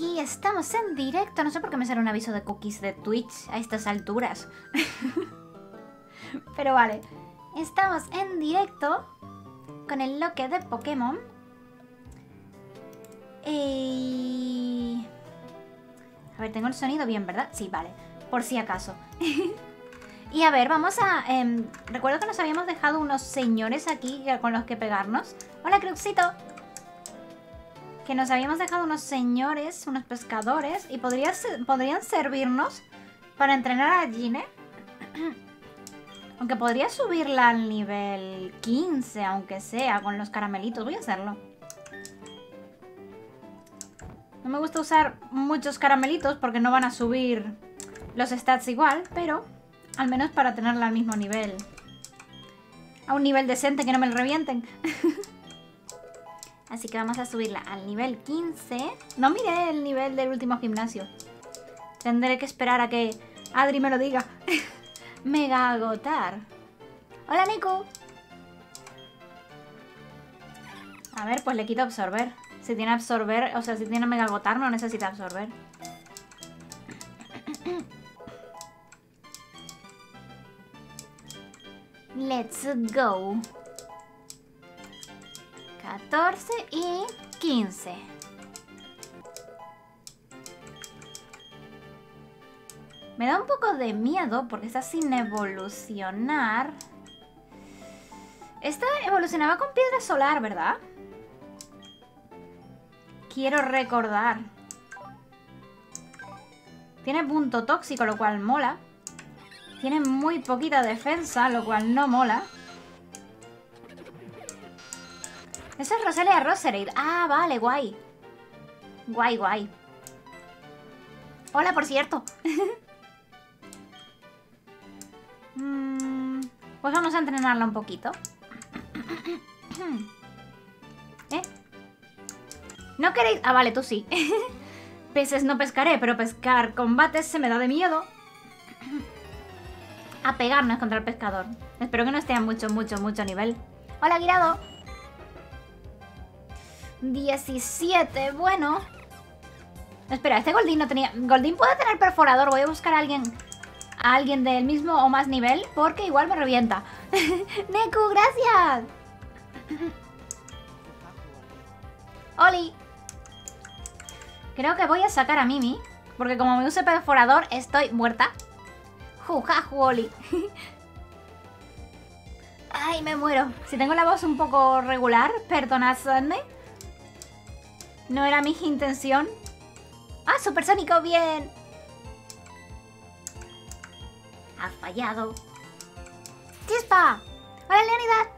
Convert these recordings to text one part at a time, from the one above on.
Y estamos en directo. No sé por qué me sale un aviso de cookies de Twitch a estas alturas. Pero vale. Estamos en directo con el loque de Pokémon. Y... A ver, tengo el sonido bien, ¿verdad? Sí, vale. Por si acaso. y a ver, vamos a... em, recuerdo que nos habíamos dejado unos señores aquí con los que pegarnos. Hola, Cruxito. Que nos habíamos dejado unos señores, unos pescadores. Y podrían servirnos para entrenar a Gine. Aunque podría subirla al nivel 15, aunque sea, con los caramelitos. Voy a hacerlo. No me gusta usar muchos caramelitos porque no van a subir los stats igual, pero al menos para tenerla al mismo nivel. A un nivel decente que no me revienten. Así que vamos a subirla al nivel 15. No miré el nivel del último gimnasio. Tendré que esperar a que Adri me lo diga. Mega agotar. Hola, Nico. A ver, pues le quito absorber. Si tiene absorber, o sea, si tiene mega agotar, no necesita absorber. Let's go. 14 y 15. Me da un poco de miedo porque está sin evolucionar. Esta evolucionaba con piedra solar, ¿verdad? Quiero recordar. Tiene punto tóxico, lo cual mola. Tiene muy poquita defensa, lo cual no mola. Eso es Rosalia Roserade. Ah, vale, guay. Guay, guay. Hola, por cierto. Mm, pues vamos a entrenarla un poquito. ¿Eh? ¿No queréis...? Ah, vale, tú sí. Peces no pescaré, pero pescar combates se me da de miedo. A pegarnos contra el pescador. Espero que no esté a mucho, mucho, mucho nivel. Hola, Guirado. 17, bueno. Espera, este Goldín no tenía... Goldín puede tener perforador. Voy a buscar a alguien... A alguien del mismo o más nivel. Porque igual me revienta. Neku, gracias. Oli. Creo que voy a sacar a Mimi. Porque como me use perforador, estoy muerta. Juja, Oli. Ay, me muero. Si tengo la voz un poco regular, perdonadme. No era mi intención. ¡Ah, supersónico! ¡Bien! Ha fallado. ¡Chispa! ¡Hola, Leonidas!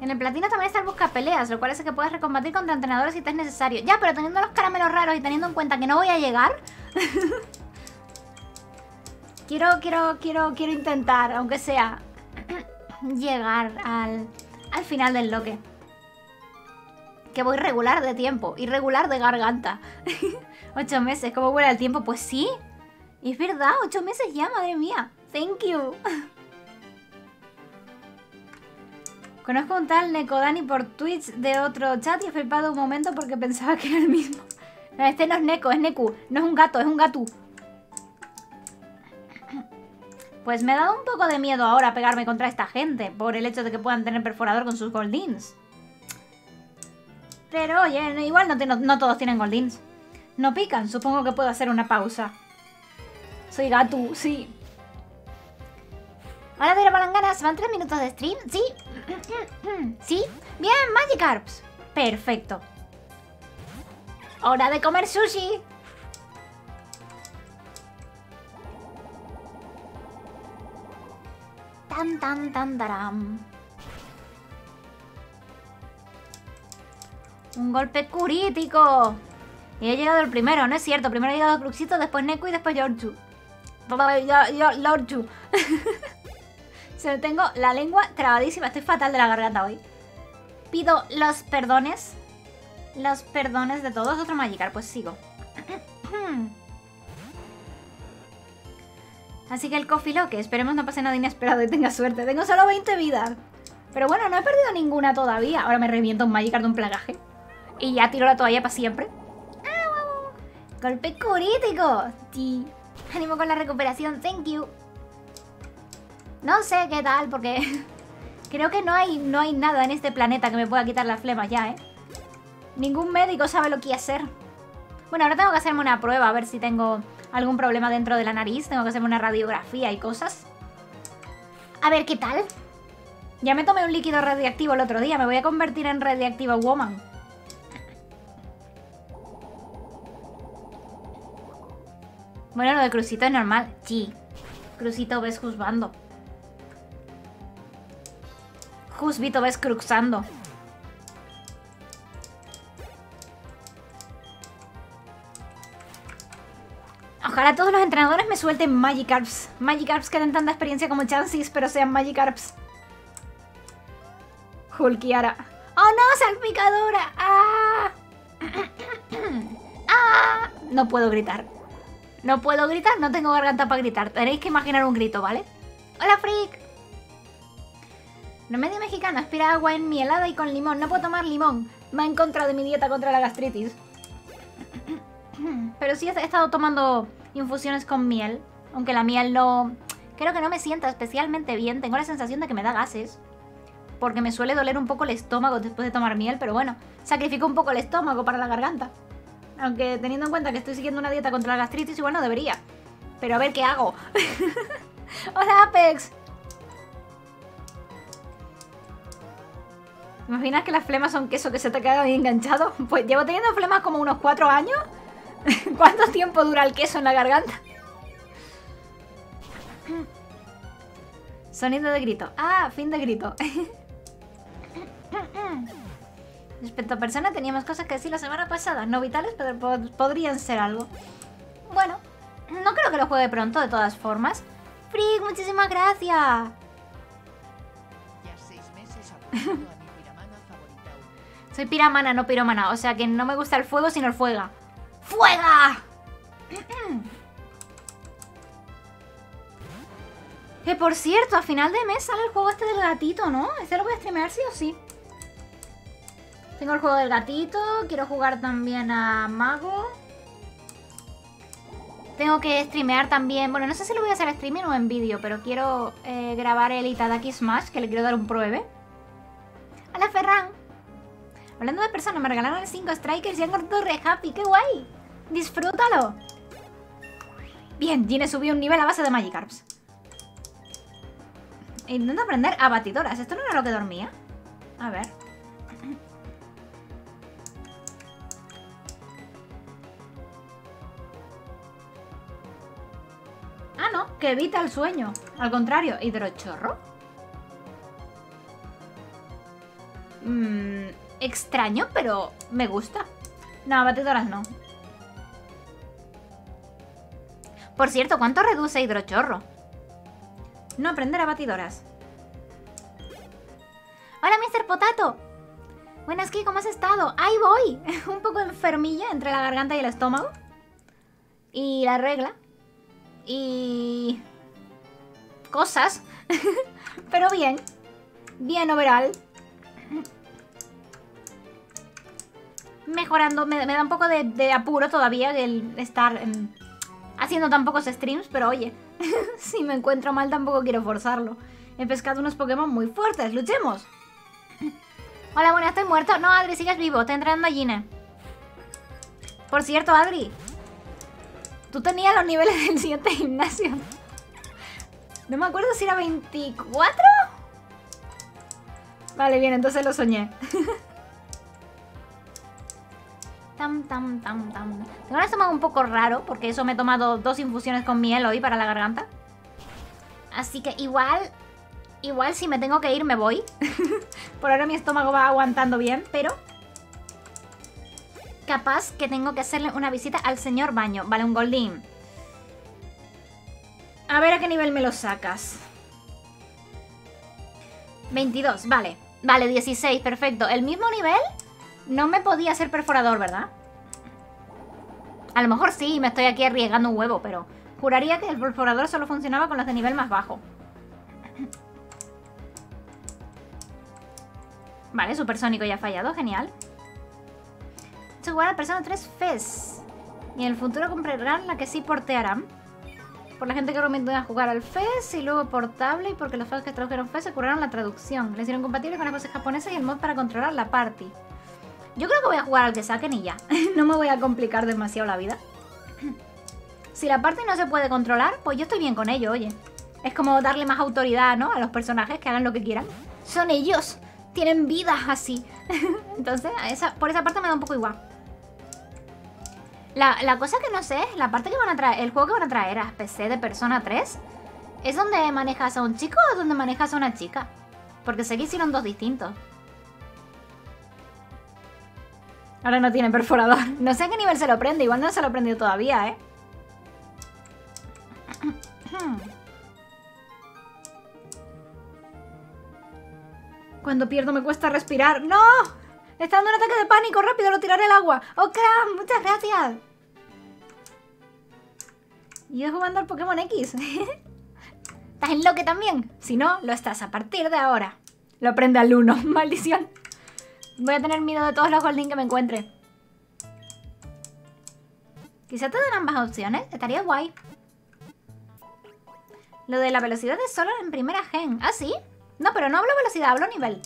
En el platino también está el busca peleas, lo cual hace que puedas recombatir contra entrenadores si te es necesario. Ya, pero teniendo los caramelos raros y teniendo en cuenta que no voy a llegar... quiero, quiero, quiero, quiero intentar, aunque sea, llegar al, al final del bloque. Que voy regular de tiempo y regular de garganta. ocho meses, ¿cómo vuela el tiempo? Pues sí. Es verdad, ocho meses ya, madre mía. Thank you. Conozco un tal Necodani por Twitch de otro chat y he flipado un momento porque pensaba que era el mismo. Este no es Neko, es Neku. No es un gato, es un gato. Pues me ha dado un poco de miedo ahora pegarme contra esta gente por el hecho de que puedan tener perforador con sus goldins. Pero oye, igual no, todos tienen goldins. No pican, supongo que puedo hacer una pausa. Soy Gatu, sí. Hola, Vera Palanganas, ¿van tres minutos de stream? Sí. ¿Sí? Bien, Magikarps. Perfecto. Hora de comer sushi. Tan, tan, tan, taram. Un golpe crítico. Y he llegado el primero, no es cierto. Primero he llegado Cruxito, después Neku y después Yorchu. Lorchu. Se me tengo la lengua trabadísima. Estoy fatal de la garganta hoy. Pido los perdones. Los perdones de todos. Otro Magikarp, pues sigo. Así que el Lock, esperemos no pase nada inesperado y tenga suerte. Tengo solo 20 vidas. Pero bueno, no he perdido ninguna todavía. Ahora me reviento un Magikarp de un plagaje. Y ya tiro la toalla para siempre. Ah, Golpe crítico. Sí. Ánimo con la recuperación. Thank you. No sé qué tal, porque creo que no hay, no hay nada en este planeta que me pueda quitar las flemas ya, ¿eh? Ningún médico sabe lo que hacer. Bueno, ahora tengo que hacerme una prueba a ver si tengo algún problema dentro de la nariz. Tengo que hacerme una radiografía y cosas. A ver qué tal. Ya me tomé un líquido radiactivo el otro día. Me voy a convertir en radiactiva woman. Bueno, lo de Crucito es normal. Sí. Crucito ves juzgando. Juzvito ves cruxando. Ojalá todos los entrenadores me suelten Magikarps. Magikarps que den tanta experiencia como Chances, pero sean Magikarps. Hulkiara. ¡Oh no, salpicadora! ¡Ah! ¡Ah! No puedo gritar. No puedo gritar, no tengo garganta para gritar. Tenéis que imaginar un grito, ¿vale? ¡Hola, freak! Remedio mexicano, aspira agua en mi helada y con limón. No puedo tomar limón. Va en contra de mi dieta contra la gastritis. Pero sí he estado tomando infusiones con miel. Aunque la miel no... Creo que no me sienta especialmente bien. Tengo la sensación de que me da gases. Porque me suele doler un poco el estómago después de tomar miel. Pero bueno, sacrifico un poco el estómago para la garganta. Aunque teniendo en cuenta que estoy siguiendo una dieta contra la gastritis, igual no debería. Pero a ver qué hago. Hola, Apex. ¿Imaginas que las flemas son queso que se te queda ahí enganchado? Pues llevo teniendo flemas como unos cuatro años. ¿Cuánto tiempo dura el queso en la garganta? Sonido de grito. Ah, fin de grito. Respecto a persona, teníamos cosas que decir la semana pasada. No vitales, pero podrían ser algo. Bueno, no creo que lo juegue pronto, de todas formas. Frick, muchísimas gracias. Soy piramana, no piromana. O sea que no me gusta el fuego, sino el fuega. ¡Fuega! que por cierto, a final de mes sale el juego este del gatito, ¿no? Este lo voy a streamear sí o sí. Tengo el juego del gatito. Quiero jugar también a Mago. Tengo que streamear también. Bueno, no sé si lo voy a hacer streaming o en vídeo, pero quiero eh, grabar el Itadaki Smash, que le quiero dar un pruebe. Hola, Ferran. Hablando de personas, me regalaron el 5 Strikers y han cortado re happy. ¡Qué guay! ¡Disfrútalo! Bien, Gine subió un nivel a base de Magikarps. Intento aprender a batidoras. ¿Esto no era lo que dormía? A ver. Que evita el sueño. Al contrario, hidrochorro. Mmm extraño, pero me gusta. No, batidoras no. Por cierto, ¿cuánto reduce hidrochorro? No aprender a batidoras. Hola, Mr. Potato. Buenas, ¿qué? ¿Cómo has estado? ¡Ahí voy! Un poco enfermilla entre la garganta y el estómago. Y la regla. Y... Cosas. Pero bien. Bien overall mejorando. Me, da un poco de, apuro todavía el estar haciendo tan pocos streams, pero oye, si me encuentro mal tampoco quiero forzarlo. He pescado unos Pokémon muy fuertes, luchemos. Hola, bueno, estoy muerto. No, Adri, sigues vivo, te entrando Gine. Por cierto, Adri, tú tenías los niveles del siguiente gimnasio. No me acuerdo si era 24. Vale, bien, entonces lo soñé. Tam, tam, tam, tam. Tengo el estómago un poco raro, porque eso me he tomado dos infusiones con miel hoy para la garganta. Así que igual, igual si me tengo que ir me voy. Por ahora mi estómago va aguantando bien, pero... Capaz que tengo que hacerle una visita al señor baño. Vale, un goldín. A ver a qué nivel me lo sacas. 22, vale. Vale, 16, perfecto. ¿El mismo nivel? No me podía ser perforador, ¿verdad? A lo mejor sí, me estoy aquí arriesgando un huevo, pero juraría que el perforador solo funcionaba con los de nivel más bajo. Vale, supersónico ya ha fallado, genial. Jugar a persona 3 Fes. Y en el futuro comprarán la que sí portearán. Por la gente que recomienda jugar al FES y luego portable y porque los fans que tradujeron FES se curaron la traducción. Le hicieron compatible con las voces japonesas y el mod para controlar la party. Yo creo que voy a jugar al que saquen y ya. no me voy a complicar demasiado la vida. si la party no se puede controlar, pues yo estoy bien con ello, oye. Es como darle más autoridad, ¿no? A los personajes que hagan lo que quieran. Son ellos. Tienen vidas así. Entonces, por esa parte me da un poco igual. La, cosa que no sé es la parte que van a traer, el juego que van a traer a PC de Persona 3 ¿Es donde manejas a un chico o donde manejas a una chica? Porque sé que hicieron dos distintos. Ahora no tiene perforador. No sé a qué nivel se lo prende. Igual no se lo ha prendido todavía, ¿eh? Cuando pierdo me cuesta respirar. ¡No! Está dando un ataque de pánico. ¡Rápido! ¡Lo tiraré al agua! ¡Oh, crap! ¡Muchas gracias! Y yo jugando al Pokémon X. ¿Estás en lo que también? Si no, lo estás a partir de ahora. Lo prende al 1. Maldición. Voy a tener miedo de todos los Golding que me encuentre. Quizá te den ambas opciones. Estaría guay. Lo de la velocidad es solo en primera gen. ¿Ah, sí? No, pero no hablo velocidad, hablo nivel.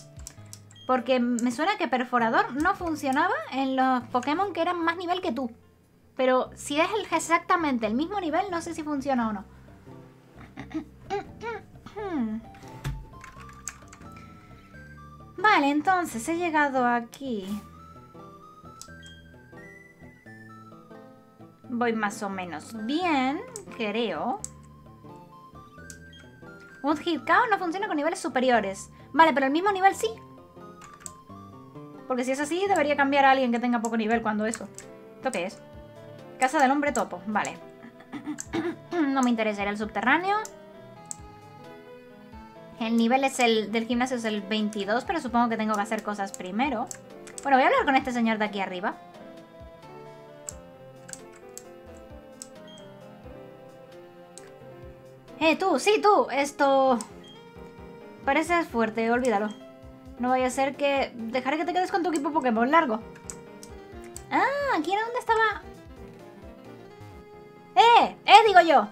Porque me suena que perforador no funcionaba en los Pokémon que eran más nivel que tú. Pero si es exactamente el mismo nivel, no sé si funciona o no. Vale, entonces he llegado aquí. Voy más o menos bien, creo. Un hit no funciona con niveles superiores. Vale, pero el mismo nivel sí. Porque si es así, debería cambiar a alguien que tenga poco nivel cuando eso. ¿Esto qué es? Casa del hombre topo. Vale. no me interesa, el subterráneo. El nivel es el del gimnasio es el 22, pero supongo que tengo que hacer cosas primero. Bueno, voy a hablar con este señor de aquí arriba. Eh, tú, sí, tú, esto... Pareces fuerte, olvídalo. No vaya a ser que... Dejaré que te quedes con tu equipo Pokémon largo. Ah, aquí era donde estaba... ¡Eh! ¡Eh, digo yo!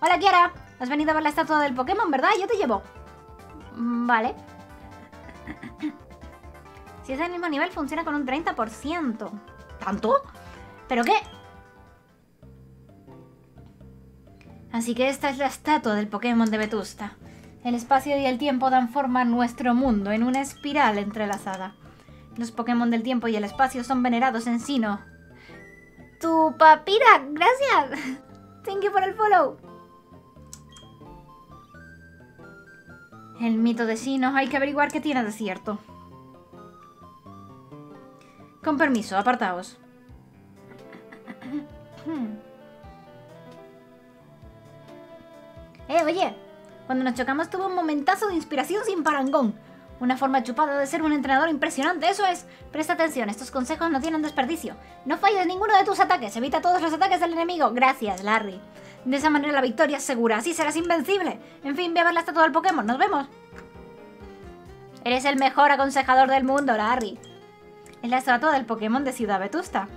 Hola, Kiara. Has venido a ver la estatua del Pokémon, ¿verdad? Yo te llevo. Mm, vale. Si es del mismo nivel, funciona con un 30%. ¿Tanto? ¿Pero qué? Así que esta es la estatua del Pokémon de Vetusta. El espacio y el tiempo dan forma a nuestro mundo en una espiral entrelazada. Los Pokémon del tiempo y el espacio son venerados en Sino. ¡Tu papira! ¡Gracias! Thank you for el follow. El mito de Sino, hay que averiguar qué tiene de cierto. Con permiso, apartaos. eh, oye, cuando nos chocamos tuvo un momentazo de inspiración sin parangón. Una forma chupada de ser un entrenador impresionante, eso es. Presta atención, estos consejos no tienen desperdicio. No falles ninguno de tus ataques, evita todos los ataques del enemigo. Gracias, Larry. De esa manera la victoria es segura, así serás invencible. En fin, ve a ver la estatua del Pokémon, nos vemos. Eres el mejor aconsejador del mundo, Larry. Es la estatua del Pokémon de Ciudad Vetusta.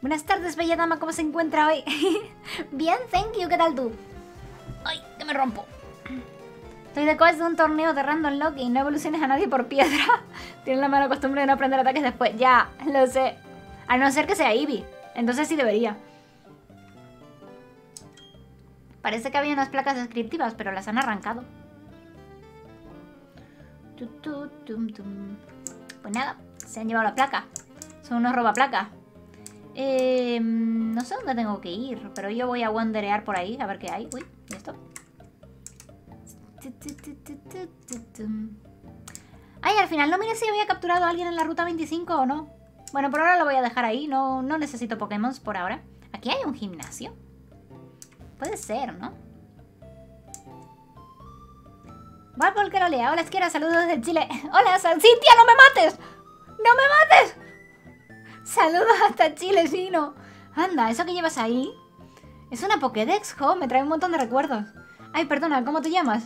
Buenas tardes, bella dama, ¿cómo se encuentra hoy? Bien, thank you, ¿qué tal tú? ¡Ay, que me rompo! Estoy de de un torneo de Random Lock no evoluciones a nadie por piedra. Tienen la mala costumbre de no aprender ataques después. Ya, lo sé. A no ser que sea Eevee. Entonces sí debería. Parece que había unas placas descriptivas, pero las han arrancado. Pues nada, se han llevado la placa. Son unos roba Eh, no sé dónde tengo que ir, pero yo voy a wanderear por ahí a ver qué hay. Uy, ¿y esto? Ay, al final no mire si había capturado a alguien en la ruta 25 o no. Bueno, por ahora lo voy a dejar ahí. No, no necesito Pokémon por ahora. Aquí hay un gimnasio. Puede ser, ¿no? que lo lea. Hola, Esquera. Saludos desde Chile. Hola, Cintia, no me mates. ¡No me mates! Saludos hasta Chile, Sino. Anda, ¿eso que llevas ahí? Es una Pokédex, jo. Me trae un montón de recuerdos. Ay, perdona, ¿cómo te llamas?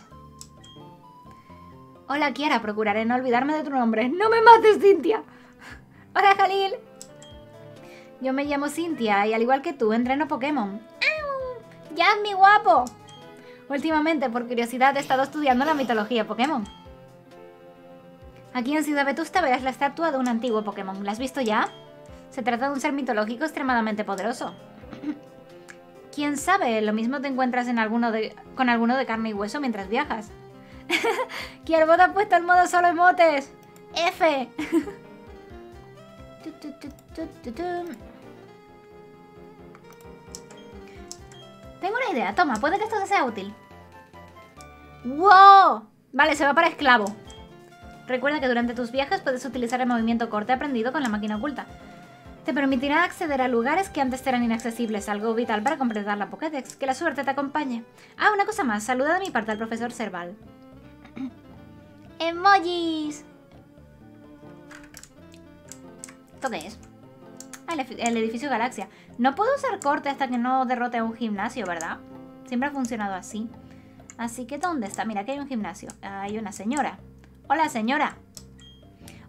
Hola, Kiara. Procuraré no olvidarme de tu nombre. ¡No me mates, Cintia! Hola, Jalil. Yo me llamo Cintia y al igual que tú, entreno Pokémon. ¡Ya es mi guapo! Últimamente, por curiosidad, he estado estudiando la mitología Pokémon. Aquí en Ciudad Vetusta verás la estatua de un antiguo Pokémon. ¿La has visto ya? Se trata de un ser mitológico extremadamente poderoso. ¿Quién sabe? Lo mismo te encuentras con alguno de carne y hueso mientras viajas. ¡Kierbot ha puesto el modo solo emotes! ¡F! Tengo una idea, toma, puede que esto te sea útil. ¡Wow! Vale, se va para esclavo. Recuerda que durante tus viajes puedes utilizar el movimiento corte aprendido con la máquina oculta. Te permitirá acceder a lugares que antes eran inaccesibles, algo vital para completar la Pokédex. Que la suerte te acompañe. Ah, una cosa más, saluda de mi parte al profesor Serval. ¡Emojis! ¿Esto qué es? Ah, el, edificio Galaxia. No puedo usar corte hasta que no derrote a un gimnasio, ¿verdad? Siempre ha funcionado así. Así que, ¿dónde está? Mira, aquí hay un gimnasio. Hay una señora. Hola, señora.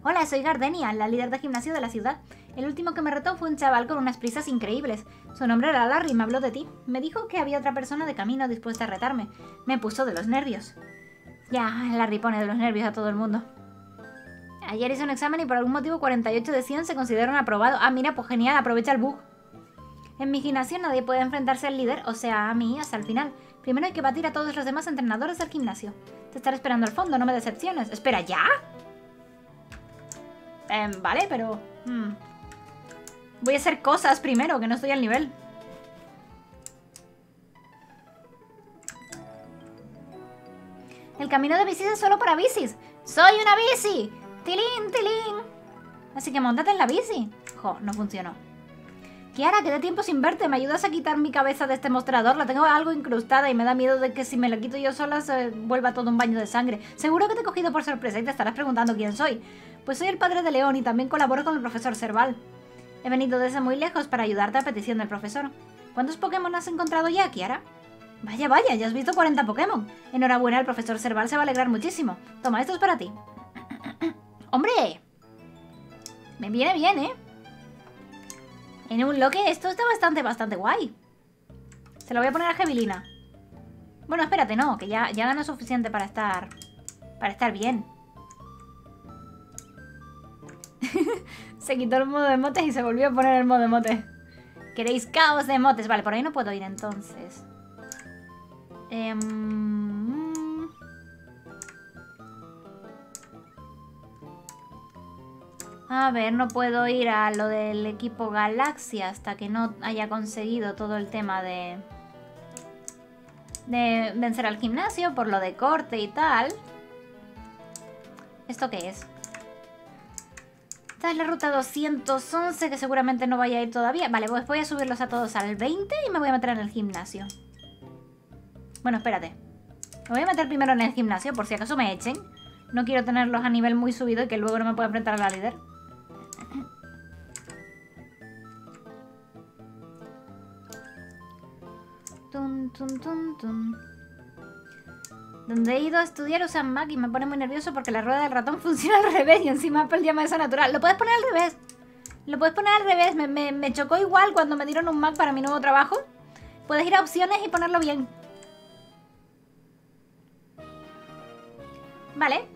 Hola, soy Gardenia, la líder de gimnasio de la ciudad. El último que me retó fue un chaval con unas prisas increíbles. Su nombre era Larry y me habló de ti. Me dijo que había otra persona de camino dispuesta a retarme. Me puso de los nervios. Ya, Larry pone de los nervios a todo el mundo. Ayer hice un examen y por algún motivo 48 de 100 se consideraron aprobado. Ah, mira, pues genial, aprovecha el bug. En mi gimnasio nadie puede enfrentarse al líder, o sea, a mí, hasta el final. Primero hay que batir a todos los demás entrenadores del gimnasio. Te estaré esperando al fondo, no me decepciones. ¿Espera ya? Eh, vale, pero... Hmm. Voy a hacer cosas primero, que no estoy al nivel. El camino de bicis es solo para bicis. ¡Soy una bici! ¡Tilín, tilín! Así que montate en la bici. Jo, no funcionó. Kiara, que de tiempo sin verte. ¿Me ayudas a quitar mi cabeza de este mostrador? La tengo algo incrustada y me da miedo de que si me la quito yo sola se vuelva todo un baño de sangre. Seguro que te he cogido por sorpresa y te estarás preguntando quién soy. Pues soy el padre de León y también colaboro con el profesor Serval. He venido desde muy lejos para ayudarte a petición del profesor. ¿Cuántos Pokémon has encontrado ya, Kiara? Vaya, vaya, ya has visto 40 Pokémon. Enhorabuena, el profesor Serval se va a alegrar muchísimo. Toma, esto es para ti. ¡Hombre! Me viene bien, ¿eh? En un loque esto está bastante, bastante guay. Se lo voy a poner a Gebilina. Bueno, espérate, no, que ya, ya suficiente para estar... Para estar bien. se quitó el modo de motes y se volvió a poner el modo de motes. ¿Queréis caos de motes? Vale, por ahí no puedo ir entonces. Em, a ver, no puedo ir a lo del equipo Galaxia hasta que no haya conseguido todo el tema de... De vencer al gimnasio por lo de corte y tal. ¿Esto qué es? Esta es la ruta 211 que seguramente no vaya a ir todavía. Vale, pues voy a subirlos a todos al 20 y me voy a meter en el gimnasio. Bueno, espérate. Me voy a meter primero en el gimnasio por si acaso me echen. No quiero tenerlos a nivel muy subido y que luego no me pueda enfrentar a la líder. Tum, tum, tum. Donde he ido a estudiar usan Mac y me pone muy nervioso porque la rueda del ratón funciona al revés y encima Apple llama eso natural. Lo puedes poner al revés. Lo puedes poner al revés. Me, chocó igual cuando me dieron un Mac para mi nuevo trabajo. Puedes ir a opciones y ponerlo bien. Vale.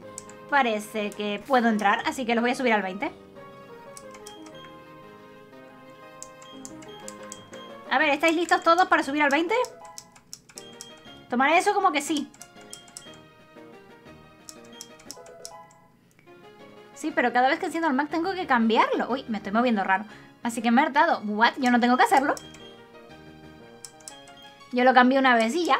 Parece que puedo entrar, así que lo voy a subir al 20. A ver, ¿estáis listos todos para subir al 20? Tomaré eso como que sí. Sí, pero cada vez que enciendo el Mac tengo que cambiarlo. Uy, me estoy moviendo raro. Así que me he hartado. ¿What? Yo no tengo que hacerlo. Yo lo cambio una vez y ya.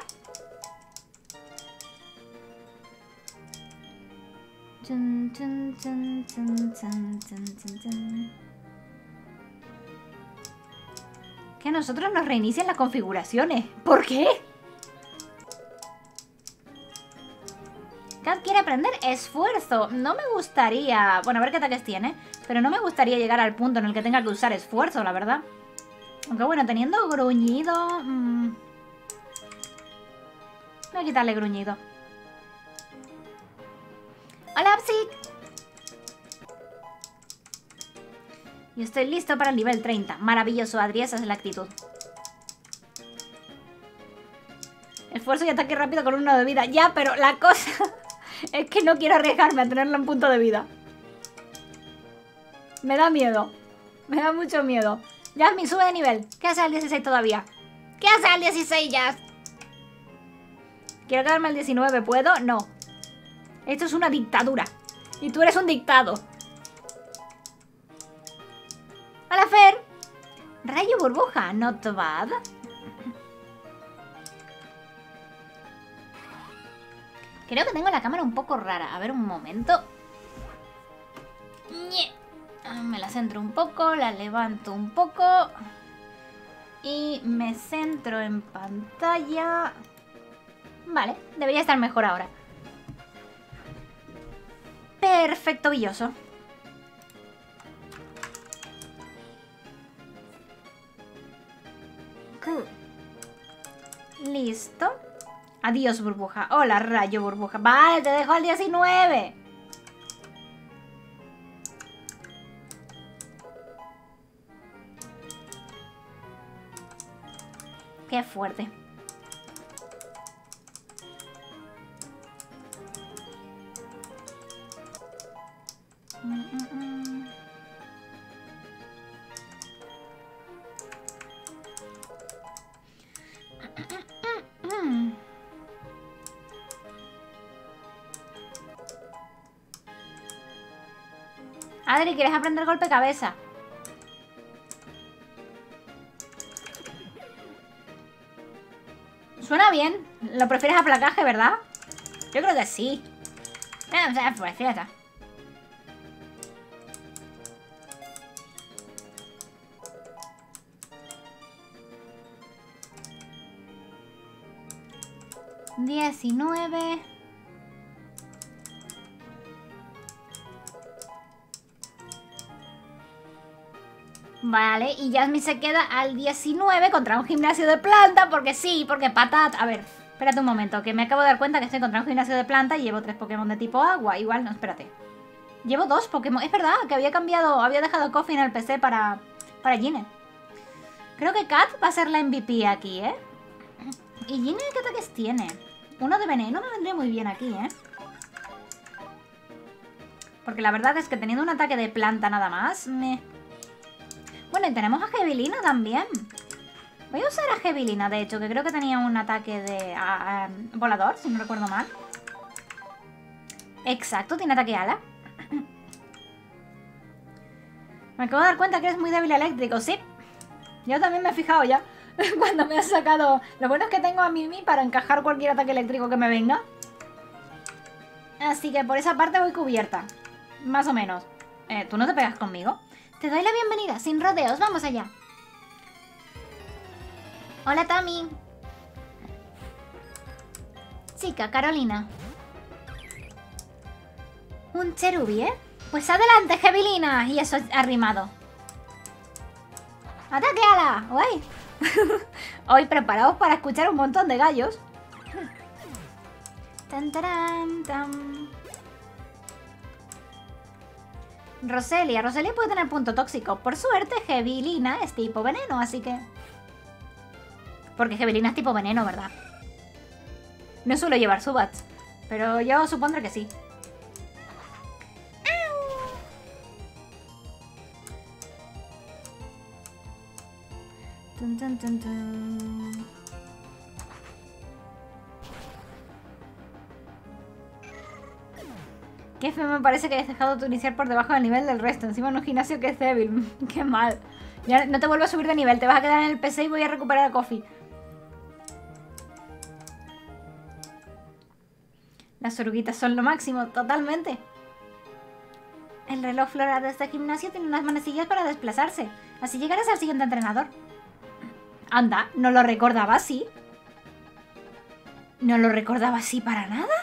Que a nosotros nos reinician las configuraciones. ¿Por qué? Kat quiere aprender esfuerzo. No me gustaría... Bueno, a ver qué ataques tiene. Pero no me gustaría llegar al punto en el que tenga que usar esfuerzo, la verdad. Aunque bueno, teniendo gruñido... Mmm... Voy a quitarle gruñido. ¡Hola, Psic! Y estoy listo para el nivel 30. Maravilloso, Adri, esa es la actitud. Esfuerzo y ataque rápido con uno de vida. Ya, pero la cosa es que no quiero arriesgarme a tenerlo en punto de vida. Me da miedo. Me da mucho miedo. Jasmine, sube de nivel. ¿Qué hace al 16 todavía? ¿Qué hace al 16, Jas? Quiero quedarme al 19. ¿Puedo? No. Esto es una dictadura. Y tú eres un dictado. Hola, Fer. Rayo burbuja. Not bad. Creo que tengo la cámara un poco rara. A ver, un momento. Ah, me la centro un poco, la levanto un poco. Y me centro en pantalla. Vale, debería estar mejor ahora. Perfecto, billoso. Listo. Adiós, burbuja. Hola, rayo, burbuja. Vale, te dejo al 19. Qué fuerte. Adri, ¿quieres aprender golpe cabeza? Suena bien. Lo prefieres a placaje, ¿verdad? Yo creo que sí. Pues, fíjate. 19. Vale, y Jasmine se queda al 19 contra un gimnasio de planta, porque sí, porque patata... A ver, espérate un momento, que me acabo de dar cuenta que estoy contra un gimnasio de planta y llevo tres Pokémon de tipo agua. Igual, no, espérate. Llevo dos Pokémon. Es verdad, que había cambiado, había dejado Coffee en el PC para, para Gine. Creo que Kat va a ser la MVP aquí, ¿eh? ¿Y Gine qué ataques tiene? Uno de veneno me vendría muy bien aquí, ¿eh? Porque la verdad es que teniendo un ataque de planta nada más, me... Bueno, y tenemos a Gebilina también. Voy a usar a Gebilina, de hecho, que creo que tenía un ataque de volador, si no recuerdo mal. Exacto, tiene ataque ala. Me acabo de dar cuenta que eres muy débil eléctrico, sí. Yo también me he fijado ya. Cuando me has sacado... Lo bueno es que tengo a Mimi para encajar cualquier ataque eléctrico que me venga. Así que por esa parte voy cubierta. Más o menos. Eh, ¿Tú no te pegas conmigo? Te doy la bienvenida, sin rodeos, vamos allá. Hola, Tami. Chica, Carolina. ¿Un cherubi, eh? Pues adelante, Gebilina. Y eso es arrimado. ¡Ataque ala! ¡Guay! Hoy preparados para escuchar un montón de gallos. Roselia. Roselia puede tener punto tóxico. Por suerte, Hevilina es tipo veneno, así que... Porque Hevilina es tipo veneno, ¿verdad? No suelo llevar subats, pero yo supondré que sí. Qué feo me parece que hayas dejado tu iniciar por debajo del nivel del resto. Encima en un gimnasio que es débil. Qué mal. Ya no te vuelvo a subir de nivel. Te vas a quedar en el PC y voy a recuperar a Coffee. Las oruguitas son lo máximo, totalmente. El reloj floral de este gimnasio tiene unas manecillas para desplazarse. Así llegarás al siguiente entrenador. Anda, ¿no lo recordaba así? ¿No lo recordaba así para nada?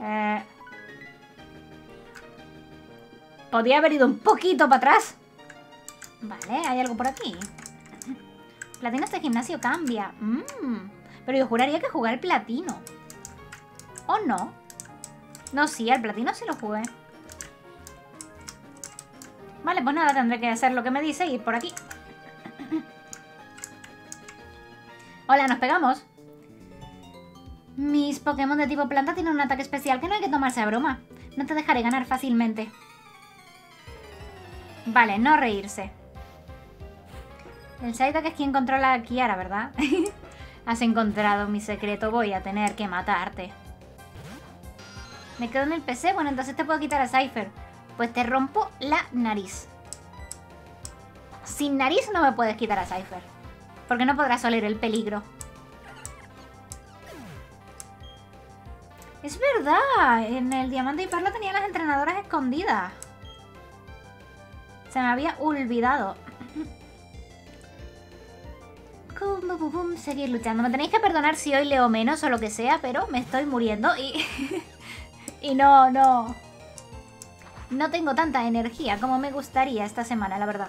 Eh, podría haber ido un poquito para atrás. Vale, hay algo por aquí. Platino este gimnasio cambia. Mm, pero yo juraría que jugar el platino. ¿O no? No, sí, al platino sí lo jugué. Vale, pues nada, tendré que hacer lo que me dice y ir por aquí. Hola, ¿nos pegamos? Mis Pokémon de tipo planta tienen un ataque especial que no hay que tomarse a broma. No te dejaré ganar fácilmente. Vale, no reírse. El Psyduck es quien controla a Kiara, ¿verdad? Has encontrado mi secreto, voy a tener que matarte. Me quedo en el PC, bueno, entonces te puedo quitar a Cypher. Pues te rompo la nariz. Sin nariz no me puedes quitar a Cypher. Porque no podrás oler el peligro. Es verdad, en el Diamante y Perla tenía las entrenadoras escondidas. Se me había olvidado. Seguir luchando. Me tenéis que perdonar si hoy leo menos o lo que sea, pero me estoy muriendo y... y no, no... No tengo tanta energía como me gustaría esta semana, la verdad.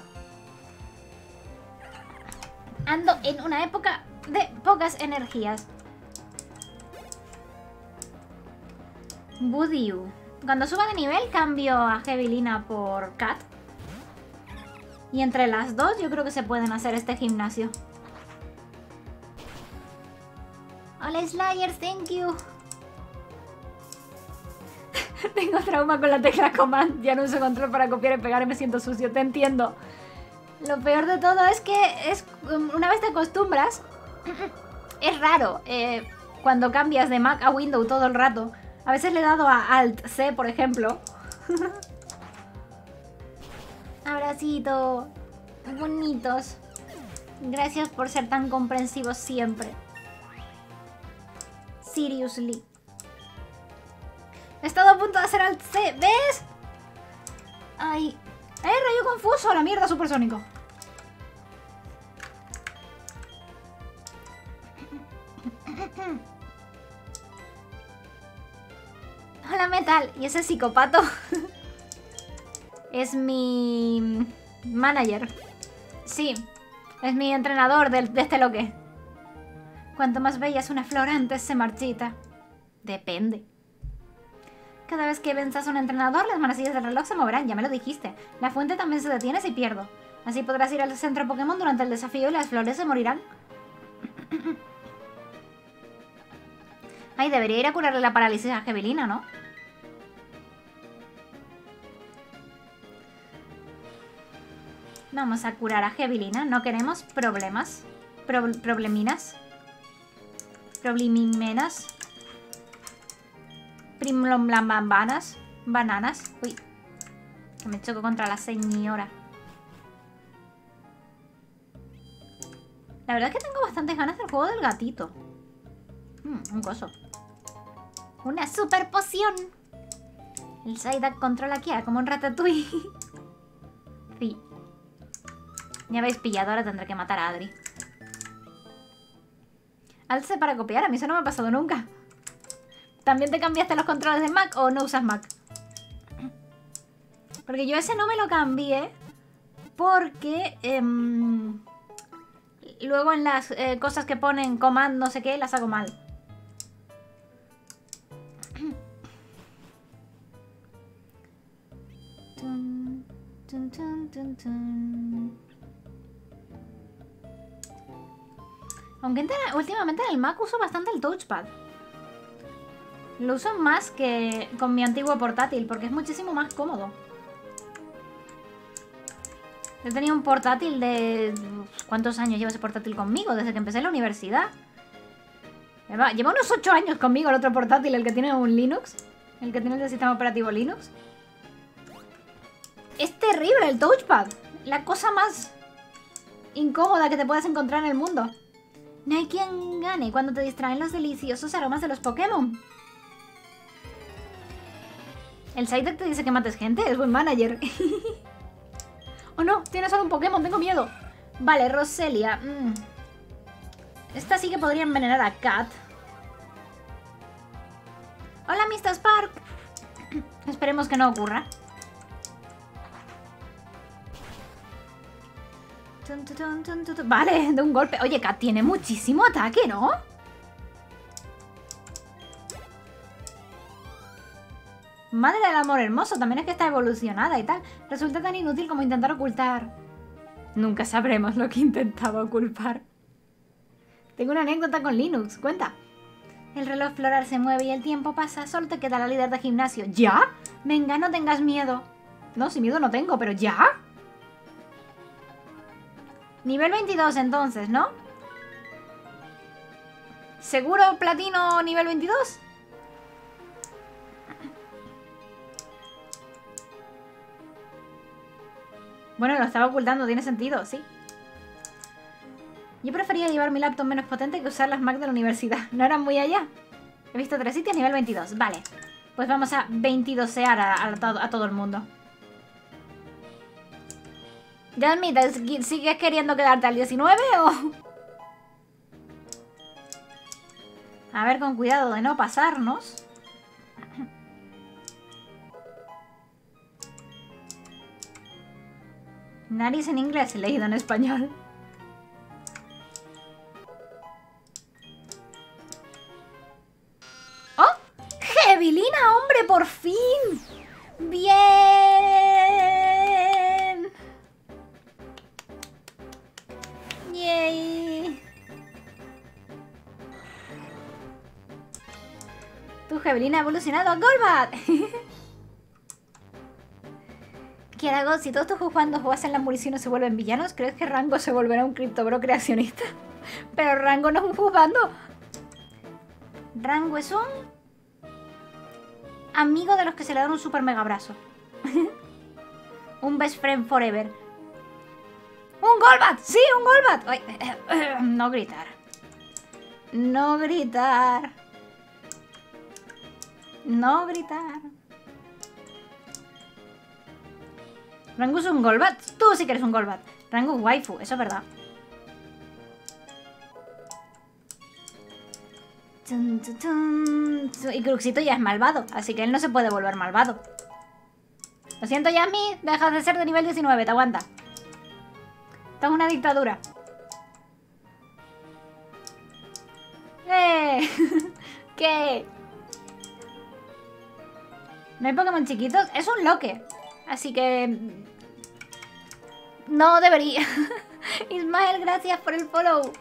Ando en una época de pocas energías. Budiu. Cuando suba de nivel cambio a Heavilina por Cat. Y entre las dos yo creo que se pueden hacer este gimnasio. Hola Slayer, thank you. Tengo trauma con la tecla command. Ya no uso control para copiar y pegar y me siento sucio. Te entiendo. Lo peor de todo es que es una vez te acostumbras, es raro eh, cuando cambias de Mac a Windows todo el rato. A veces le he dado a Alt C, por ejemplo. Abracito. Bonitos. Gracias por ser tan comprensivos siempre. Seriously. He estado a punto de hacer Alt C. ¿Ves? Ay. ¡Eh, rayo confuso! ¡La mierda supersónico! Hola Metal, ¿y ese psicopato? es mi manager. Sí, es mi entrenador de, de este loque. Cuanto más bella es una flor, antes se marchita. Depende. Cada vez que venzas a un entrenador, las manecillas del reloj se moverán, ya me lo dijiste. La fuente también se detiene si pierdo. Así podrás ir al centro Pokémon durante el desafío y las flores se morirán. Ay, debería ir a curarle la parálisis a Angelina, ¿no? Vamos a curar a Gebilina. No queremos problemas. probleminas. Problemimenas. Primlomblambanas. Bananas. Uy. Que me choco contra la señora. La verdad es que tengo bastantes ganas del juego del gatito. Hmm, un coso. ¡Una super poción! El Psyduck controla aquí como un ratatouille. sí. Ya habéis pillado, ahora tendré que matar a Adri. Alce para copiar, a mí eso no me ha pasado nunca. ¿También te cambiaste los controles de Mac o no usas Mac? Porque yo ese no me lo cambié porque em, luego en las eh, cosas que ponen command no sé qué las hago mal. Aunque últimamente en el Mac uso bastante el touchpad. Lo uso más que con mi antiguo portátil porque es muchísimo más cómodo. He tenido un portátil de... ¿Cuántos años lleva ese portátil conmigo? Desde que empecé la universidad. Lleva, lleva unos 8 años conmigo el otro portátil, el que tiene un Linux. El que tiene el sistema operativo Linux. Es terrible el touchpad. La cosa más incómoda que te puedas encontrar en el mundo. No hay quien gane cuando te distraen los deliciosos aromas de los Pokémon. El Psyduck te dice que mates gente, es buen manager. oh no, tiene solo un Pokémon, tengo miedo. Vale, Roselia. Mm. Esta sí que podría envenenar a Kat. Hola, Mr. Spark. Esperemos que no ocurra. Vale, de un golpe. Oye, Kat tiene muchísimo ataque, ¿no? Madre del amor hermoso, también es que está evolucionada y tal. Resulta tan inútil como intentar ocultar. Nunca sabremos lo que intentaba ocultar. Tengo una anécdota con Linux, cuenta. El reloj floral se mueve y el tiempo pasa, solo te queda la líder de gimnasio. ¿Ya? Venga, no tengas miedo. No, si miedo no tengo, pero ¿ya? Nivel 22 entonces, ¿no? ¿Seguro platino nivel 22? Bueno, lo estaba ocultando, tiene sentido, sí. Yo prefería llevar mi laptop menos potente que usar las Mac de la universidad. No eran muy allá. He visto tres sitios nivel 22. Vale. Pues vamos a 22ear a, a, todo el mundo. Ya ¿sigues queriendo quedarte al 19 o...? A ver, con cuidado de no pasarnos. Nariz en inglés, leído en español. ¡Oh! ¡Jevilina, hombre, por fin! ¡Bien! ¡Yay! Tu Jevilina ha evolucionado a Golbat. ¿Qué hago? Si todos tus cuando jugas en la munición se vuelven villanos, ¿crees que Rango se volverá un criptobro creacionista? Pero Rango no es un jugando. Rango es un... Amigo de los que se le dan un super mega abrazo. un best friend forever. ¡Un Golbat! ¡Sí, un Golbat! no gritar. No gritar. No gritar. Rango es un Golbat. Tú sí que eres un Golbat. Rango es waifu, eso es verdad. Y Cruxito ya es malvado, así que él no se puede volver malvado. Lo siento, Yasmi, dejas de ser de nivel 19, te aguanta. Esto es una dictadura. ¡Eh! ¿Qué? ¿No hay Pokémon chiquitos? Es un loque. Así que... No debería. Ismael, gracias por el follow.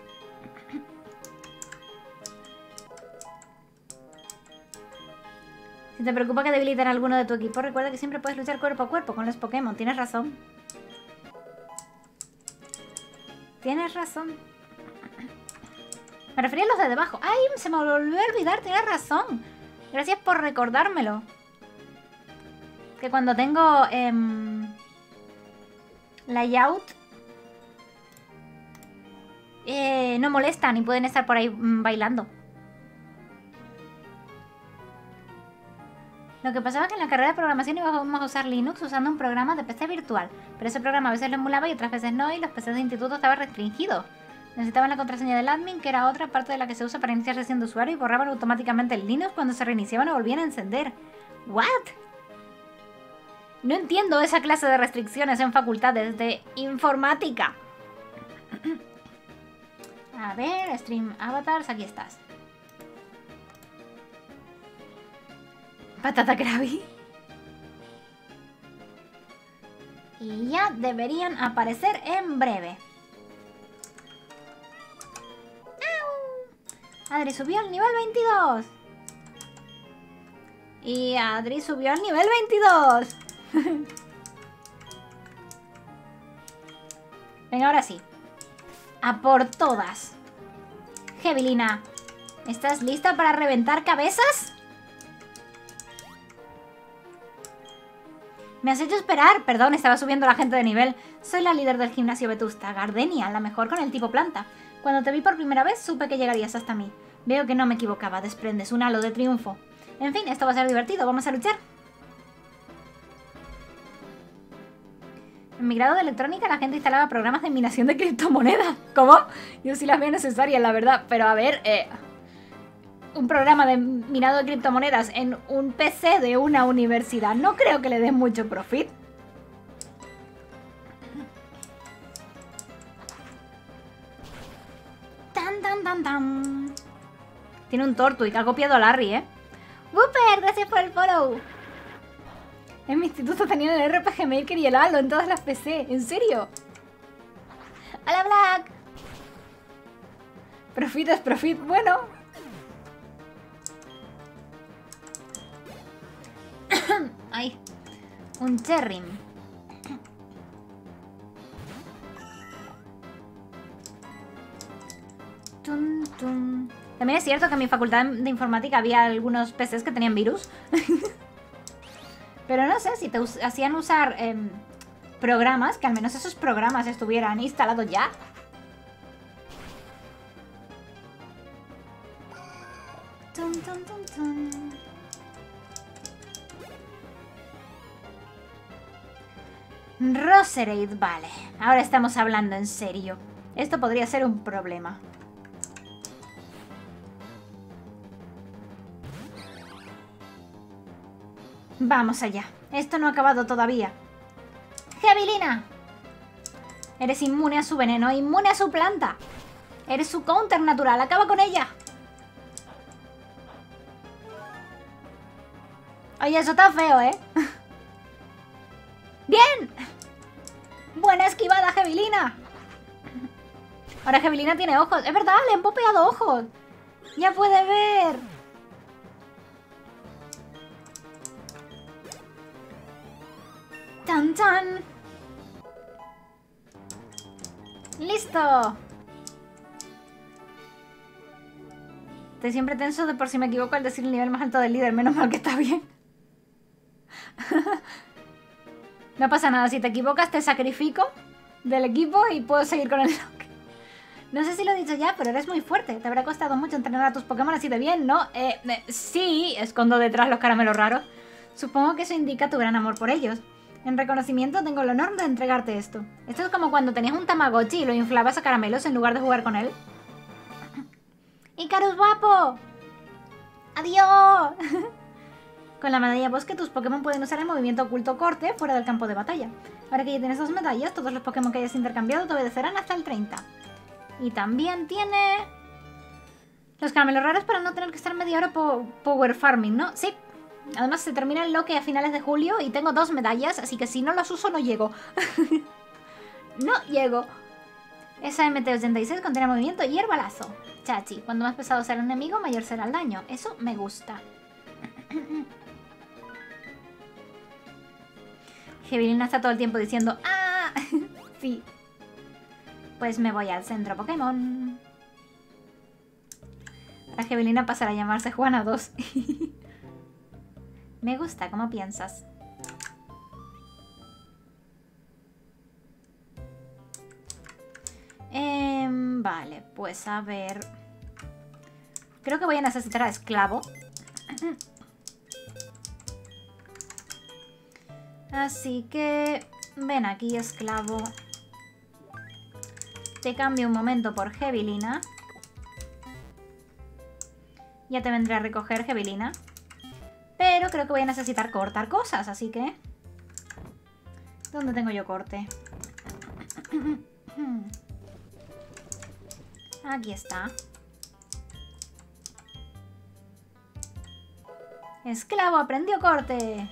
Si te preocupa que debilitan a alguno de tu equipo, recuerda que siempre puedes luchar cuerpo a cuerpo con los Pokémon. Tienes razón. Tienes razón. Me refería a los de debajo. ¡Ay! Se me volvió a olvidar. Tienes razón. Gracias por recordármelo que cuando tengo eh, layout no molestan y pueden estar por ahí mm, bailando. Lo que pasaba es que en la carrera de programación íbamos a usar Linux usando un programa de PC virtual, pero ese programa a veces lo emulaba y otras veces no, y los PCs de instituto estaban restringidos. Necesitaban la contraseña del admin, que era otra parte de la que se usa para iniciar sesión de usuario, y borraban automáticamente el Linux cuando se reiniciaban o volvían a encender. ¿What? No entiendo esa clase de restricciones en facultades de informática. A ver, Stream Avatars, aquí estás. Patata Krabi. Y ya deberían aparecer en breve. Adri subió al nivel 22. Y Adri subió al nivel 22. Venga, ahora sí. A por todas. Jevilina, ¿estás lista para reventar cabezas? Me has hecho esperar. Perdón, estaba subiendo la gente de nivel. Soy la líder del gimnasio Vetusta, Gardenia, la mejor con el tipo planta. Cuando te vi por primera vez, supe que llegarías hasta mí. Veo que no me equivocaba, desprendes un halo de triunfo. En fin, esto va a ser divertido, vamos a luchar. En mi grado de electrónica la gente instalaba programas de minación de criptomonedas. ¿Cómo? Yo sí las veo necesarias, la verdad. Pero a ver, eh, un programa de minado de criptomonedas en un PC de una universidad no creo que le dé mucho profit. Tan, tan, tan, tan. Tiene un tortu y que ha copiado a Larry, ¿eh? Wooper, gracias por el follow. En mi instituto tenían el RPG Maker y el Halo en todas las PC. ¿En serio? ¡Hola, Black! Profit es profit. Bueno. Ay. Un cherry. Tun, tun. También es cierto que en mi facultad de informática había algunos PCs que tenían virus. Pero no sé si te hacían usar em, programas, que al menos esos programas estuvieran instalados ya. Roserade, vale. Ahora estamos hablando en serio. Esto podría ser un problema. Vamos allá. Esto no ha acabado todavía. ¡Gebilina! Eres inmune a su veneno, inmune a su planta. Eres su counter natural. Acaba con ella. Oye, eso está feo, ¿eh? ¡Bien! Buena esquivada, Gebilina. Ahora Gebilina tiene ojos. Es verdad, le han popeado ojos. Ya puede ver. ¡Tan, tan! ¡Listo! Estoy siempre tenso de por si me equivoco al decir el nivel más alto del líder. Menos mal que está bien. no pasa nada. Si te equivocas, te sacrifico del equipo y puedo seguir con el lock. No sé si lo he dicho ya, pero eres muy fuerte. Te habrá costado mucho entrenar a tus Pokémon así de bien, ¿no? Eh, eh, sí, escondo detrás los caramelos raros. Supongo que eso indica tu gran amor por ellos. En reconocimiento tengo el honor de entregarte esto. Esto es como cuando tenías un Tamagotchi y lo inflabas a caramelos en lugar de jugar con él. ¡Icarus guapo! ¡Adiós! con la medalla bosque tus Pokémon pueden usar el movimiento oculto corte fuera del campo de batalla. Ahora que ya tienes dos medallas, todos los Pokémon que hayas intercambiado te obedecerán hasta el 30. Y también tiene... Los caramelos raros para no tener que estar media hora po- power farming, ¿no? Sí. Además se termina el loque a finales de julio y tengo dos medallas, así que si no las uso no llego. no llego. Esa MT-86 contiene movimiento y herbalazo. Chachi, cuando más pesado sea el enemigo, mayor será el daño. Eso me gusta. Gebilina está todo el tiempo diciendo ¡Ah! sí. Pues me voy al centro Pokémon. La Gebilina pasará a llamarse Juana 2. me gusta, ¿cómo piensas? Em, vale, pues a ver... Creo que voy a necesitar a Esclavo. Así que... Ven aquí, Esclavo. Te cambio un momento por Gebilina. Ya te vendré a recoger, Gebilina. Pero creo que voy a necesitar cortar cosas, así que... ¿Dónde tengo yo corte? Aquí está. Esclavo, aprendió corte.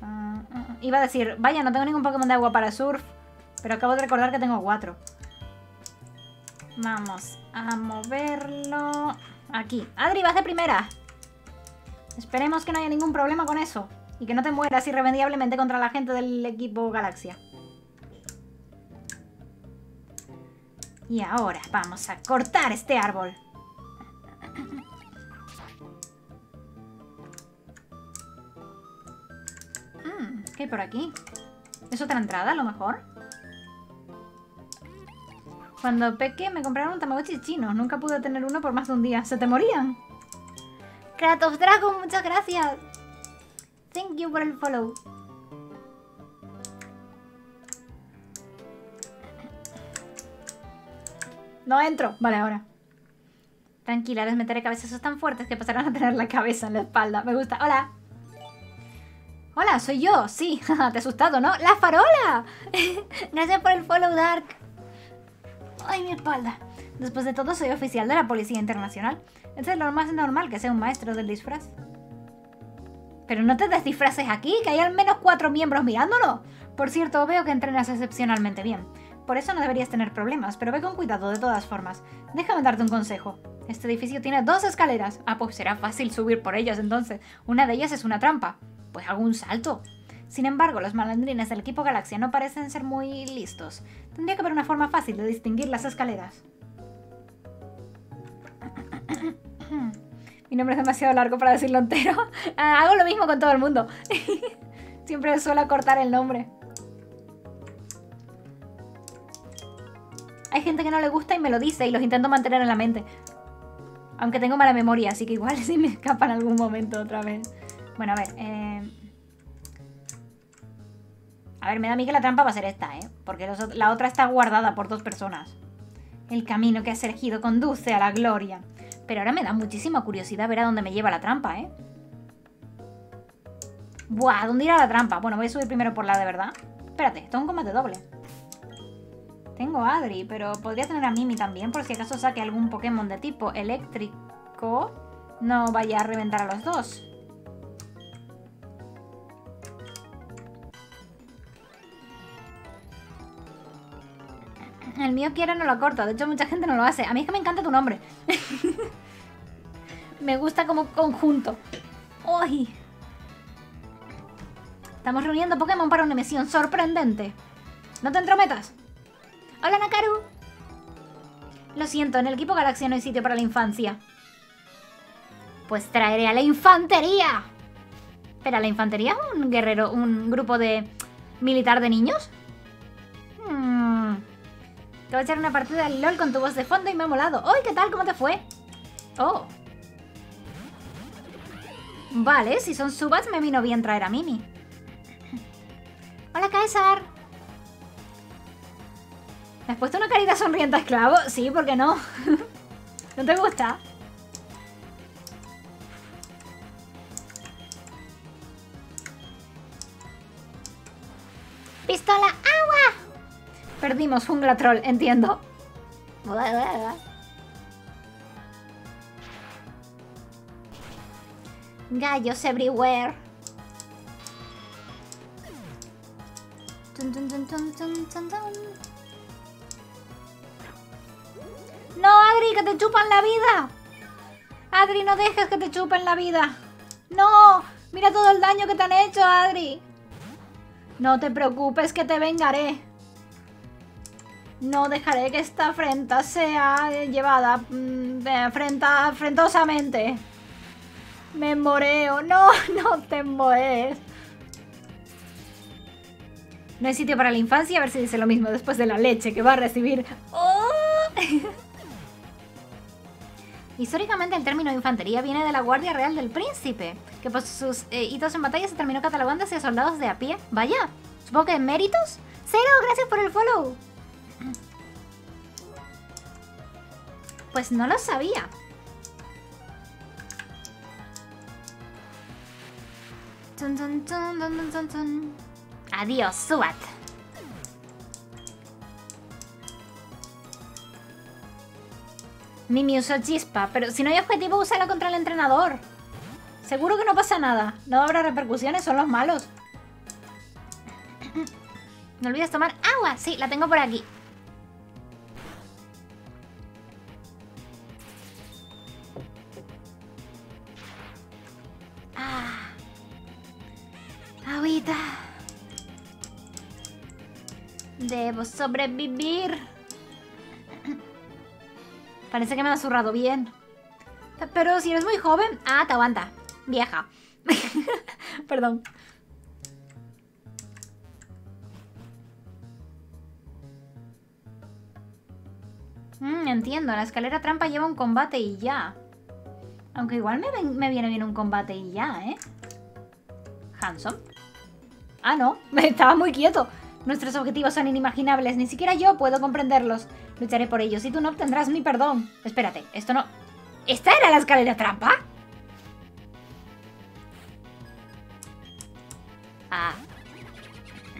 Ah, ah, ah. Iba a decir, vaya, no tengo ningún Pokémon de agua para surf. Pero acabo de recordar que tengo cuatro. Vamos a moverlo. Aquí. Adri, vas de primera. Esperemos que no haya ningún problema con eso. Y que no te mueras irremediablemente contra la gente del equipo Galaxia. Y ahora vamos a cortar este árbol. Mm, ¿Qué hay por aquí? ¿Es otra entrada a lo mejor? Cuando peque me compraron un Tamagotchi chino. Nunca pude tener uno por más de un día. ¿Se te morían? Kratos Dragon, muchas gracias. Thank you por el follow. No entro. Vale, ahora. Tranquila, les meteré cabezazos tan fuertes que pasarán a tener la cabeza en la espalda. Me gusta. Hola. Hola, soy yo. Sí, te he asustado, ¿no? ¡La farola! Gracias por el follow, Dark. Ay, mi espalda. Después de todo, soy oficial de la Policía Internacional. Es lo más normal que sea un maestro del disfraz. Pero no te descifrases aquí, que hay al menos cuatro miembros mirándolo. Por cierto, veo que entrenas excepcionalmente bien. Por eso no deberías tener problemas, pero ve con cuidado de todas formas. Déjame darte un consejo. Este edificio tiene dos escaleras. Ah, pues será fácil subir por ellas entonces. Una de ellas es una trampa. Pues hago un salto. Sin embargo, los malandrines del equipo Galaxia no parecen ser muy listos. Tendría que haber una forma fácil de distinguir las escaleras. Mi nombre es demasiado largo para decirlo entero. Ah, hago lo mismo con todo el mundo. Siempre suelo cortar el nombre. Hay gente que no le gusta y me lo dice y los intento mantener en la mente. Aunque tengo mala memoria, así que igual si me escapa en algún momento otra vez. Bueno, a ver. Eh... A ver, me da a mí que la trampa va a ser esta, ¿eh? Porque la otra está guardada por dos personas. El camino que has elegido conduce a la gloria. Pero ahora me da muchísima curiosidad ver a dónde me lleva la trampa, ¿eh? Buah, ¿dónde irá la trampa? Bueno, voy a subir primero por la de verdad. Espérate, esto es un combate doble. Tengo a Adri, pero podría tener a Mimi también, por si acaso saque algún Pokémon de tipo eléctrico. No vaya a reventar a los dos. El mío quiere no lo corto, de hecho mucha gente no lo hace. A mí es que me encanta tu nombre. me gusta como conjunto. ¡Uy! Estamos reuniendo Pokémon para una misión sorprendente. No te entrometas. Hola Nakaru. Lo siento, en el equipo Galaxia no hay sitio para la infancia. Pues traeré a la infantería. Espera, ¿la infantería es un guerrero, un grupo de militar de niños? Hmm. Te voy a echar una partida de LOL con tu voz de fondo y me ha molado. ¡Uy! ¿Qué tal? ¿Cómo te fue? Oh. Vale, si son subas me vino bien traer a Mimi. Hola, Caesar. ¿Me has puesto una carita sonriente a esclavo? Sí, ¿por qué no? ¿No te gusta? ¡Pistola! ¡Agua! Perdimos Jungla Troll, entiendo. Gallos everywhere. ¡No, Adri, que te chupan la vida! Adri, no dejes que te chupen la vida. ¡No! Mira todo el daño que te han hecho, Adri. No te preocupes que te vengaré. No dejaré que esta afrenta sea llevada mm, afrenta, afrentosamente. Me moreo. No, no te moes. No hay sitio para la infancia. A ver si dice lo mismo después de la leche que va a recibir. ¡Oh! Históricamente el término infantería viene de la Guardia Real del Príncipe, que por sus eh, hitos en batalla se terminó catalogando hacia soldados de a pie. Vaya, supongo que méritos. Cero, gracias por el follow. Pues no lo sabía. Adiós, Suat. Mimi usó chispa, pero si no hay objetivo, úsala contra el entrenador. Seguro que no pasa nada. No habrá repercusiones, son los malos. No olvides tomar agua. Sí, la tengo por aquí. Sobrevivir. Parece que me ha zurrado bien. Pero si eres muy joven... Ah, te aguanta. Vieja. Perdón. Mm, entiendo, la escalera trampa lleva un combate y ya. Aunque igual me, me viene bien un combate y ya, ¿eh? Hanson. Ah, no, estaba muy quieto. Nuestros objetivos son inimaginables, ni siquiera yo puedo comprenderlos. Lucharé por ellos y tú no obtendrás mi perdón. Espérate, esto no... ¿Esta era la escalera trampa? Ah.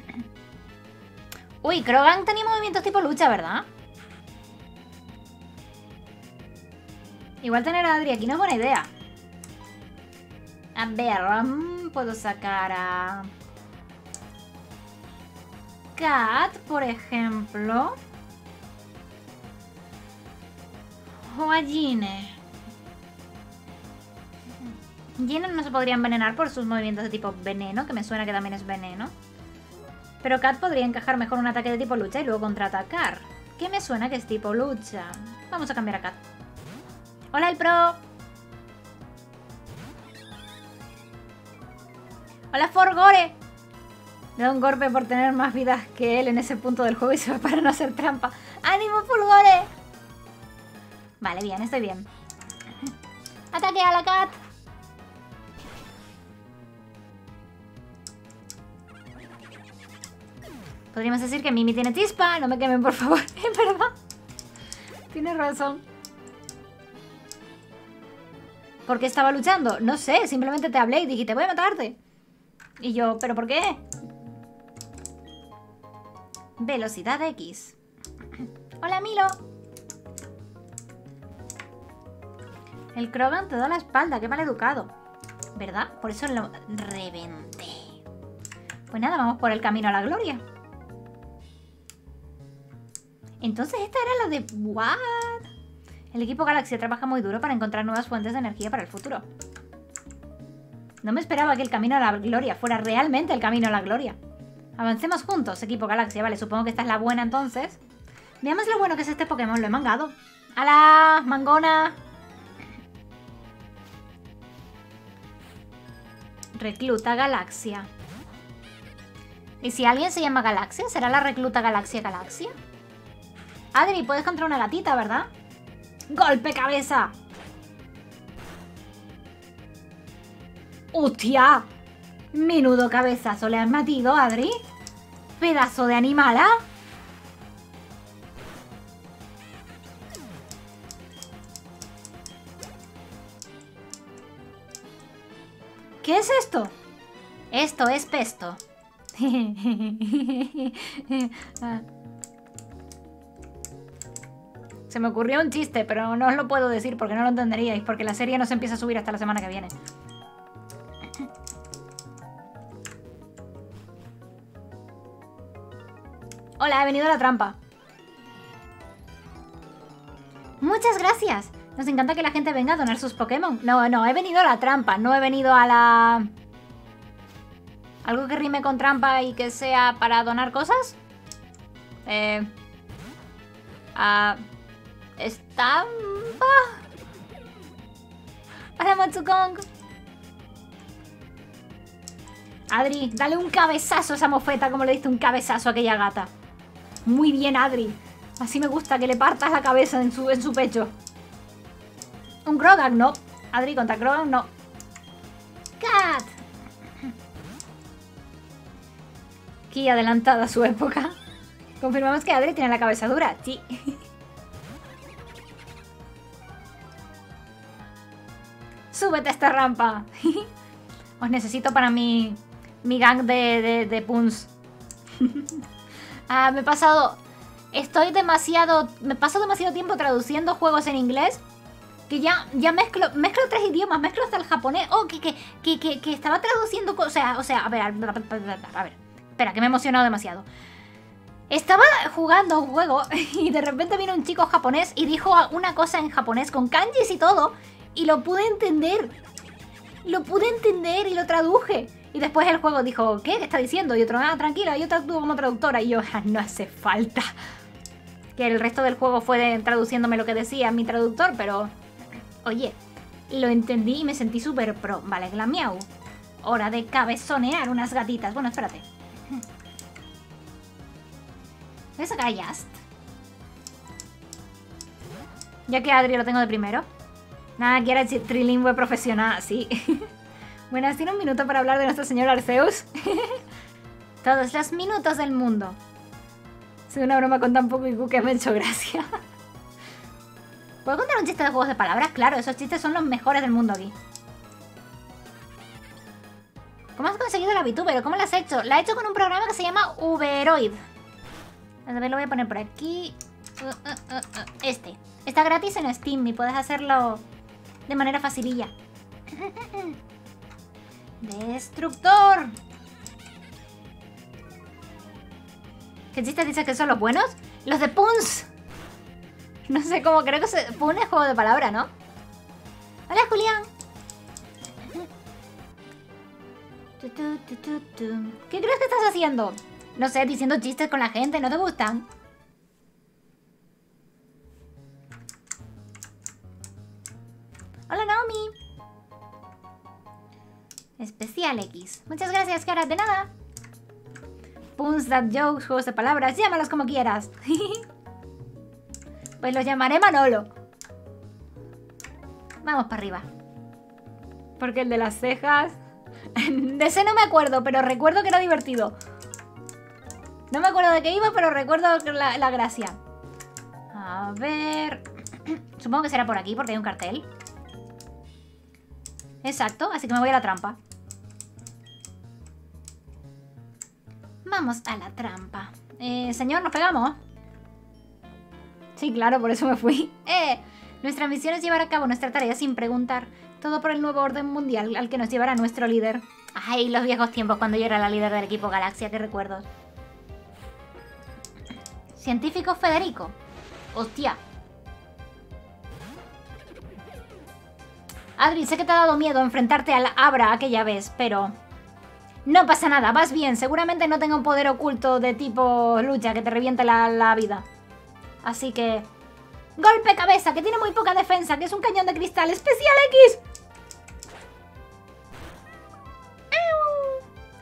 Uy, Krogan tenía movimientos tipo lucha, ¿verdad? Igual tener a Adri aquí no es buena idea. A ver, um, puedo sacar a... Cat, por ejemplo. O a Gine. Gine no se podría envenenar por sus movimientos de tipo veneno, que me suena que también es veneno. Pero Cat podría encajar mejor un ataque de tipo lucha y luego contraatacar. Que me suena que es tipo lucha. Vamos a cambiar a Cat. ¡Hola, el pro! ¡Hola, Forgore! Le da un golpe por tener más vidas que él en ese punto del juego y se va para no hacer trampa. ¡Ánimo, Fulgore! Vale, bien, estoy bien. ¡Ataque a la cat! Podríamos decir que Mimi tiene chispa. No me quemen, por favor. Es verdad. Tienes razón. ¿Por qué estaba luchando? No sé, simplemente te hablé y dijiste, voy a matarte. Y yo, ¿pero por qué? Velocidad X. Hola, Milo. El Krogan te da la espalda, qué mal educado. ¿Verdad? Por eso lo reventé. Pues nada, vamos por el camino a la gloria. Entonces esta era la de... ¿What? El equipo Galaxia trabaja muy duro para encontrar nuevas fuentes de energía para el futuro. No me esperaba que el camino a la gloria fuera realmente el camino a la gloria. Avancemos juntos, equipo Galaxia. Vale, supongo que esta es la buena entonces. Veamos lo bueno que es este Pokémon. Lo he mangado. ¡Hala! ¡Mangona! Recluta Galaxia. ¿Y si alguien se llama Galaxia? ¿Será la recluta Galaxia Galaxia? Adri, puedes contra una gatita, ¿verdad? ¡Golpe cabeza! ¡Hostia! Menudo cabezazo le has metido, Adri. Pedazo de animala. ¿Qué es esto? Esto es pesto. Se me ocurrió un chiste, pero no os lo puedo decir porque no lo entenderíais, porque la serie no se empieza a subir hasta la semana que viene. Hola, he venido a la trampa. Muchas gracias. Nos encanta que la gente venga a donar sus Pokémon. No, no, he venido a la trampa, no he venido a la... ¿Algo que rime con trampa y que sea para donar cosas? Eh... A... Estampa. Hola, Matsukong. Adri, dale un cabezazo a esa mofeta como le diste un cabezazo a aquella gata. Muy bien, Adri. Así me gusta que le partas la cabeza en su, en su pecho. Un Krogan, no. Adri contra Krogan, no. Cat. Aquí adelantada su época. Confirmamos que Adri tiene la cabeza dura. Sí. súbete a esta rampa. Os necesito para mi, mi gang de, de, puns. ah, me he pasado... Estoy demasiado... Me paso demasiado tiempo traduciendo juegos en inglés que ya, ya mezclo, mezclo tres idiomas, mezclo hasta el japonés. Oh, que, que, que, que, estaba traduciendo cosas. O sea, o sea, a ver, a ver, a ver. Espera, que me he emocionado demasiado. Estaba jugando un juego y de repente vino un chico japonés y dijo una cosa en japonés con kanjis y todo y lo pude entender. Lo pude entender y lo traduje. Y después el juego dijo, ¿qué? ¿Qué está diciendo? Y otro, ah, tranquila, yo actúo como traductora. Y yo, ah, no hace falta. Que el resto del juego fue traduciéndome lo que decía mi traductor, pero... Oye, lo entendí y me sentí súper pro. Vale, Glamiau. Hora de cabezonear unas gatitas. Bueno, espérate. Voy a sacar a Just. Ya que Adri lo tengo de primero. Nada, quiera decir trilingüe profesional, sí. Buenas, ¿tiene un minuto para hablar de nuestro señor Arceus? Todos los minutos del mundo. Soy una broma con tan poco IQ que me ha hecho gracia. ¿Puedo contar un chiste de juegos de palabras? Claro, esos chistes son los mejores del mundo aquí. ¿Cómo has conseguido la VTuber? ¿Cómo la has hecho? La he hecho con un programa que se llama Uberoid. A ver, lo voy a poner por aquí. Uh, uh, uh, este. Está gratis en Steam y puedes hacerlo de manera facililla. ¡Destructor! ¿Qué chiste dices que son los buenos? ¡Los de Puns! No sé cómo, creo que se Pun es juego de palabra, ¿no? Hola, Julián. ¿Qué crees que estás haciendo? No sé, diciendo chistes con la gente, ¿no te gustan? Hola, Naomi. Especial X. Muchas gracias, cara. De nada. Puns, that jokes, juegos de palabras. Llámalos como quieras. pues los llamaré Manolo. Vamos para arriba. Porque el de las cejas... De ese no me acuerdo, pero recuerdo que era divertido. No me acuerdo de qué iba, pero recuerdo la, la gracia. A ver... Supongo que será por aquí, porque hay un cartel. Exacto, así que me voy a la trampa. Vamos a la trampa. Eh, señor, ¿nos pegamos? Sí, claro, por eso me fui. ¡Eh! Nuestra misión es llevar a cabo nuestra tarea sin preguntar. Todo por el nuevo orden mundial al que nos llevará nuestro líder. Ay, los viejos tiempos cuando yo era la líder del equipo Galaxia, qué recuerdos. Científico Federico. Hostia. Adri, sé que te ha dado miedo enfrentarte al Abra aquella vez, pero... No pasa nada, vas bien. Seguramente no tenga un poder oculto de tipo lucha que te reviente la, la vida. Así que... Golpe cabeza, que tiene muy poca defensa, que es un cañón de cristal. ¡Especial X!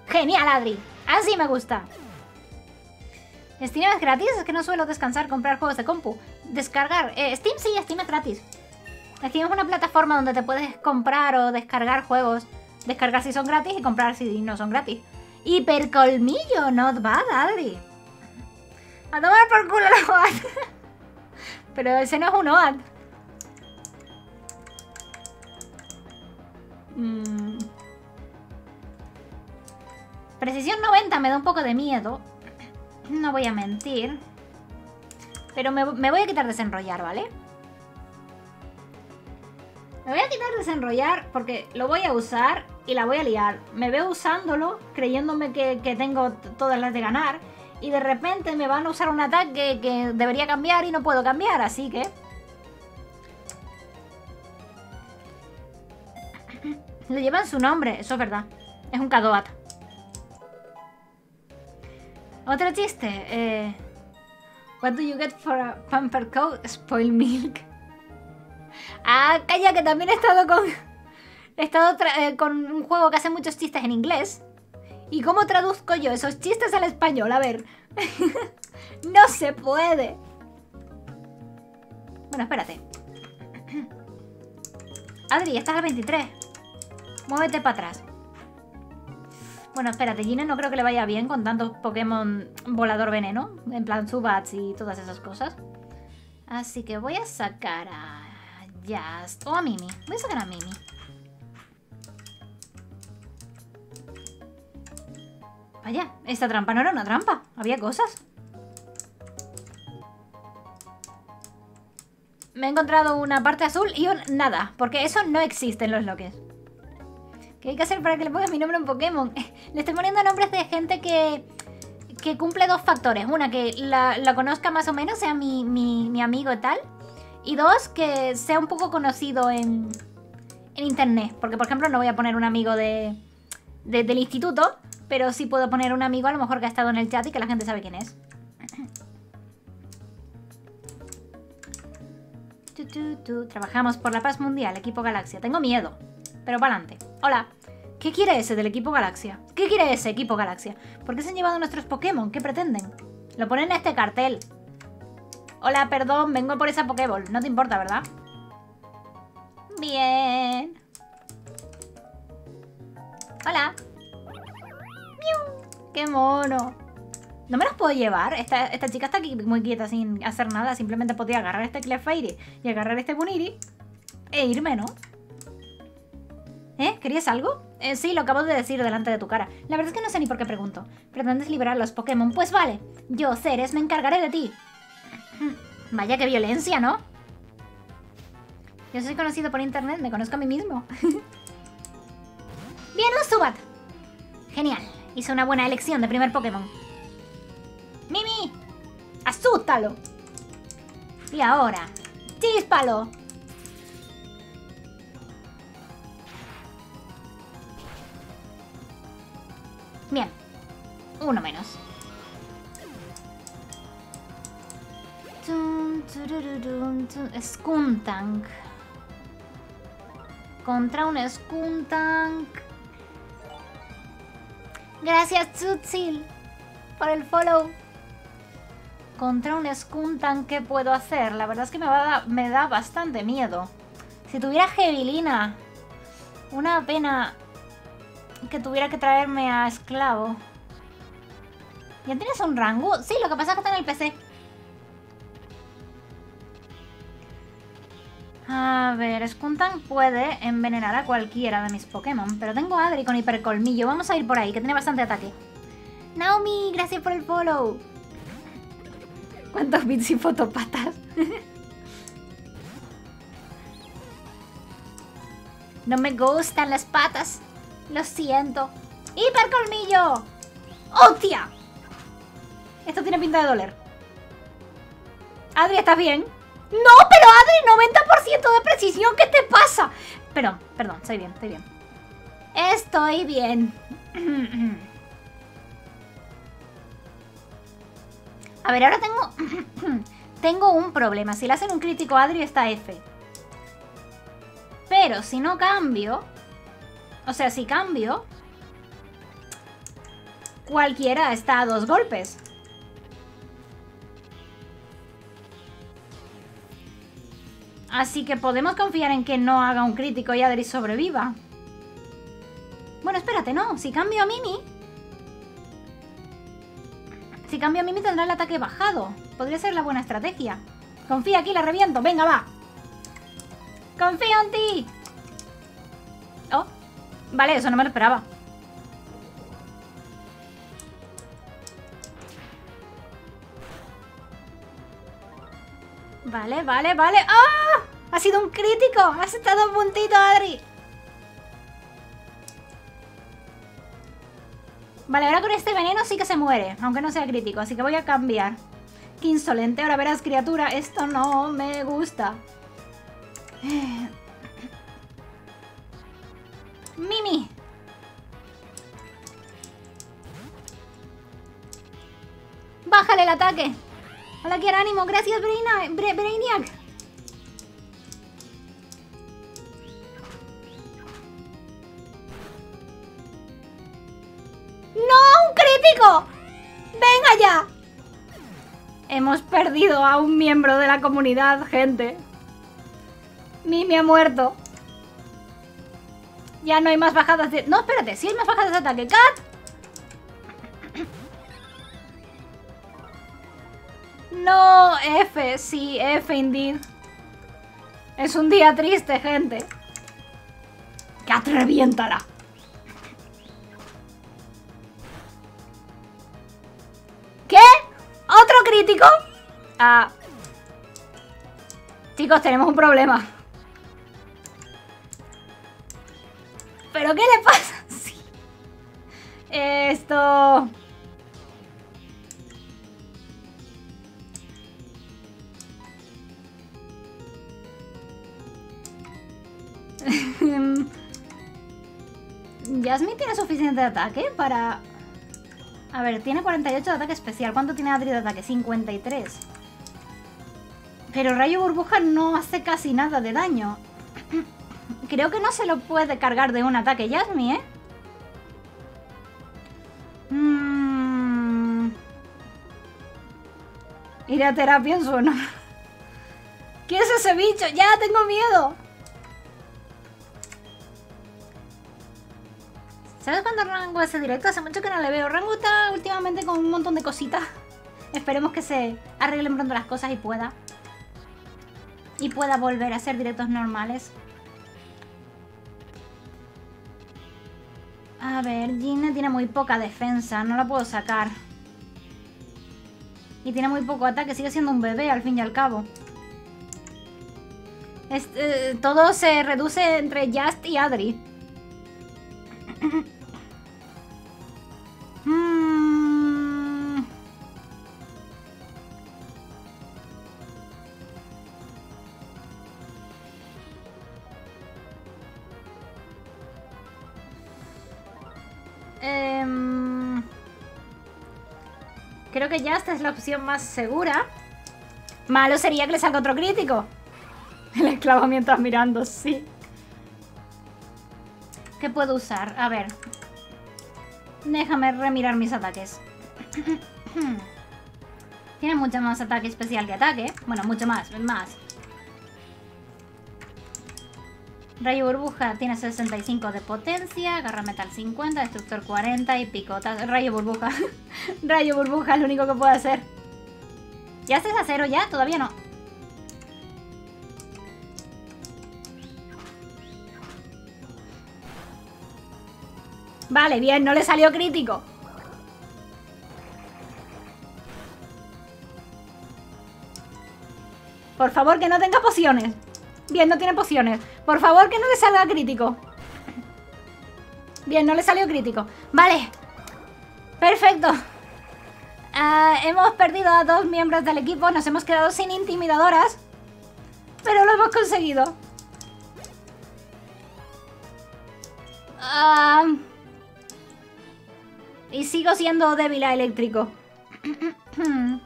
Genial, Adri. Así me gusta. ¿Steam es gratis? Es que no suelo descansar comprar juegos de compu. Descargar. Eh, Steam sí, Steam es gratis. Steam es una plataforma donde te puedes comprar o descargar juegos. Descargar si son gratis y comprar si no son gratis. Hipercolmillo, not bad, Adri. A tomar por culo la OAD. Pero ese no es un OAD. Mm. Precisión 90 me da un poco de miedo. No voy a mentir. Pero me, me voy a quitar desenrollar, ¿vale? Me voy a quitar desenrollar porque lo voy a usar y la voy a liar. Me veo usándolo, creyéndome que, tengo todas las de ganar. Y de repente me van a usar un ataque que debería cambiar y no puedo cambiar, así que... Le llevan su nombre, eso es verdad. Es un Kadoat. Otro chiste. Eh, What do you get for a pamper coat? Spoil milk. Ah, calla, que también he estado con... He estado eh, con un juego que hace muchos chistes en inglés. ¿Y cómo traduzco yo esos chistes al español? A ver. no se puede. Bueno, espérate. Adri, estás al 23. Muévete para atrás. Bueno, espérate, Gina no creo que le vaya bien con tantos Pokémon volador veneno. En plan Subats y todas esas cosas. Así que voy a sacar a Just... O a Mimi. Voy a sacar a Mimi. Vaya, esta trampa no era una trampa. Había cosas. Me he encontrado una parte azul y nada. Porque eso no existe en los loques. ¿Qué hay que hacer para que le pongas mi nombre en Pokémon? le estoy poniendo nombres de gente que, que cumple dos factores. Una, que la, conozca más o menos, sea mi, mi amigo y tal. Y dos, que sea un poco conocido en, en internet. Porque, por ejemplo, no voy a poner un amigo de, del instituto, pero sí puedo poner un amigo a lo mejor que ha estado en el chat y que la gente sabe quién es. Trabajamos por la paz mundial, equipo Galaxia. Tengo miedo, pero para adelante. Hola. ¿Qué quiere ese del equipo Galaxia? ¿Qué quiere ese equipo Galaxia? ¿Por qué se han llevado nuestros Pokémon? ¿Qué pretenden? Lo ponen en este cartel. Hola, perdón, vengo por esa Pokéball. No te importa, ¿verdad? Bien. Hola. ¡Qué mono! ¿No me los puedo llevar? Esta, chica está aquí muy quieta sin hacer nada. Simplemente podría agarrar este Clefairy y agarrar este Buniri e irme, ¿no? ¿Eh? ¿Querías algo? Eh, sí, lo acabo de decir delante de tu cara. La verdad es que no sé ni por qué pregunto. ¿Pretendes liberar los Pokémon? Pues vale. Yo, Ceres, me encargaré de ti. Vaya, qué violencia, ¿no? Yo soy conocido por internet, me conozco a mí mismo. Bien ¡Adiós, Zubat! Genial. Hice una buena elección de primer Pokémon. ¡Mimi! ¡Asústalo! Y ahora, ¡chíspalo! Bien. Uno menos. Skuntank. Contra un Skuntank. Gracias, Tsutzil, por el follow. Contra un Skuntank, ¿qué puedo hacer? La verdad es que me, da, bastante miedo. Si tuviera Jevilina, una pena que tuviera que traerme a esclavo. ¿Ya tienes un rango? Sí, lo que pasa es que está en el PC. A ver, Skuntank puede envenenar a cualquiera de mis Pokémon, pero tengo a Adri con hipercolmillo. Vamos a ir por ahí, que tiene bastante ataque. Naomi, gracias por el follow. ¿Cuántos bits y fotopatas? no me gustan las patas. Lo siento. ¡Hipercolmillo! ¡Hostia! Esto tiene pinta de doler. Adri, ¿estás bien? ¡No, pero Adri, 90% de precisión! ¿Qué te pasa? Perdón, perdón, estoy bien, estoy bien. Estoy bien. A ver, ahora tengo... tengo un problema. Si le hacen un crítico a Adri, está F. Pero si no cambio... O sea, si cambio... Cualquiera está a dos golpes. Así que podemos confiar en que no haga un crítico y Adri sobreviva. Bueno, espérate, no. Si cambio a Mimi... Si cambio a Mimi tendrá el ataque bajado. Podría ser la buena estrategia. Confía aquí, la reviento. Venga, va. Confío en ti. Oh. Vale, eso no me lo esperaba. Vale, vale, vale. ¡Ah! ¡Ha sido un crítico! ¡Has estado un puntito, Adri! Vale, ahora con este veneno sí que se muere, aunque no sea crítico, así que voy a cambiar. Qué insolente, ahora verás, criatura, esto no me gusta. Mimi. Bájale el ataque. Hola, quiero ánimo. Gracias, Brainiac. Brainiac. ¡No! ¡Un crítico! ¡Venga ya! Hemos perdido a un miembro de la comunidad, gente. Mimi ha muerto. Ya no hay más bajadas de... No, espérate, sí hay más bajadas de ataque. ¡Cat! No, F, sí, F indeed. Es un día triste, gente. ¡Cat, reviéntala! ¿Qué? ¿Otro crítico? Ah. Chicos, tenemos un problema. ¿Pero qué le pasa? Sí. Esto... Jasmine tiene suficiente ataque para... A ver, tiene 48 de ataque especial. ¿Cuánto tiene Adri de ataque? 53. Pero Rayo Burbuja no hace casi nada de daño. Creo que no se lo puede cargar de un ataque Jasmine, ¿eh? Mm. Iré a terapia en su honor. ¿Qué es ese bicho? ¡Ya tengo miedo! ¿Sabes cuándo Rango hace directo? Hace mucho que no le veo. Rango está últimamente con un montón de cositas. Esperemos que se arreglen pronto las cosas y pueda. Y pueda volver a hacer directos normales. A ver, Gina tiene muy poca defensa. No la puedo sacar. Y tiene muy poco ataque. Sigue siendo un bebé al fin y al cabo. Este, todo se reduce entre Just y Adri. Em, Creo que ya esta es la opción más segura. Malo sería que le salga otro crítico. El esclavo mientras mirando, sí. ¿Qué puedo usar? A ver. Déjame remirar mis ataques. Tiene mucho más ataque especial que ataque. Bueno, mucho más, más. Rayo burbuja tiene 65 de potencia, garra metal 50, destructor 40 y picotas. Rayo burbuja. Rayo burbuja es lo único que puedo hacer. ¿Ya estás a cero ya? Todavía no. Vale, bien, no le salió crítico. Por favor, que no tenga pociones. Bien, no tiene pociones. Por favor, que no le salga crítico. Bien, no le salió crítico. Vale. Perfecto. Ah, hemos perdido a dos miembros del equipo. Nos hemos quedado sin intimidadoras. Pero lo hemos conseguido. Ah, y sigo siendo débil a eléctrico.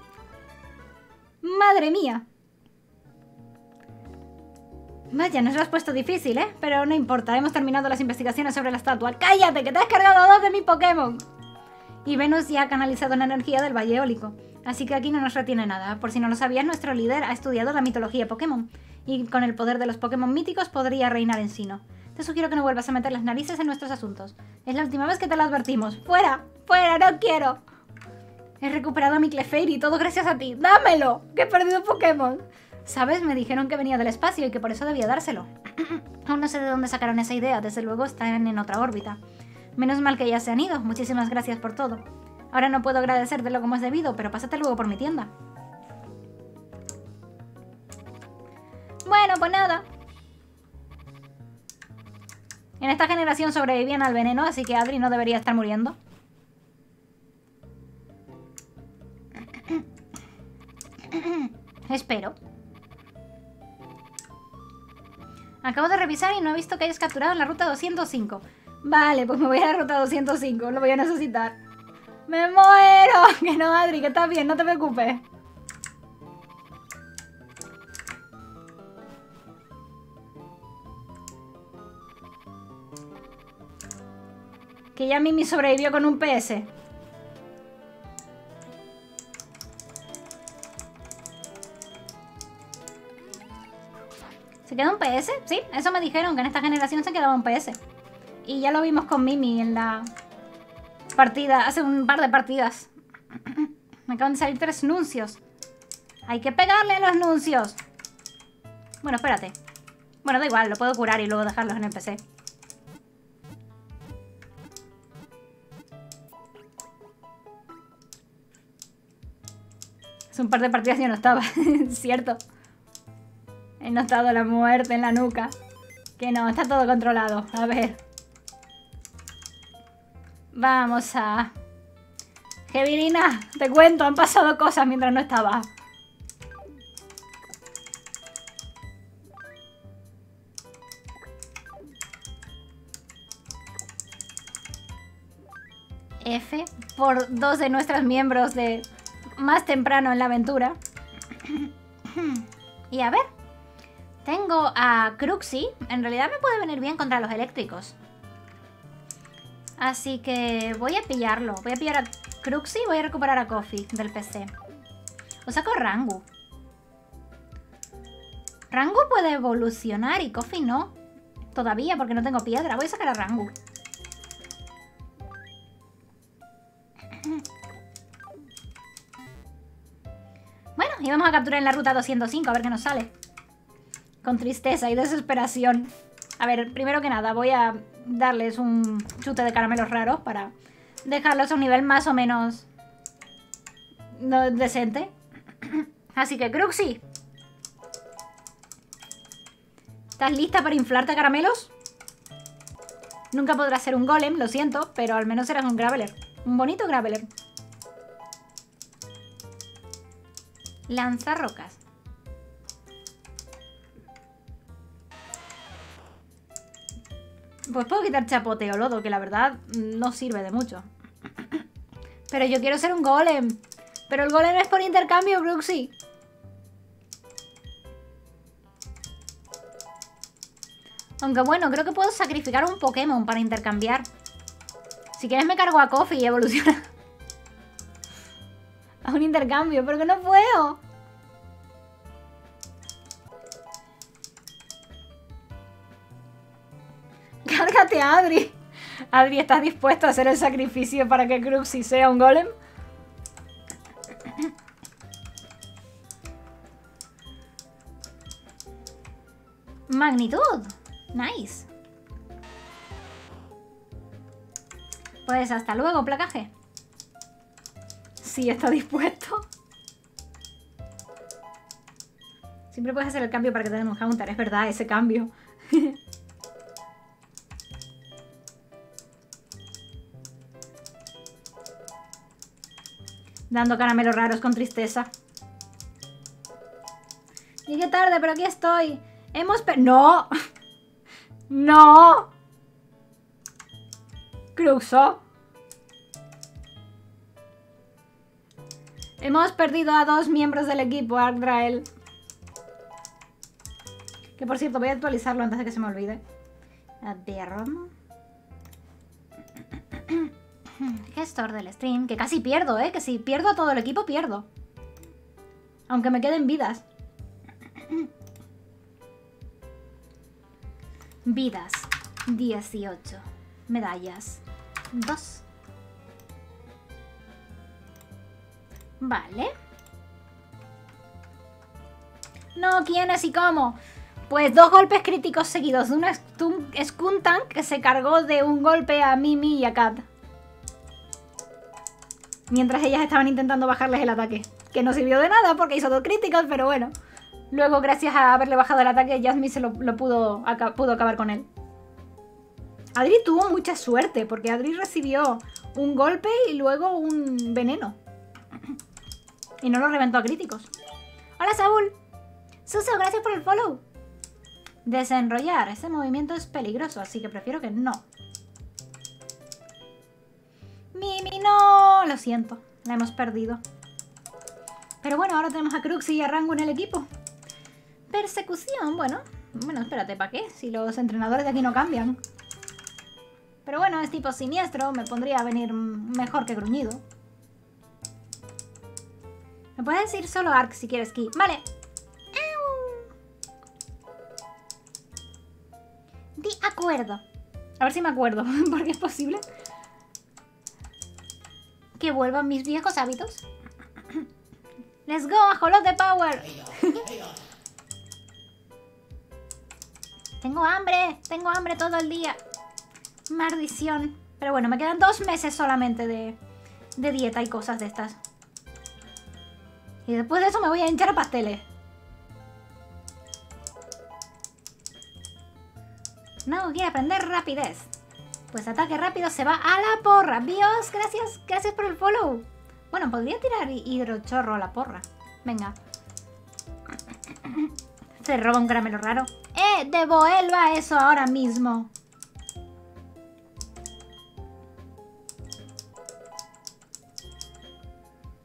Madre mía. Vaya, nos lo has puesto difícil, ¿eh? Pero no importa, hemos terminado las investigaciones sobre la estatua. ¡Cállate, que te has cargado dos de mis Pokémon! Y Venus ya ha canalizado la energía del Valle Eólico. Así que aquí no nos retiene nada. Por si no lo sabías, nuestro líder ha estudiado la mitología Pokémon. Y con el poder de los Pokémon míticos podría reinar en Sino. Te sugiero que no vuelvas a meter las narices en nuestros asuntos. Es la última vez que te lo advertimos. ¡Fuera! ¡Fuera! ¡No quiero! He recuperado a mi Clefairy, todo gracias a ti. ¡Dámelo! ¡Que he perdido Pokémon! ¿Sabes? Me dijeron que venía del espacio y que por eso debía dárselo. Aún no sé de dónde sacaron esa idea, desde luego están en otra órbita. Menos mal que ya se han ido, muchísimas gracias por todo. Ahora no puedo agradecértelo como es debido, pero pásate luego por mi tienda. Bueno, pues nada. En esta generación sobrevivían al veneno, así que Adri no debería estar muriendo. Espero. Acabo de revisar y no he visto que hayas capturado en la ruta 205. Vale, pues me voy a la ruta 205, lo voy a necesitar. ¡Me muero! Que no, Adri, que estás bien, no te preocupes. Que ya Mimi sobrevivió con un PS. ¿Se queda un PS? Sí, eso me dijeron, que en esta generación se quedaba un PS. Y ya lo vimos con Mimi en la partida, hace un par de partidas. me acaban de salir tres nuncios. Hay que pegarle a los nuncios. Bueno, espérate. Bueno, da igual, lo puedo curar y luego dejarlos en el PC. Hace un par de partidas yo no estaba, cierto. He notado la muerte en la nuca. Que no, está todo controlado. A ver. Vamos a... Gevirina, te cuento, han pasado cosas mientras no estaba. F por dos de nuestros miembros de más temprano en la aventura. y a ver. Tengo a Cruxy. En realidad me puede venir bien contra los eléctricos. Así que voy a pillarlo. Voy a pillar a Cruxy y voy a recuperar a Coffee del PC. O saco a Rangu. Rangu puede evolucionar y Coffee no. Todavía, porque no tengo piedra. Voy a sacar a Rangu. Y vamos a capturar en la ruta 205, a ver qué nos sale. Con tristeza y desesperación. A ver, primero que nada, voy a darles un chute de caramelos raros para dejarlos a un nivel más o menos decente. Así que, Cruxy. ¿Estás lista para inflarte caramelos? Nunca podrás ser un golem, lo siento, pero al menos serás un graveler. Un bonito graveler. Lanza rocas. Pues puedo quitar chapote o lodo, que la verdad no sirve de mucho. Pero yo quiero ser un golem. Pero el golem es por intercambio, Bruxy. Aunque bueno, creo que puedo sacrificar un Pokémon para intercambiar. Si quieres me cargo a Coffee y evoluciona. a un intercambio, pero que no puedo. Cárgate Adri. Adri, ¿estás dispuesto a hacer el sacrificio para que Cruxy sea un golem? Magnitud. Nice. Pues hasta luego, placaje. Sí, está dispuesto. Siempre puedes hacer el cambio para que te den un counter. Es verdad, ese cambio. Dando caramelos raros con tristeza. Llegué tarde, pero aquí estoy. Hemos per... ¡No! ¡No! Cruxo. Hemos perdido a dos miembros del equipo, Argrael. Que por cierto, voy a actualizarlo antes de que se me olvide. A ver. Gestor del stream. Que casi pierdo, ¿eh? Que si pierdo a todo el equipo, pierdo. Aunque me queden vidas. Vidas. 18. Medallas. 2. Vale. No, ¿quién es y cómo? Pues dos golpes críticos seguidos de una Skuntank que se cargó de un golpe a Mimi y a Kat. Mientras ellas estaban intentando bajarles el ataque. Que no sirvió de nada porque hizo dos críticos, pero bueno. Luego, gracias a haberle bajado el ataque, Jasmine se lo, pudo, pudo acabar con él. Adri tuvo mucha suerte, porque Adri recibió un golpe y luego un veneno. Y no lo reventó a críticos. ¡Hola, Saúl! Suso, gracias por el follow. Desenrollar. Ese movimiento es peligroso, así que prefiero que no. Mimi, no. Lo siento, la hemos perdido. Pero bueno, ahora tenemos a Cruxy y a Rango en el equipo. Persecución, bueno. Bueno, espérate, ¿para qué? Si los entrenadores de aquí no cambian. Pero bueno, es tipo siniestro, me pondría a venir mejor que gruñido. Me puedes decir solo Ark si quieres Ki. Vale. De acuerdo. A ver si me acuerdo, porque es posible. Que vuelvan mis viejos hábitos. Let's go, ajolote power. tengo hambre, tengo hambre todo el día. Maldición. Pero bueno, me quedan dos meses solamente de, de dieta y cosas de estas. Y después de eso me voy a hinchar a pasteles. No, quiere aprender rapidez. Pues ataque rápido se va a la porra. Dios, gracias, gracias por el follow. Bueno, podría tirar hidrochorro a la porra. Venga. Se roba un caramelo raro. ¡Eh! ¡Devuelva eso ahora mismo!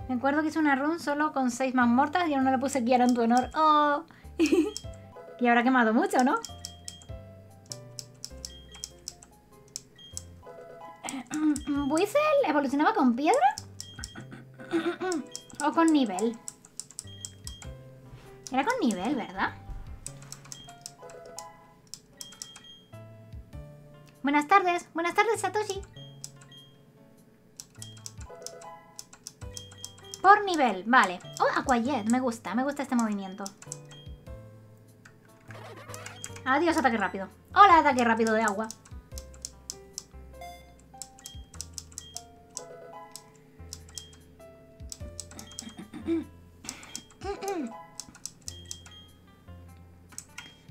Me acuerdo que hice una run solo con seis más mortas y aún no le puse quiero en tu honor. ¡Oh! y habrá quemado mucho, ¿no? ¿Buizel evolucionaba con piedra? ¿O con nivel? Era con nivel, ¿verdad? Buenas tardes. Buenas tardes, Satoshi. Por nivel, vale. Oh, Aquajet, me gusta, me gusta este movimiento. Adiós, ataque rápido. Hola, ataque rápido de agua.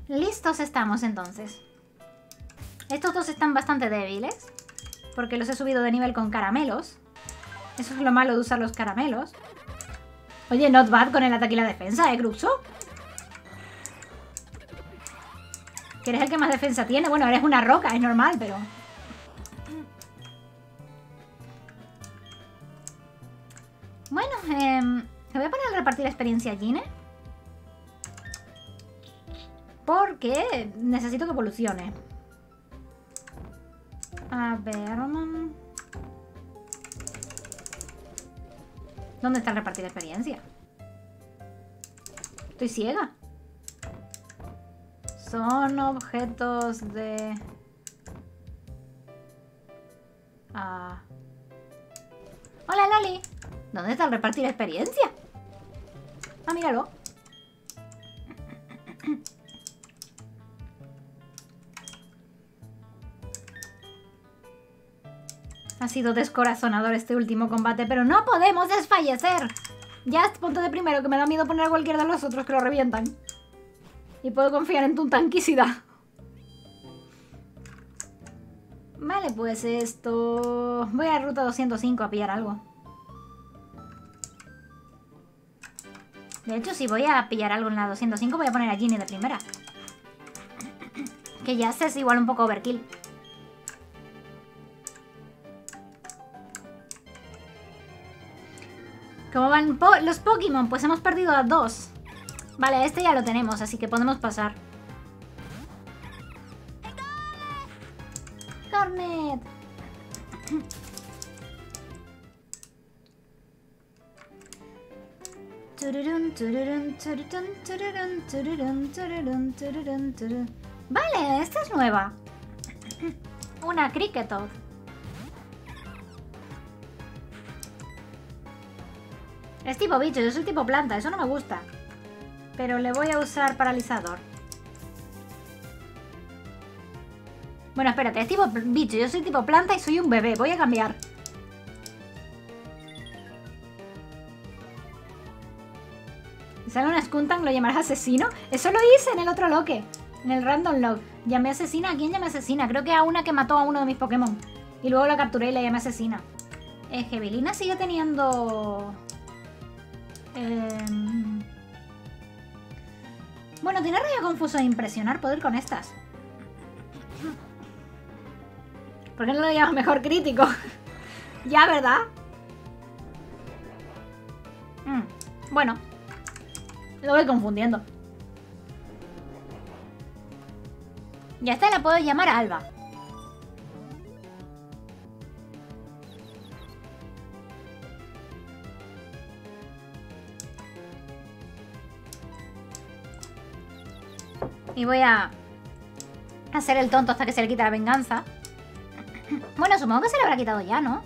Listos estamos entonces. Estos dos están bastante débiles. Porque los he subido de nivel con caramelos. Eso es lo malo de usar los caramelos. Oye, not bad con el ataque y la defensa, ¿eh, Gruxo? Que eres el que más defensa tiene. Bueno, eres una roca, es normal, pero... Bueno, eh, me voy a poner a repartir la experiencia a Gine. Porque necesito que evolucione. A ver... ¿Dónde está el repartir experiencia? Estoy ciega. Son objetos de... Ah. Hola, Loli. ¿Dónde está el repartir experiencia? Ah, míralo. Ha sido descorazonador este último combate, pero no podemos desfallecer. Ya punto de primero, que me da miedo poner a cualquiera de los otros que lo revientan. Y puedo confiar en tu tanquicidad. Vale, pues esto... Voy a ruta 205 a pillar algo. De hecho, si voy a pillar algo en la 205, voy a poner a Ginny de primera. Que ya es igual un poco overkill. ¿Cómo van los Pokémon? Pues hemos perdido a dos. Vale, este ya lo tenemos, así que podemos pasar. Cornet. Vale, esta es nueva. Una Cricketod. Es tipo bicho, yo soy tipo planta, eso no me gusta. Pero le voy a usar paralizador. Bueno, espérate, es tipo bicho, yo soy tipo planta y soy un bebé. Voy a cambiar. Si sale un Skuntank, ¿lo llamarás asesino? Eso lo hice en el otro loque. En el random log. Llamé asesina. ¿A quién llamé asesina? Creo que a una que mató a uno de mis Pokémon. Y luego la capturé y la llamé asesina. Gebilina sigue teniendo... Em, bueno, tiene rayo confuso de impresionar poder con estas. ¿Por qué no lo llamas mejor crítico? ya, ¿verdad? Mm, bueno. Lo voy confundiendo. Ya está, la puedo llamar Alba. Y voy a hacer el tonto hasta que se le quite la venganza. Bueno, supongo que se le habrá quitado ya, ¿no?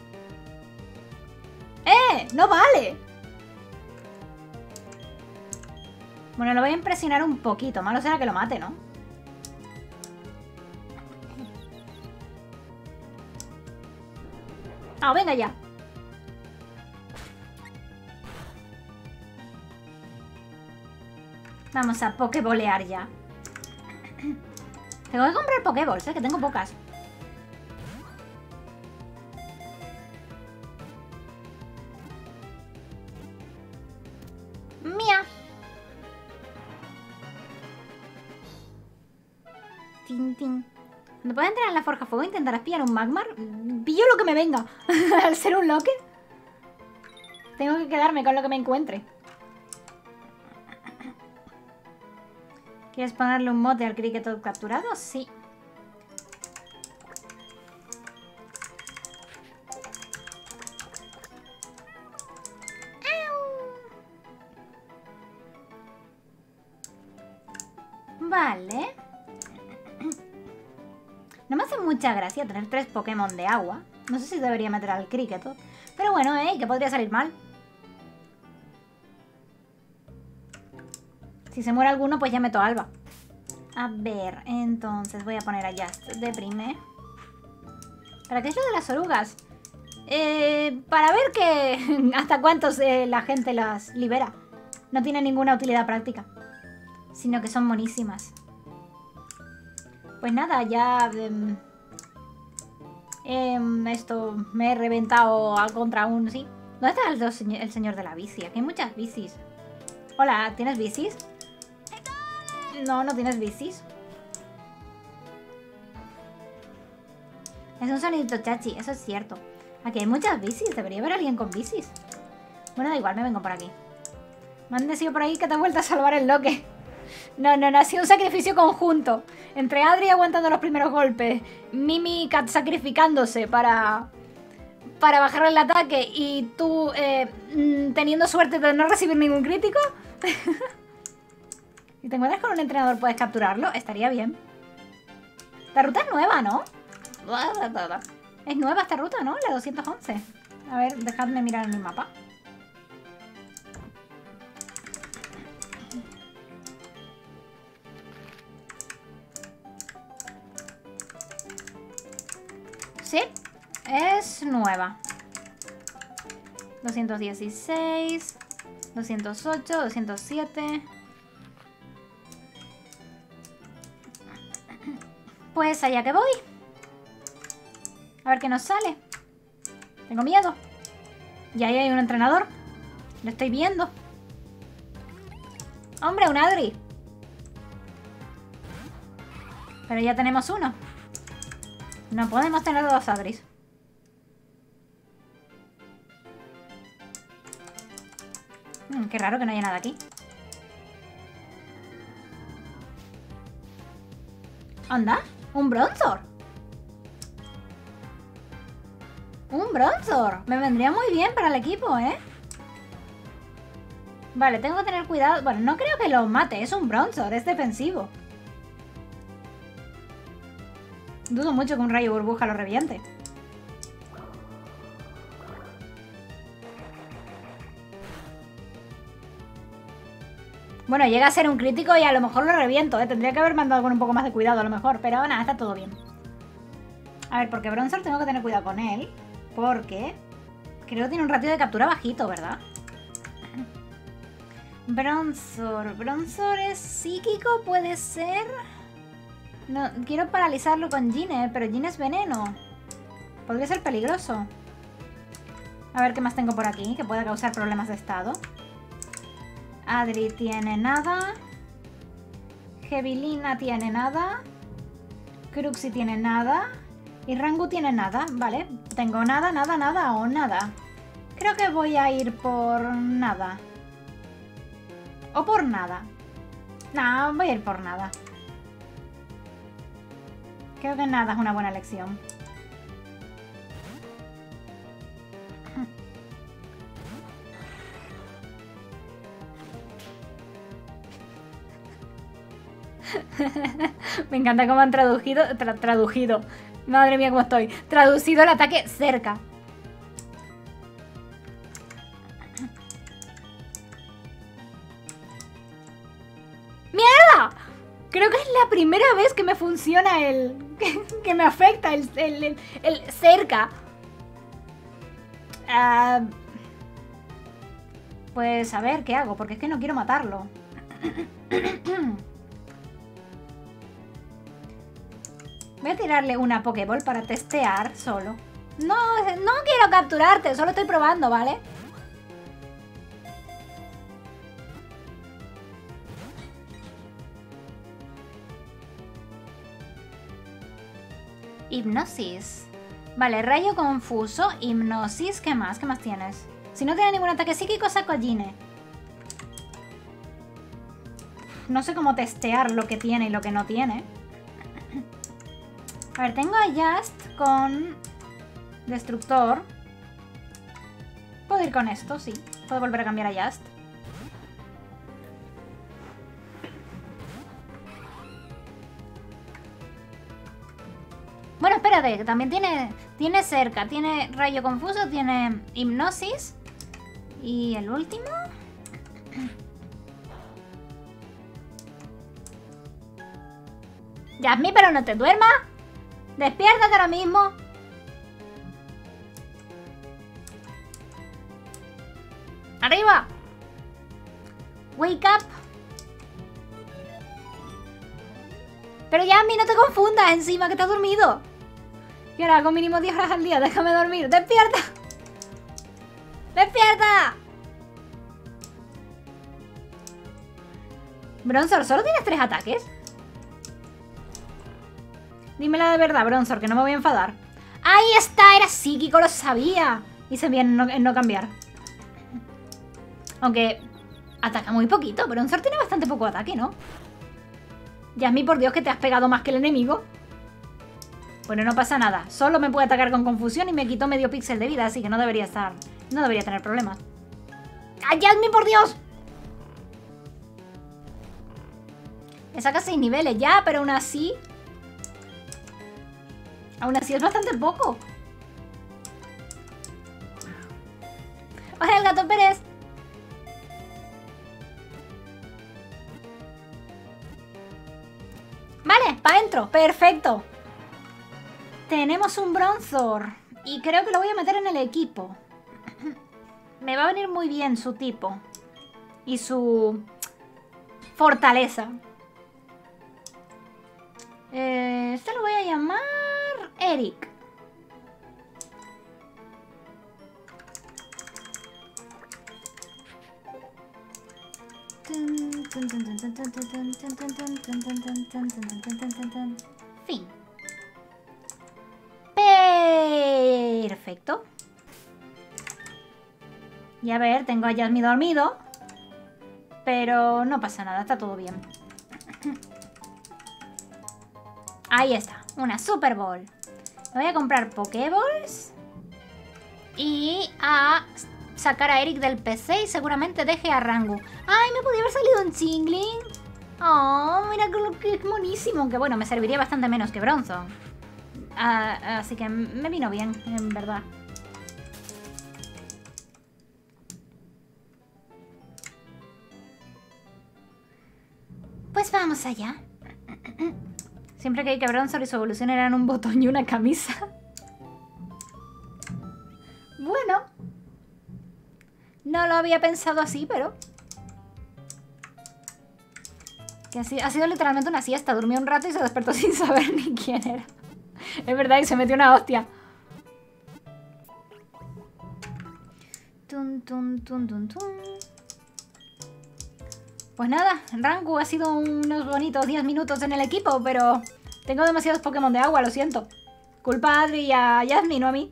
¡Eh! ¡No vale! Bueno, lo voy a impresionar un poquito. Malo será que lo mate, ¿no? ¡Ah, venga ya! Vamos a pokebolear ya. Tengo que comprar Pokéballs, ¿eh? que tengo pocas. Mía. Tin, tin. Cuando puedas entrar en la Forja Fuego intentarás pillar un Magmar. Pillo lo que me venga. Al ser un Loque. Tengo que quedarme con lo que me encuentre. ¿Quieres ponerle un mote al cricket capturado? Sí. Vale. No me hace mucha gracia tener tres Pokémon de agua. No sé si debería meter al cricket. Pero bueno, ¿eh? Que podría salir mal. Si se muere alguno, pues ya meto a Alba. A ver, entonces voy a poner a Just Deprime. ¿Para qué es lo de las orugas? Eh, para ver que hasta cuántos eh, la gente las libera. No tiene ninguna utilidad práctica. Sino que son monísimas. Pues nada, ya... Em, em, esto, me he reventado contra un... Sí. ¿Dónde está el, el señor de la bici? Aquí hay muchas bicis. Hola, ¿tienes bicis? No, no tienes bicis. Es un sonidito chachi, eso es cierto. Aquí hay muchas bicis, debería haber alguien con bicis. Bueno, da igual, me vengo por aquí. Me han decidido por ahí que te has vuelto a salvar el loque. No, no, no, ha sido un sacrificio conjunto. Entre Adri aguantando los primeros golpes, Mimi Cat sacrificándose para, para bajar el ataque y tú eh, mm, teniendo suerte de no recibir ningún crítico. si te encuentras con un entrenador puedes capturarlo, estaría bien. La ruta es nueva, ¿no? Es nueva esta ruta, ¿no? La 211. A ver, dejadme mirar en el mapa. Sí, es nueva. 216, 208, 207. Pues allá que voy. A ver qué nos sale. Tengo miedo. Y ahí hay un entrenador. Lo estoy viendo. Hombre, un Adri. Pero ya tenemos uno. No podemos tener dos Adris. Mm, qué raro que no haya nada aquí. ¿Anda? ¿Un Bronzor? Un Bronzor. Me vendría muy bien para el equipo, ¿eh? Vale, tengo que tener cuidado. Bueno, no creo que lo mate. Es un Bronzor. Es defensivo. Dudo mucho que un rayo burbuja lo reviente. Bueno, llega a ser un crítico y a lo mejor lo reviento, ¿eh? Tendría que haber mandado con un poco más de cuidado a lo mejor, pero nada, está todo bien. A ver, porque Bronzor tengo que tener cuidado con él, porque creo que tiene un ratio de captura bajito, ¿verdad? Bronzor, Bronzor es psíquico, puede ser... No, quiero paralizarlo con Gine, pero Gine es veneno. Podría ser peligroso. A ver qué más tengo por aquí que pueda causar problemas de estado. Adri tiene nada. Hevilina tiene nada. Cruxy tiene nada. Y Rangu tiene nada. Vale, tengo nada, nada, nada o nada. Creo que voy a ir por nada. O por nada. No, voy a ir por nada. Creo que nada es una buena elección. Me encanta cómo han traducido, tra- traducido. Madre mía, cómo estoy. Traducido el ataque cerca. ¡Mierda! Creo que es la primera vez que me funciona el... que, me afecta el, el, el- el cerca. Ah, pues a ver, ¿qué hago? Porque es que no quiero matarlo. Voy a tirarle una Pokéball para testear solo. No, no quiero capturarte, solo estoy probando, ¿vale? Hipnosis. Vale, rayo confuso, hipnosis, ¿qué más? ¿Qué más tienes? Si no tiene ningún ataque psíquico, saco a Gine. No sé cómo testear lo que tiene y lo que no tiene. A ver, tengo a Just con Destructor. Puedo ir con esto, sí. Puedo volver a cambiar a Just. Bueno, espérate, que también tiene, tiene cerca, tiene rayo confuso, tiene hipnosis. Y el último... Yasmi, pero no te duermas. Despiértate ahora mismo. Arriba. Wake up. Pero Yasmi, no te confundas encima que estás dormido. Que hago mínimo 10 horas al día. Déjame dormir. ¡Despierta! ¡Despierta! Bronzor, ¿solo tienes tres ataques? Dímela de verdad, Bronzor, que no me voy a enfadar. ¡Ahí está! Era psíquico, lo sabía. Hice bien en no, cambiar. Aunque ataca muy poquito. Bronzor tiene bastante poco ataque, ¿no? Yasmi, por Dios, que te has pegado más que el enemigo. Bueno, no pasa nada. Solo me puede atacar con confusión y me quitó medio píxel de vida, así que no debería estar... No debería tener problemas. ¡Ay, Yasmi, por Dios! Me saca 6 niveles ya, pero aún así... Aún así es bastante poco. ¡Hola, el gato Pérez! Vale, para adentro. Perfecto. Tenemos un Bronzor. Y creo que lo voy a meter en el equipo. Me va a venir muy bien su tipo. Y su fortaleza. Eh, este lo voy a llamar Eric. Fin. Perfecto. Y ver, tengo a Jasmine dormido. Pero no pasa nada, está todo bien. Ahí está, una Super Bowl. Voy a comprar Pokéballs. Y a sacar a Eric del PC y seguramente deje a Rangu. ¡Ay, me podía haber salido un Chingling! ¡Oh, mira que es monísimo! Que bueno, me serviría bastante menos que Bronzo. Ah, así que me vino bien, en verdad. Pues vamos allá. Siempre que hay que y su evolución eran un botón y una camisa. Bueno. No lo había pensado así, pero... Que ha sido, literalmente una siesta. Durmió un rato y se despertó sin saber ni quién era. Es verdad, y se metió una hostia. Pues nada, Rangu ha sido unos bonitos 10 minutos en el equipo, pero tengo demasiados Pokémon de agua, lo siento. Culpa a Adri y a Yasmin, no a mí.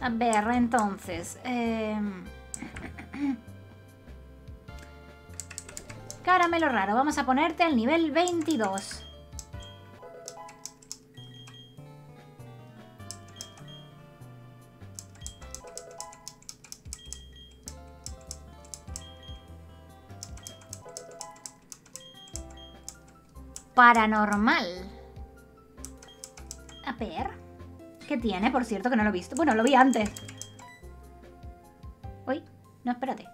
A ver, entonces... Em, caramelo raro, vamos a ponerte al nivel 22. Paranormal. A ver. ¿Qué tiene? Por cierto, que no lo he visto. Bueno, lo vi antes. Uy, no, espérate.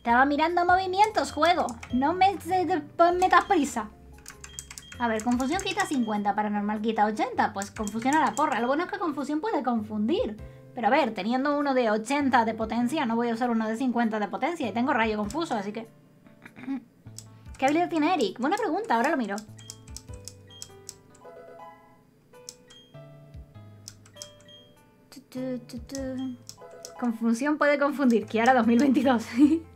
Estaba mirando movimientos, juego. No me metas prisa. A ver, confusión quita 50, paranormal quita 80. Pues confusión a la porra. Lo bueno es que confusión puede confundir. Pero a ver, teniendo uno de 80 de potencia, no voy a usar uno de 50 de potencia. Y tengo rayo confuso, así que... ¿Qué habilidad tiene Eric? Buena pregunta, ahora lo miro. Confusión puede confundir. Kiara 2022.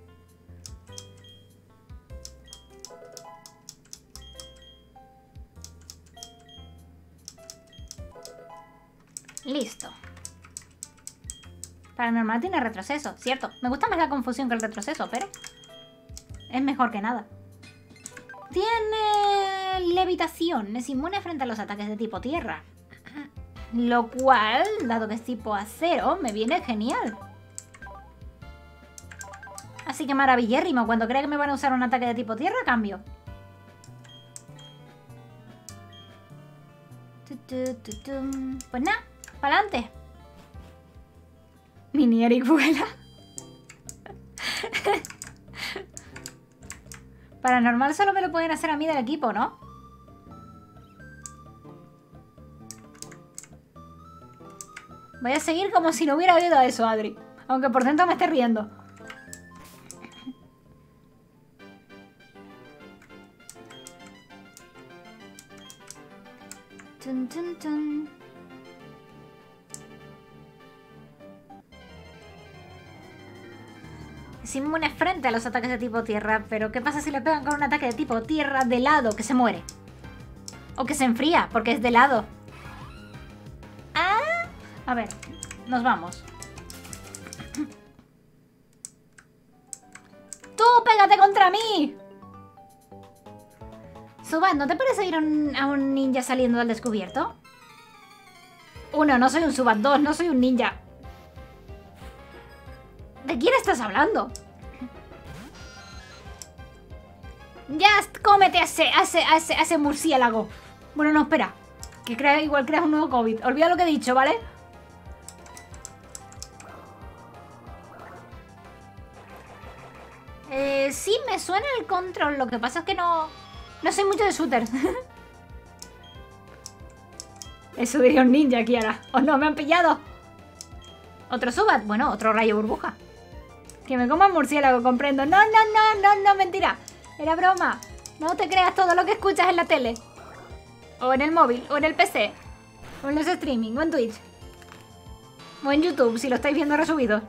Listo. Paranormal tiene retroceso, cierto. Me gusta más la confusión que el retroceso, pero es mejor que nada. Tiene levitación, es inmune frente a los ataques de tipo tierra. Lo cual, dado que es tipo acero, me viene genial. Así que maravillérrimo. Cuando crea que me van a usar un ataque de tipo tierra, cambio. Pues nada, para adelante. Mini Eric vuela. Paranormal solo me lo pueden hacer a mí del equipo, ¿no? Voy a seguir como si no hubiera oído eso, Adri. Aunque por dentro me esté riendo. Tun, tun, tun. Es inmune frente a los ataques de tipo tierra, pero ¿qué pasa si le pegan con un ataque de tipo tierra de lado? Que se muere. O que se enfría, porque es de lado. Ah, a ver, nos vamos. ¡Tú pégate contra mí! Suban, ¿no te parece ir a un, a un ninja saliendo del descubierto? Uno, no soy un Subat. Dos, no soy un ninja. ¿De quién estás hablando? Just cómete ese, ese, murciélago. Bueno, no, espera. Que crea, igual creas un nuevo COVID. Olvida lo que he dicho, ¿vale? Eh, sí, me suena el control. Lo que pasa es que no... No soy mucho de shooter. Eso diría un ninja, Kiara. ¿O no me han pillado? ¿Otro subat? Bueno, otro rayo burbuja. Que me coma murciélago, comprendo. No, no, no, no, no, mentira. Era broma. No te creas todo lo que escuchas en la tele. O en el móvil, o en el PC. O en los streaming, o en Twitch. O en YouTube, si lo estáis viendo resubido.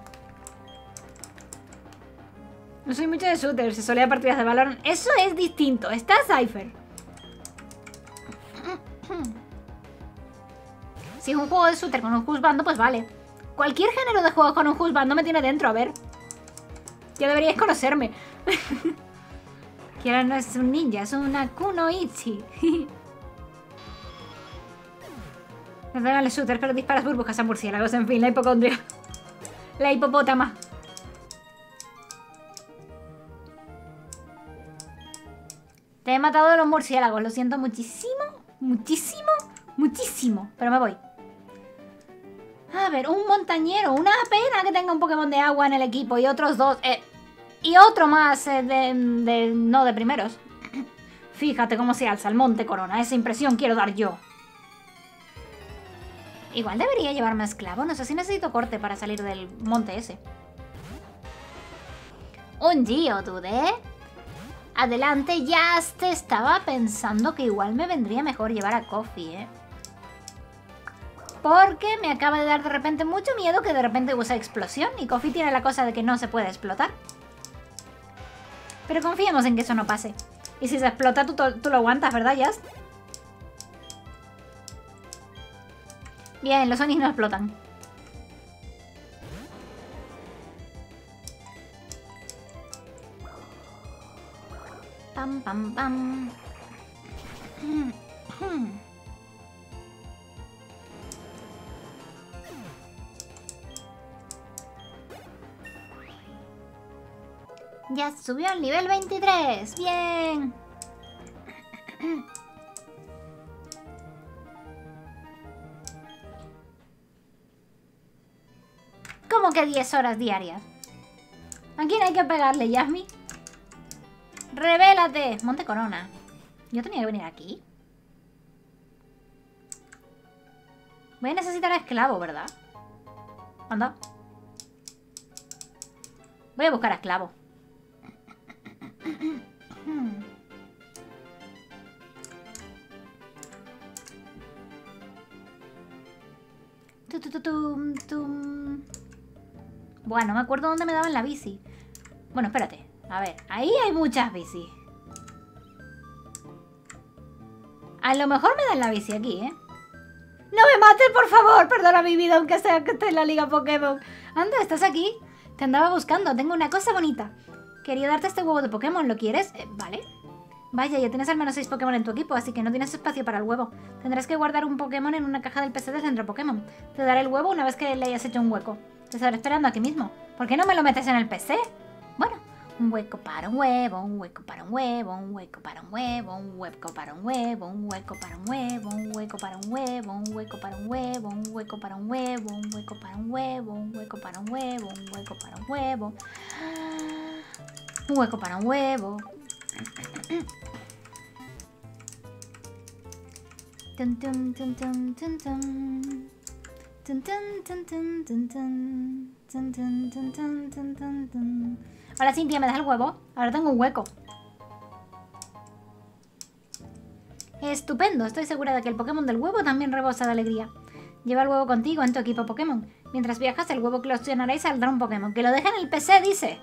No soy mucho de shooters, se solía partidas de valor. Eso es distinto. Está Cypher. Si es un juego de shooter con un husbando, pues vale. Cualquier género de juego con un husbando me tiene dentro, a ver. Ya deberíais conocerme. que ahora no es un ninja, es una kunoichi. Me pegan los shooters, pero disparas burbujas a murciélagos. En fin, la hipocondria. La hipopótama. Te he matado de los murciélagos, lo siento muchísimo, muchísimo, muchísimo. Pero me voy. A ver, un montañero. Una pena que tenga un Pokémon de agua en el equipo y otros dos. Eh, y otro más eh, de, No de primeros. Fíjate cómo se alza el monte Corona. Esa impresión quiero dar yo. Igual debería llevarme a esclavo. No sé si necesito corte para salir del monte ese. Un Geodude. Adelante, ya te estaba pensando que igual me vendría mejor llevar a Coffee, ¿eh? Porque me acaba de dar de repente mucho miedo que de repente use explosión y Coffee tiene la cosa de que no se puede explotar. Pero confiemos en que eso no pase. Y si se explota, tú, lo aguantas, ¿verdad, Just? Bien, los Onis no explotan. Pam, pam, pam. Ya subió al nivel 23. Bien. ¿Cómo que 10 horas diarias? ¿A quién hay que pegarle, Yasmi? ¡Revélate! Monte Corona. Yo tenía que venir aquí. Voy a necesitar a esclavo, ¿verdad? Anda. Voy a buscar a esclavo. Bueno, me acuerdo dónde me daban la bici. Bueno, espérate. A ver, ahí hay muchas bicis. A lo mejor me dan la bici aquí, ¿eh? ¡No me mates, por favor! Perdona mi vida, aunque sea que esté en la Liga Pokémon. Anda, ¿estás aquí? Te andaba buscando, tengo una cosa bonita. Quería darte este huevo de Pokémon, ¿lo quieres? Eh, vale. Vaya, ya tienes al menos 6 Pokémon en tu equipo, así que no tienes espacio para el huevo. Tendrás que guardar un Pokémon en una caja del PC del centro Pokémon. Te daré el huevo una vez que le hayas hecho un hueco. Te estaré esperando aquí mismo. ¿Por qué no me lo metes en el PC? Bueno, un hueco para un huevo, un hueco para un huevo, un hueco para un huevo, un hueco para un huevo, un hueco para un huevo, un hueco para un huevo, un hueco para un huevo, un hueco para un huevo, un hueco para un huevo, un hueco para un huevo, un hueco para un huevo. Un hueco para un huevo. Tun. Hola Cintia, ¿me das el huevo? Ahora tengo un hueco. Estupendo, estoy segura de que el Pokémon del huevo también rebosa de alegría. Lleva el huevo contigo en tu equipo Pokémon. Mientras viajas, el huevo eclosionará y saldrá un Pokémon. Que lo deje en el PC, dice.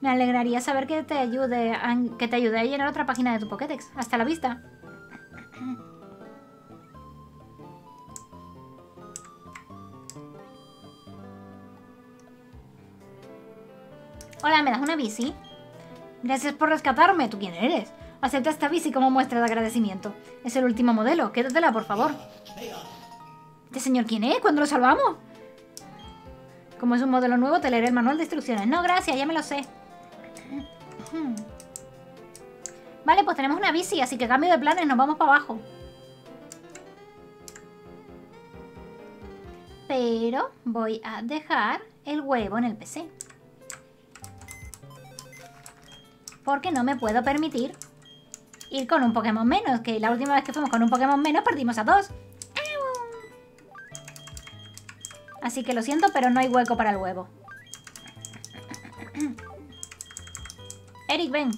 Me alegraría saber que te ayude a, que te ayude a llenar otra página de tu Pokédex. Hasta la vista. Hola, ¿me das una bici? Gracias por rescatarme. ¿Tú quién eres? Acepta esta bici como muestra de agradecimiento. Es el último modelo. Quédatela, por favor. ¿Este señor quién es? ¿Cuándo lo salvamos? Como es un modelo nuevo, te leeré el manual de instrucciones. No, gracias, ya me lo sé. Vale, pues tenemos una bici, así que cambio de planes, nos vamos para abajo. Pero voy a dejar el huevo en el PC. Porque no me puedo permitir ir con un Pokémon menos, que la última vez que fuimos con un Pokémon menos perdimos a dos. Así que lo siento, pero no hay hueco para el huevo. Eric, ven.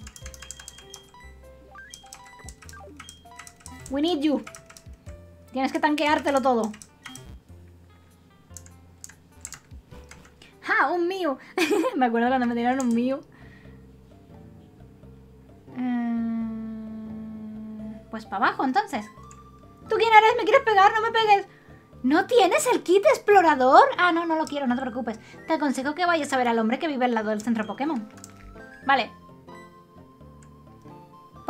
We need you. Tienes que tanqueártelo todo. ¡Ja! ¡Un mío! me acuerdo cuando me tiraron un mío. Mm, pues para abajo, entonces. ¿Tú quién eres? ¿Me quieres pegar? ¡No me pegues! ¿No tienes el kit explorador? Ah, no, no lo quiero, no te preocupes. Te aconsejo que vayas a ver al hombre que vive al lado del centro Pokémon. Vale.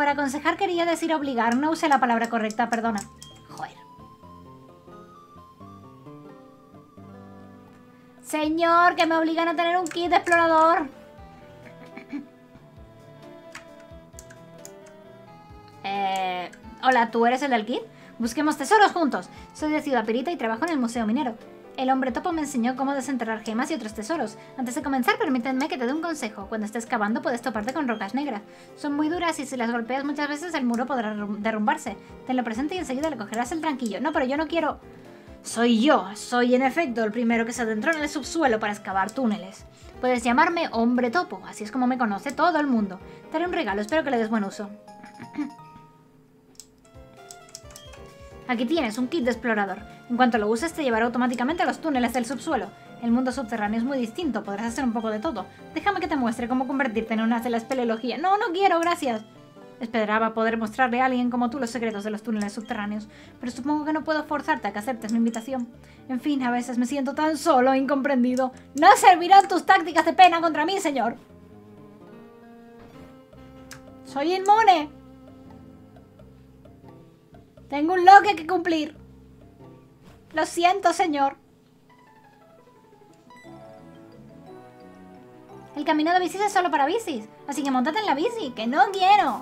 Por aconsejar quería decir obligar, no use la palabra correcta, perdona. Joder. Señor, que me obligan a tener un kit explorador. Eh, hola, ¿tú eres el del kit? Busquemos tesoros juntos. Soy de Ciudad Pirita y trabajo en el Museo Minero. El hombre topo me enseñó cómo desenterrar gemas y otros tesoros. Antes de comenzar, permítanme que te dé un consejo. Cuando estés cavando, puedes toparte con rocas negras. Son muy duras y si las golpeas muchas veces, el muro podrá derrumbarse. Tenlo presente y enseguida le cogerás el tranquillo. No, pero yo no quiero... Soy yo. Soy, en efecto, el primero que se adentró en el subsuelo para excavar túneles. Puedes llamarme Hombre Topo. Así es como me conoce todo el mundo. Te haré un regalo. Espero que le des buen uso. Aquí tienes un kit de explorador. En cuanto lo uses te llevará automáticamente a los túneles del subsuelo. El mundo subterráneo es muy distinto, podrás hacer un poco de todo. Déjame que te muestre cómo convertirte en una de la espeleología. No, no quiero, gracias. Esperaba poder mostrarle a alguien como tú los secretos de los túneles subterráneos, pero supongo que no puedo forzarte a que aceptes mi invitación. En fin, a veces me siento tan solo e incomprendido. No servirán tus tácticas de pena contra mí, señor. Soy inmune. Tengo un loque que cumplir. Lo siento, señor. El camino de bicis es solo para bicis. Así que montate en la bici, que no quiero.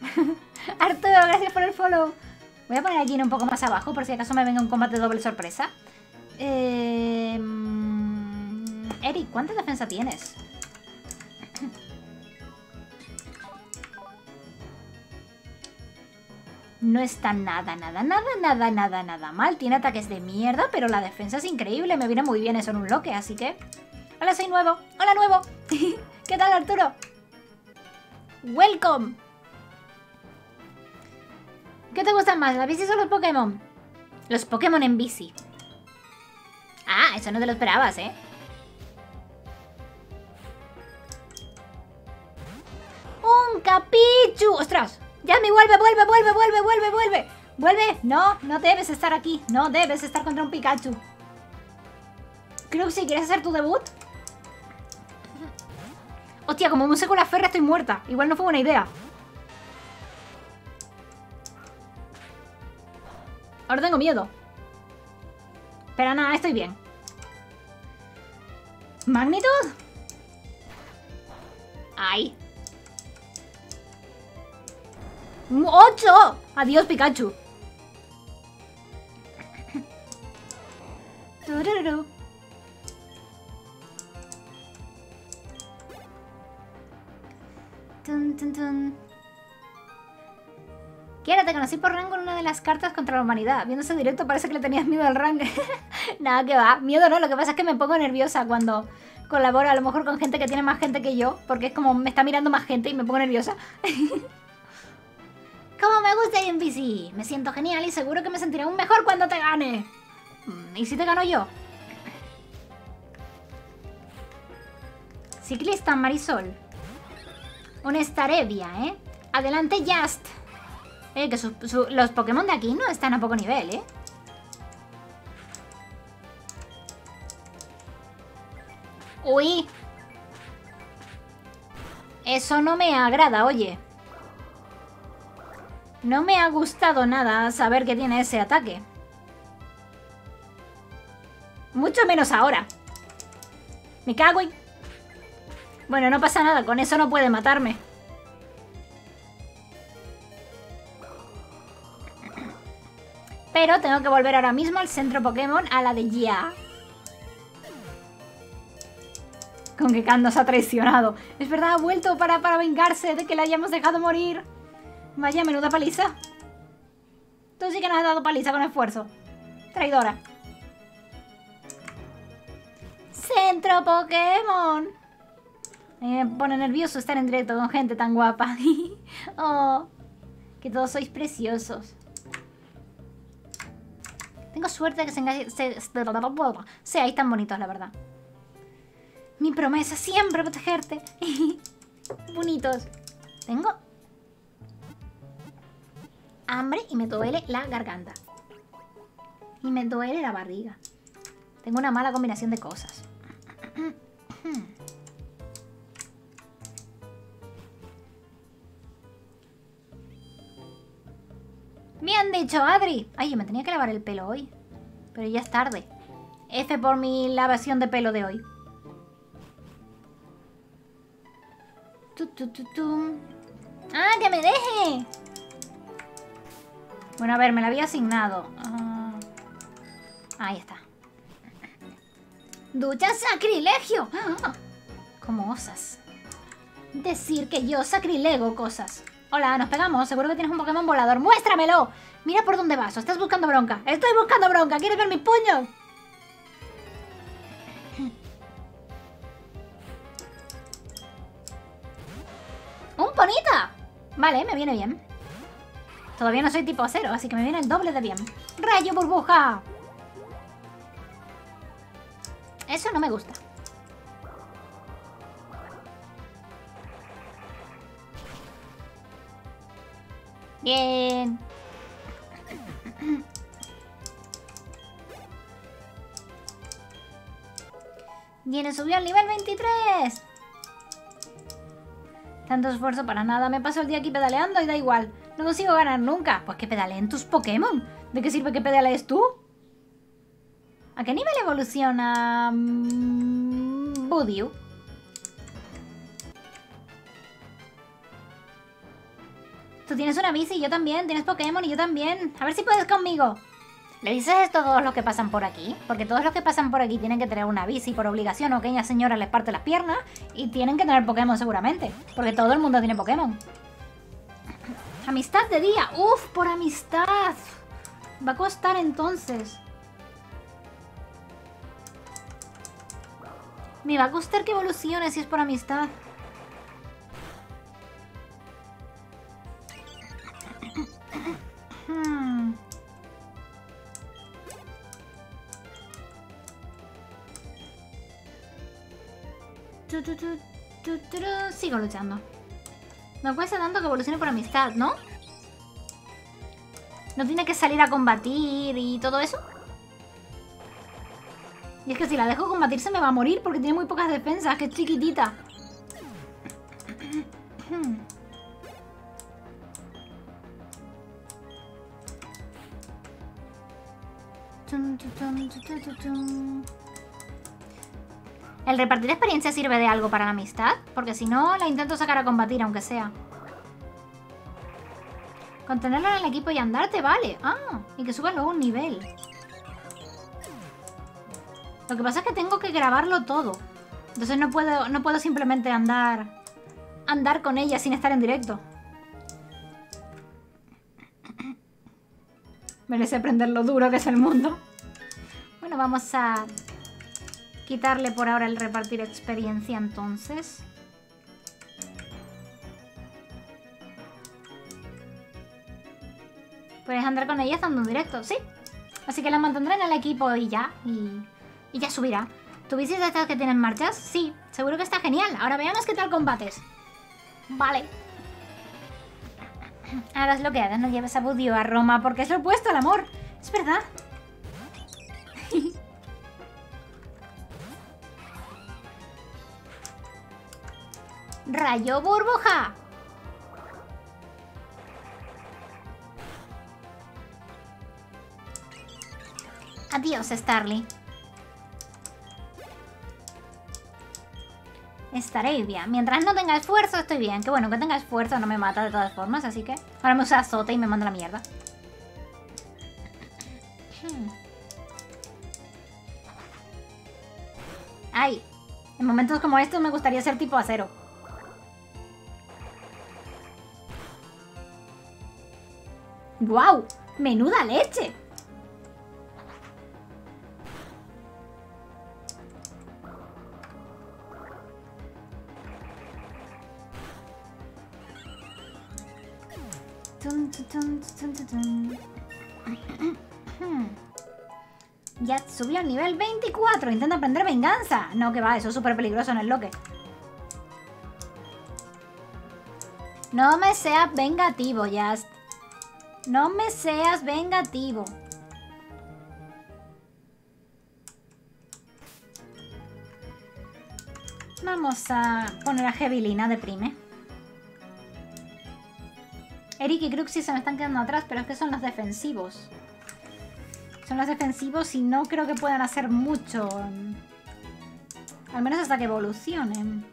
Arturo, gracias por el follow. Voy a poner a Gino un poco más abajo por si acaso me venga un combate doble sorpresa. Eh... Eric, ¿cuánta defensa tienes? No está nada, nada, nada, nada, nada, nada mal. Tiene ataques de mierda, pero la defensa es increíble. Me viene muy bien eso en un bloque, así que... Hola, soy nuevo. Hola, nuevo. ¿Qué tal, Arturo? Welcome. ¿Qué te gustan más, la bici o los Pokémon? Los Pokémon en bici. Ah, eso no te lo esperabas, ¿eh? ¡Un Capichu! ¡Ostras! ¡Yami, vuelve, vuelve, vuelve, vuelve, vuelve, vuelve! ¡Vuelve! No, no debes estar aquí. No debes estar contra un Pikachu. Si quieres hacer tu debut. Hostia, como me use con la ferra estoy muerta. Igual no fue buena idea. Ahora tengo miedo. Pero nada, estoy bien. ¿Magnitud? ¡Ay! ¡Ocho! Adiós, Pikachu. Kiara, te conocí por rango en una de las cartas contra la humanidad. Viendo ese directo parece que le tenías miedo al rango. Nada, que va. Miedo no, lo que pasa es que me pongo nerviosa cuando colaboro a lo mejor con gente que tiene más gente que yo. Porque es como me está mirando más gente y me pongo nerviosa. Como me gusta bici. Me siento genial y seguro que me sentiré aún mejor cuando te gane. Mm, ¿Y si te gano yo? Ciclista Marisol. Un Starevia, ¿eh? Adelante, Just. Eh, que su- los Pokémon de aquí no están a poco nivel, ¿eh? Uy. Eso no me agrada, oye. No me ha gustado nada saber que tiene ese ataque. Mucho menos ahora. Me cago en... Bueno, no pasa nada, con eso no puede matarme. Pero tengo que volver ahora mismo al centro Pokémon a la de Ya. Con que Khan nos ha traicionado. Es verdad, ha vuelto para, para vengarse de que la hayamos dejado morir. Vaya, menuda paliza. Tú sí que nos has dado paliza con esfuerzo. Traidora. Centro Pokémon. Me pone nervioso estar en directo con gente tan guapa. oh, que todos sois preciosos. Tengo suerte de que se enga- se- se- seáis tan bonitos, la verdad. Mi promesa siempre protegerte. Bonitos. Tengo hambre y me duele la garganta. Y me duele la barriga. Tengo una mala combinación de cosas. Bien dicho, Adri. Ay, me tenía que lavar el pelo hoy. Pero ya es tarde. F por mi lavación de pelo de hoy. Tu. ¡Ah, que me deje! Bueno, a ver, me la había asignado. Ah, ahí está. ¡Ducha sacrilegio! ¡Ah! ¿Cómo osas? Decir que yo sacrilego cosas. Hola, nos pegamos. Seguro que tienes un Pokémon volador. ¡Muéstramelo! Mira por dónde vas. ¿O estás buscando bronca? ¡Estoy buscando bronca! ¿Quieres ver mis puños? ¡Un ponita! Vale, me viene bien. Todavía no soy tipo acero, así que me viene el doble de bien. ¡Rayo burbuja! Eso no me gusta. Bien. Viene, subió al nivel 23. Tanto esfuerzo para nada. Me paso el día aquí pedaleando y da igual. No consigo ganar nunca. Pues que pedaleen tus Pokémon. ¿De qué sirve que pedalees tú? ¿A qué nivel evoluciona mm, Tú tienes una bici y yo también. Tienes Pokémon y yo también. A ver si puedes conmigo. ¿Le dices esto a todos los que pasan por aquí? Porque todos los que pasan por aquí tienen que tener una bici por obligación o aquella señora les parte las piernas y tienen que tener Pokémon seguramente. Porque todo el mundo tiene Pokémon. Amistad de día. Uf, por amistad. Va a costar entonces. Me va a costar que evolucione si es por amistad. Sigo luchando. No cuesta tanto que evolucione por amistad, ¿no? ¿No tiene que salir a combatir y todo eso? Y es que si la dejo combatir se me va a morir porque tiene muy pocas defensas, que es chiquitita. ¿El repartir experiencia sirve de algo para la amistad? Porque si no, la intento sacar a combatir, aunque sea. Contenerlo en el equipo y andarte, vale. Ah, y que suba luego un nivel. Lo que pasa es que tengo que grabarlo todo. Entonces no puedo, no puedo simplemente andar, andar con ella sin estar en directo. Merece aprender lo duro que es el mundo. Bueno, vamos a quitarle por ahora el repartir experiencia entonces. Puedes andar con ella estando en directo, sí. Así que la mantendré en el equipo y ya. Y, y ya subirá. ¿Tu bici de estas que tienen marchas? Sí, seguro que está genial. Ahora veamos qué tal combates. Vale. Hagas lo que hagas, no lleves a Budio a Roma porque es lo opuesto al amor. Es verdad. ¡Rayo burbuja! Adiós, Starly. Estaré bien. Mientras no tenga esfuerzo, estoy bien. Que bueno, que tenga esfuerzo no me mata de todas formas, así que... Ahora me usa azote y me manda la mierda. Hmm. Ay, en momentos como estos me gustaría ser tipo acero. ¡Guau! ¡Menuda leche! Ya subió al nivel 24. Intenta aprender venganza. No, que va, eso es súper peligroso en el loque. No me seas vengativo, Just. No me seas vengativo. Vamos a poner a Hevilina de prime. Eric y Cruxy se me están quedando atrás, pero es que son los defensivos. Son los defensivos y no creo que puedan hacer mucho. Al menos hasta que evolucionen.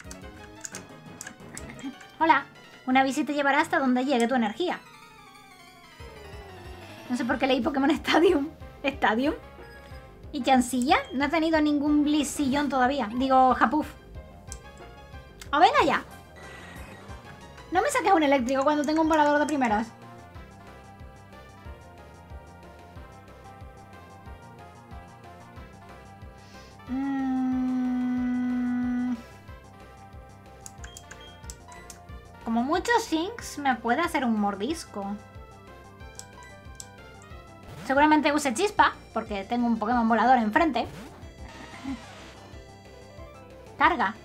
Hola, una visita llevará hasta donde llegue tu energía. No sé por qué leí Pokémon Stadium. ¿Stadium? ¿Y Chancilla? No ha tenido ningún Blissillón todavía. Digo, Japuf. ¡Oh, venga ya! No me saques un eléctrico cuando tengo un volador de primeras. Mm. Como muchos Sinks me puede hacer un mordisco. Seguramente use chispa, porque tengo un Pokémon volador enfrente. Carga.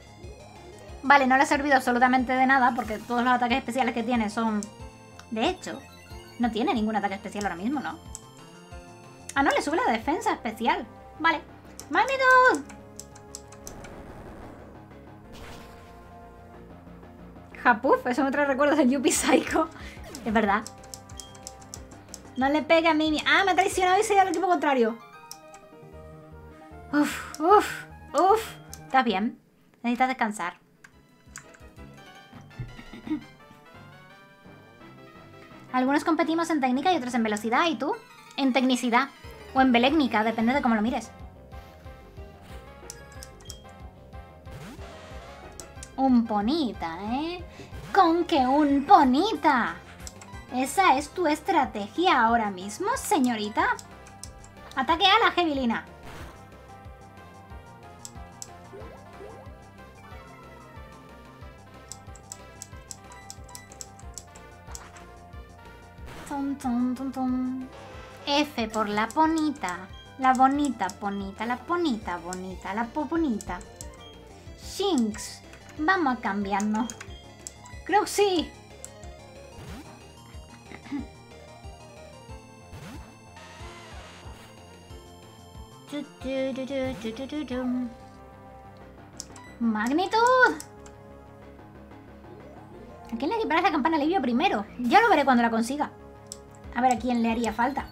Vale, no le ha servido absolutamente de nada porque todos los ataques especiales que tiene son... De hecho, no tiene ningún ataque especial ahora mismo, ¿no? Ah, no, le sube la defensa especial. Vale. ¡Magnitud! Japuf, eso me trae recuerdos de Yuppie Psycho. Es verdad. No le pegue a Mimi. Ah, me ha traicionado y se al equipo contrario. Uf, uf, uf. Estás bien. Necesitas descansar. Algunos competimos en técnica y otros en velocidad. ¿Y tú? En tecnicidad. O en belécnica, depende de cómo lo mires. Un ponita, ¿eh? ¿Con qué un ponita? ¿Esa es tu estrategia ahora mismo, señorita? Ataque a la F por la bonita. La bonita, bonita, la bonita, bonita, la bonita. Shinx. Vamos a cambiarnos. Creo que sí. ¡Magnitud! ¿A quién le equiparás la campana alivio primero? Ya lo veré cuando la consiga. A ver a quién le haría falta.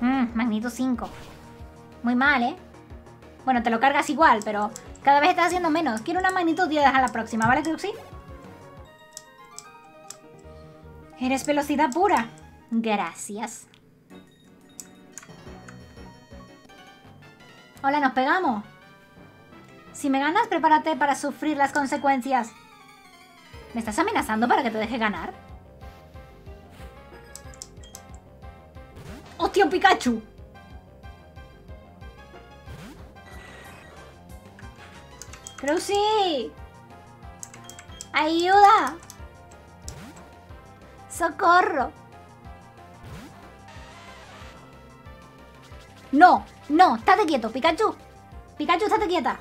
Mm, magnitud 5. Muy mal, ¿eh? Bueno, te lo cargas igual, pero cada vez estás haciendo menos. Quiero una magnitud 10 a la próxima, ¿vale, Cruxy? Eres velocidad pura. Gracias. Hola, nos pegamos. Si me ganas, prepárate para sufrir las consecuencias. ¿Me estás amenazando para que te deje ganar? ¡Hostia, Pikachu! ¡Cruci! ¡Ayuda! ¡Socorro! ¡No! ¡No! ¡Estate quieto, Pikachu! ¡Pikachu, estate quieta!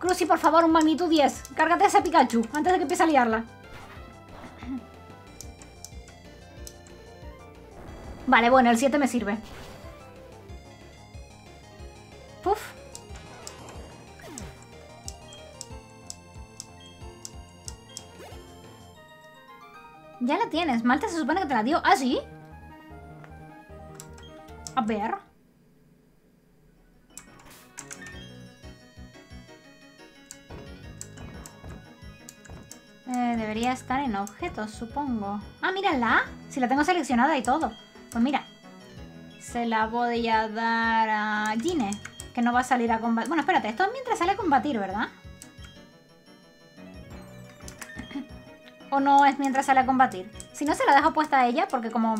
Cruci, por favor, un magnitud 10. Cárgate ese Pikachu antes de que empiece a liarla. Vale, bueno, el 7 me sirve. Puf. Ya la tienes. Malta se supone que te la dio. ¿Ah, sí? A ver. Eh, debería estar en objetos, supongo. Ah, mírala. Si la tengo seleccionada y todo. Pues mira. Se la voy a dar a Gine. Que no va a salir a combatir. Bueno, espérate. Esto es mientras sale a combatir, ¿verdad? ¿O no es mientras sale a combatir? Si no, se la dejo puesta a ella porque como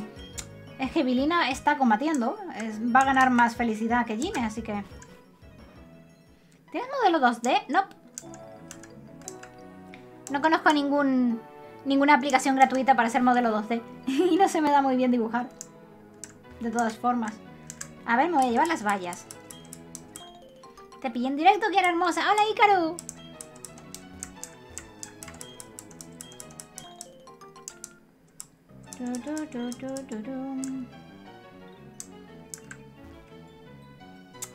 Egebilina está combatiendo, va a ganar más felicidad que Gine, así que... ¿Tienes modelo 2D? No. No conozco ningún, ninguna aplicación gratuita para hacer modelo 2D. y no se me da muy bien dibujar. De todas formas. A ver, me voy a llevar las vallas. Te pillé en directo, que era hermosa. ¡Hola, Ícaro!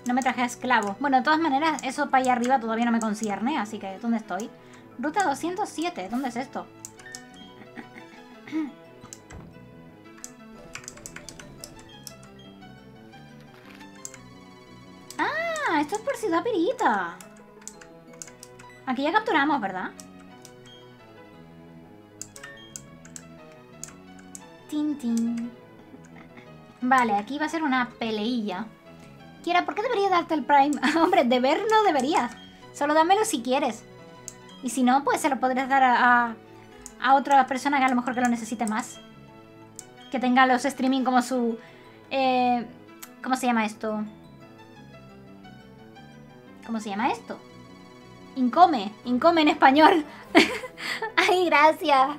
No me traje a esclavo. Bueno, de todas maneras, eso para allá arriba todavía no me concierne, así que ¿dónde estoy? Ruta 207, ¿dónde es esto? Ah, esto es por Ciudad Pirita. Aquí ya capturamos, ¿verdad? Vale, aquí va a ser una peleilla. Kiera, ¿por qué debería darte el Prime? Hombre, deber no deberías. Solo dámelo si quieres. Y si no, pues se lo podrías dar a, a, otra persona que a lo mejor que lo necesite más. Que tenga los streaming como su... Eh, ¿Cómo se llama esto? ¿Cómo se llama esto? Income. Income en español. Ay, gracias.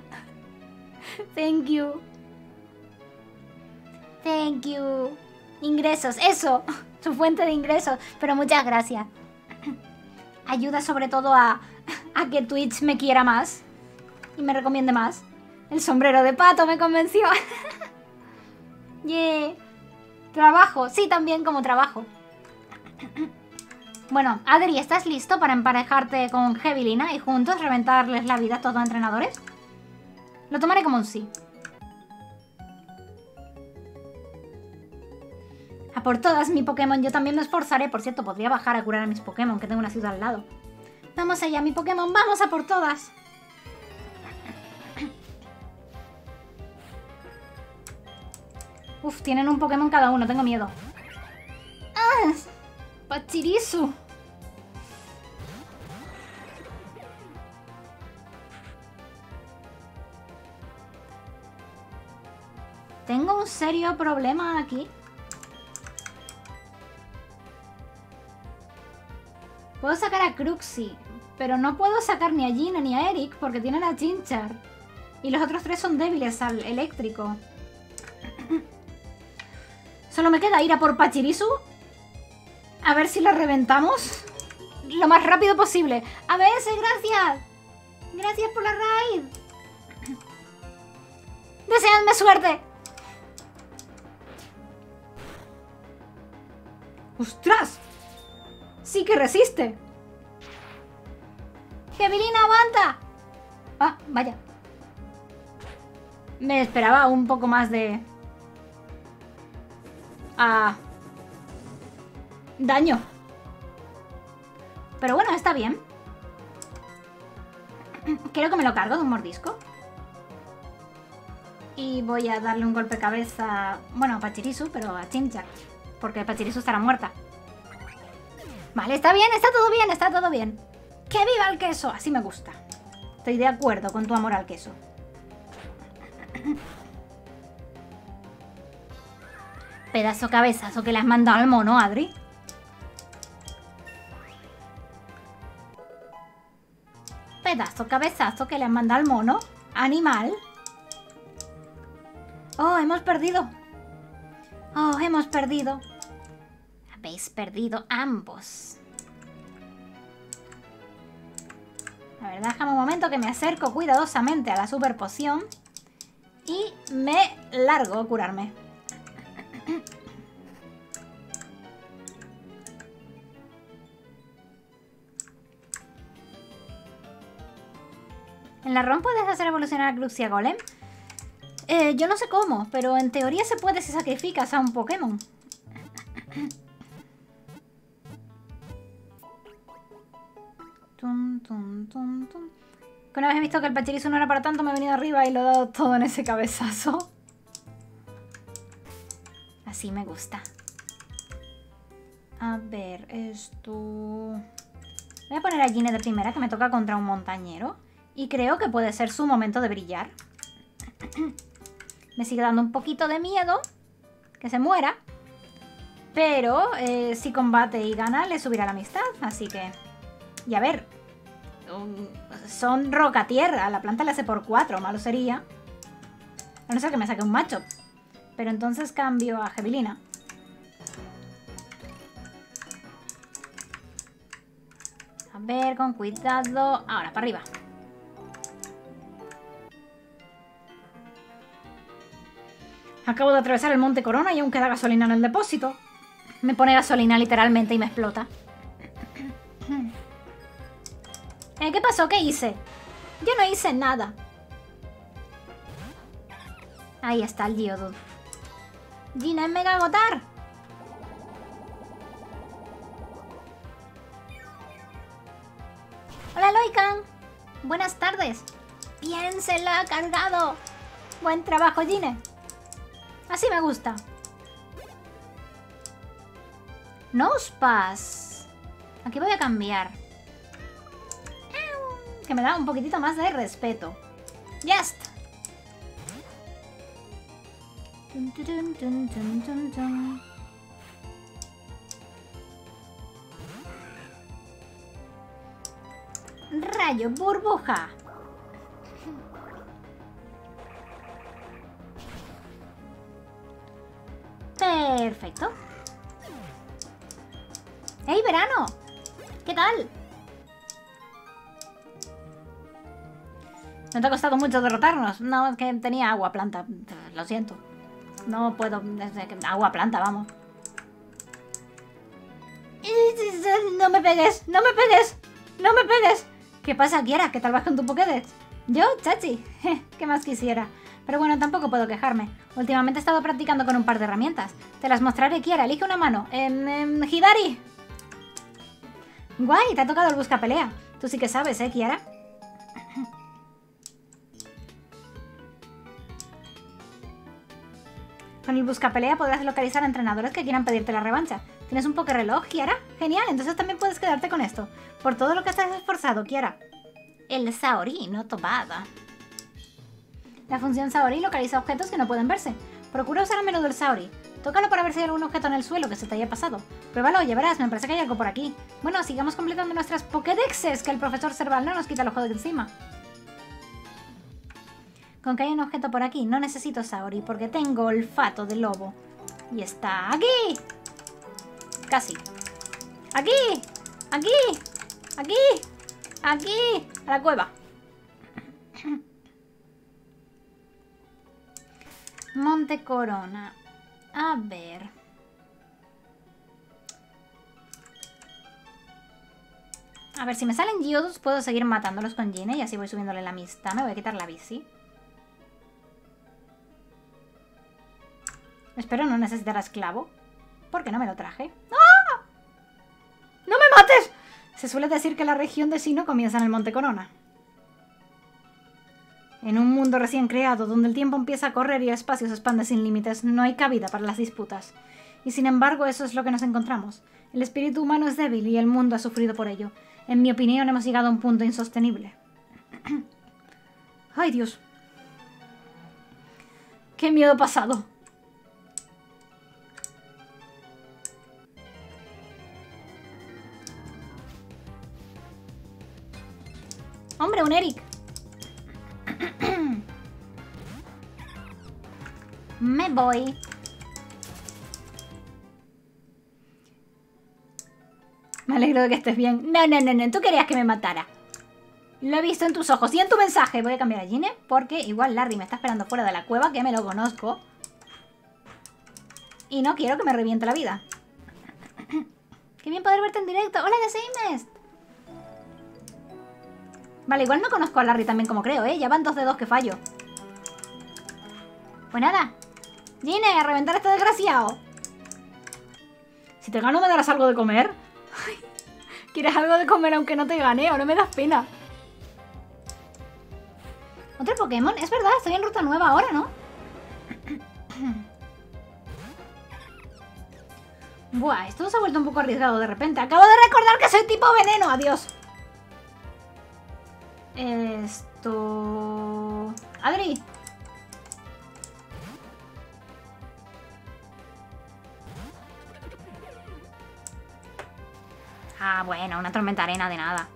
Thank you. Thank you. Ingresos, eso. Su fuente de ingresos. Pero muchas gracias. Ayuda sobre todo a, a que Twitch me quiera más. Y me recomiende más. El sombrero de pato me convenció. yeah. Trabajo. Sí, también como trabajo. Bueno, Adri, ¿estás listo para emparejarte con Heavilina y juntos reventarles la vida a todos los entrenadores? Lo tomaré como un sí. A por todas, mi Pokémon. Yo también me esforzaré. Por cierto, podría bajar a curar a mis Pokémon, que tengo una ciudad al lado. Vamos allá, mi Pokémon. ¡Vamos a por todas! Uf, tienen un Pokémon cada uno. Tengo miedo. ¡Ah! ¡Pachirisu! Tengo un serio problema aquí. Puedo sacar a Cruxy, pero no puedo sacar ni a Gina ni a Eric porque tienen a Chinchar. Y los otros tres son débiles al eléctrico. Solo me queda ir a por Pachirisu. A ver si la reventamos. Lo más rápido posible. A ver, gracias. Gracias por la raid. Deseadme suerte. ¡Ostras! ¡Sí que resiste! ¡Gebilina, aguanta! Ah, vaya. Me esperaba un poco más de... Ah... Daño. Pero bueno, está bien. Creo que me lo cargo de un mordisco. Y voy a darle un golpe de cabeza... Bueno, a Pachirisu, pero a Chincha. Porque Pachirisu estará muerta. Vale, está bien, está todo bien, está todo bien. ¡Que viva el queso! Así me gusta. Estoy de acuerdo con tu amor al queso. Pedazo cabezazo que le has mandado al mono, Adri. Pedazo cabezazo que le has mandado al mono. Animal. Oh, hemos perdido. Oh, hemos perdido. Habéis perdido ambos. A ver, déjame un momento que me acerco cuidadosamente a la super poción. Y me largo a curarme. ¿En la ROM puedes hacer evolucionar a Gluxia Golem? Eh, yo no sé cómo, pero en teoría se puede si sacrificas a un Pokémon. Tum, tum, tum, tum. Que una vez he visto que el pachirizo no era para tanto, me he venido arriba y lo he dado todo en ese cabezazo. Así me gusta. A ver, esto... Voy a poner a Gine de primera, que me toca contra un montañero. Y creo que puede ser su momento de brillar. me sigue dando un poquito de miedo que se muera. Pero eh, si combate y gana, le subirá la amistad. Así que... Y a ver... son roca-tierra. La planta le hace por cuatro. Malo sería. A no ser que me saque un macho. Pero entonces cambio a Gebilina. A ver, con cuidado. Ahora, para arriba. Acabo de atravesar el Monte Corona y aún queda gasolina en el depósito. Me pone gasolina literalmente y me explota. ¿Eh, ¿Qué pasó? ¿Qué hice? Yo no hice nada. Ahí está el Geodude. Gina es mega agotar. Hola Loikan. Buenas tardes. Bien se la ha cargado. Buen trabajo, Gine. Así me gusta. Nosepass. Aquí voy a cambiar. Que me da un poquitito más de respeto. Yes. Rayo burbuja. Perfecto. ¡Hey, verano! ¿Qué tal? No te ha costado mucho derrotarnos. No, es que tenía agua planta. Lo siento. No puedo... Agua planta, vamos. No me pegues, no me pegues, no me pegues. ¿Qué pasa, Kiera? ¿Qué tal vas con tu Pokédex? Yo, chachi. ¿Qué más quisiera? Pero bueno, tampoco puedo quejarme. Últimamente he estado practicando con un par de herramientas. Te las mostraré, Kiera. Elige una mano. Eh, Hidari. Guay, te ha tocado el busca pelea. Tú sí que sabes, ¿eh, Kiara? Con el busca pelea podrás localizar a entrenadores que quieran pedirte la revancha. ¿Tienes un reloj, Kiara? Genial, entonces también puedes quedarte con esto. Por todo lo que has esforzado, Kiara. El Saori, no tomada. La función Saori localiza objetos que no pueden verse. Procura usar a menudo el Saori. Tócalo para ver si hay algún objeto en el suelo que se te haya pasado. Pruébalo, ya verás, me parece que hay algo por aquí. Bueno, sigamos completando nuestras Pokédexes, que el profesor Serval no nos quita el ojo de encima. Con que hay un objeto por aquí, no necesito Saori, porque tengo olfato de lobo. Y está aquí. Casi. Aquí. Aquí. Aquí. Aquí. A la cueva. Monte Corona. A ver. A ver, si me salen Geodudes puedo seguir matándolos con Gine y así voy subiéndole la amistad. Me voy a quitar la bici. Espero no necesitar a esclavo. Porque no me lo traje. ¡Ah! ¡No me mates! Se suele decir que la región de Sino comienza en el Monte Corona. En un mundo recién creado, donde el tiempo empieza a correr y el espacio se expande sin límites, no hay cabida para las disputas. Y sin embargo, eso es lo que nos encontramos. El espíritu humano es débil y el mundo ha sufrido por ello. En mi opinión, hemos llegado a un punto insostenible. ¡Ay, Dios! ¡Qué miedo pasado! ¡Hombre, un Eric! Me voy. Me alegro de que estés bien. No, no, no, no. Tú querías que me matara. Lo he visto en tus ojos y en tu mensaje. Voy a cambiar a Gine porque igual Larry me está esperando fuera de la cueva, que me lo conozco. Y no quiero que me reviente la vida. Qué bien poder verte en directo. Hola, de Vale, igual no conozco a Larry también como creo, ¿eh? Ya van dos de dos que fallo. Pues nada. Gine, a reventar a este desgraciado. Si te gano, ¿me darás algo de comer? ¿Quieres algo de comer aunque no te gane o no me das pena? ¿Otro Pokémon? Es verdad, estoy en ruta nueva ahora, ¿no? Buah, esto se ha vuelto un poco arriesgado de repente. Acabo de recordar que soy tipo veneno. Adiós. Esto... Adri. Ah, bueno, una tormenta arena de nada.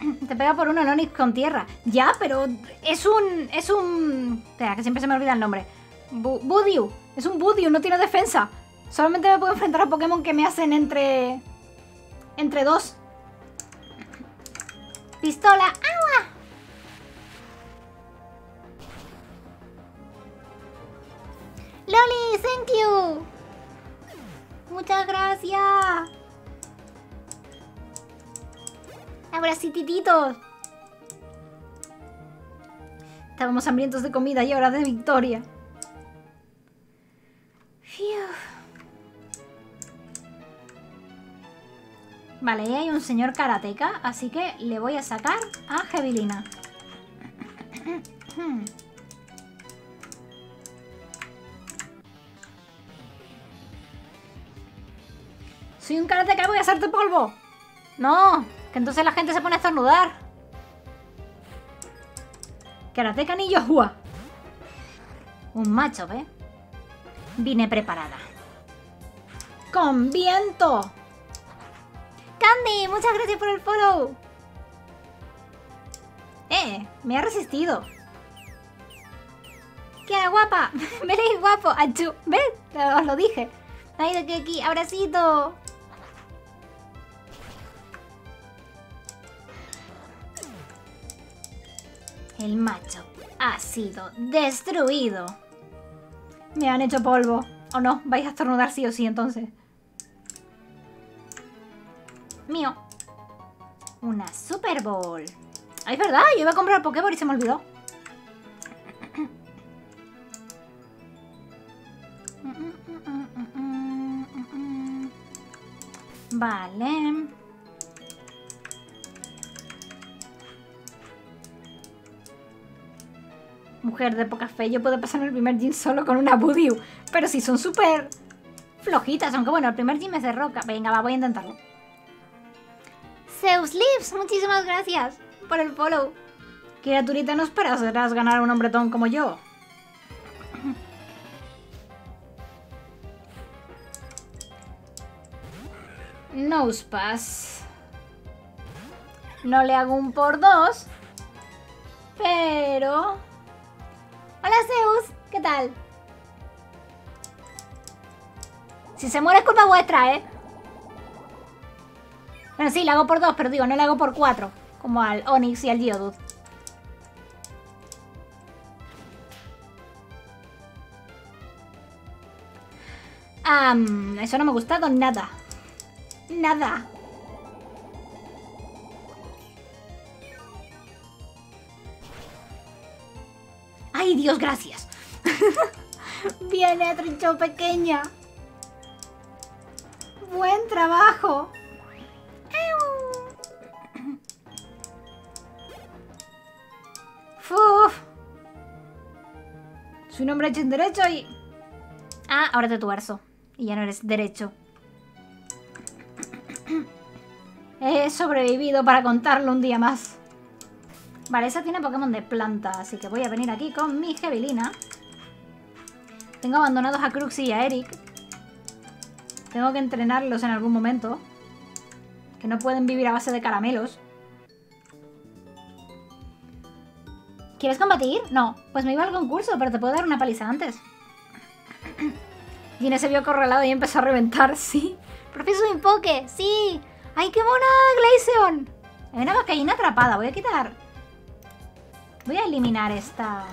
Te pega por un Onix con tierra. Ya, pero es un... Es un... Espera, que siempre se me olvida el nombre. Budiu. Es un Budiu, no tiene defensa. Solamente me puedo enfrentar a Pokémon que me hacen entre... Entre dos. Pistola. ¡Agua! Loli, thank you. Muchas gracias. Ahora sí, tititos. Estábamos hambrientos de comida y ahora de victoria. Vale, ahí hay un señor karateca, así que le voy a sacar a Jevilina. Soy un karateca, voy a hacerte polvo. No, que entonces la gente se pone a estornudar. Karateka ni Yohua. Un macho, ¿ve? Vine preparada. ¡Con viento! Candy, muchas gracias por el follow. Eh, me ha resistido. ¡Qué guapa! ¡Veréis guapo! ¡Achú! ¿Ves? Os lo dije. Ahí de que aquí, abracito. El macho ha sido destruido. Me han hecho polvo. ¿O no? Vais a estornudar sí o sí entonces. Mío. Una Super Bowl. Ah, es verdad, yo iba a comprar Pokéball y se me olvidó. Vale. mujer de poca fe, yo puedo pasar el primer gym solo con una Budiu. Pero si son súper flojitas, aunque bueno, el primer gym es de roca. Venga, va, voy a intentarlo. Zeus Lives, muchísimas gracias por el follow. Criaturita, no esperas ganar a un hombretón como yo. Nosepass. No le hago un por dos. Pero... Hola Zeus, ¿qué tal? Si se muere es culpa vuestra, ¿eh? Sí, le hago por dos, pero digo, no le hago por cuatro. Como al Onix y al Geodude. eso no me ha gustado nada. Nada. ¡Ay, Dios, gracias! Viene, trincho pequeña. Buen trabajo. Soy un hecho en derecho y... Ah, ahora te tuerzo. Y ya no eres derecho. He sobrevivido para contarlo un día más. Vale, esa tiene Pokémon de planta, así que voy a venir aquí con mi Gebilina. Tengo abandonados a Cruxy y a Eric. Tengo que entrenarlos en algún momento. Que no pueden vivir a base de caramelos. ¿Quieres combatir? No. Pues me iba al concurso, pero te puedo dar una paliza antes. Gine se vio acorralado y empezó a reventar, sí. Profesor Impoke, sí. ¡Ay, qué mona, Glaceon! Hay una vacaína atrapada, voy a quitar... Voy a eliminar esta...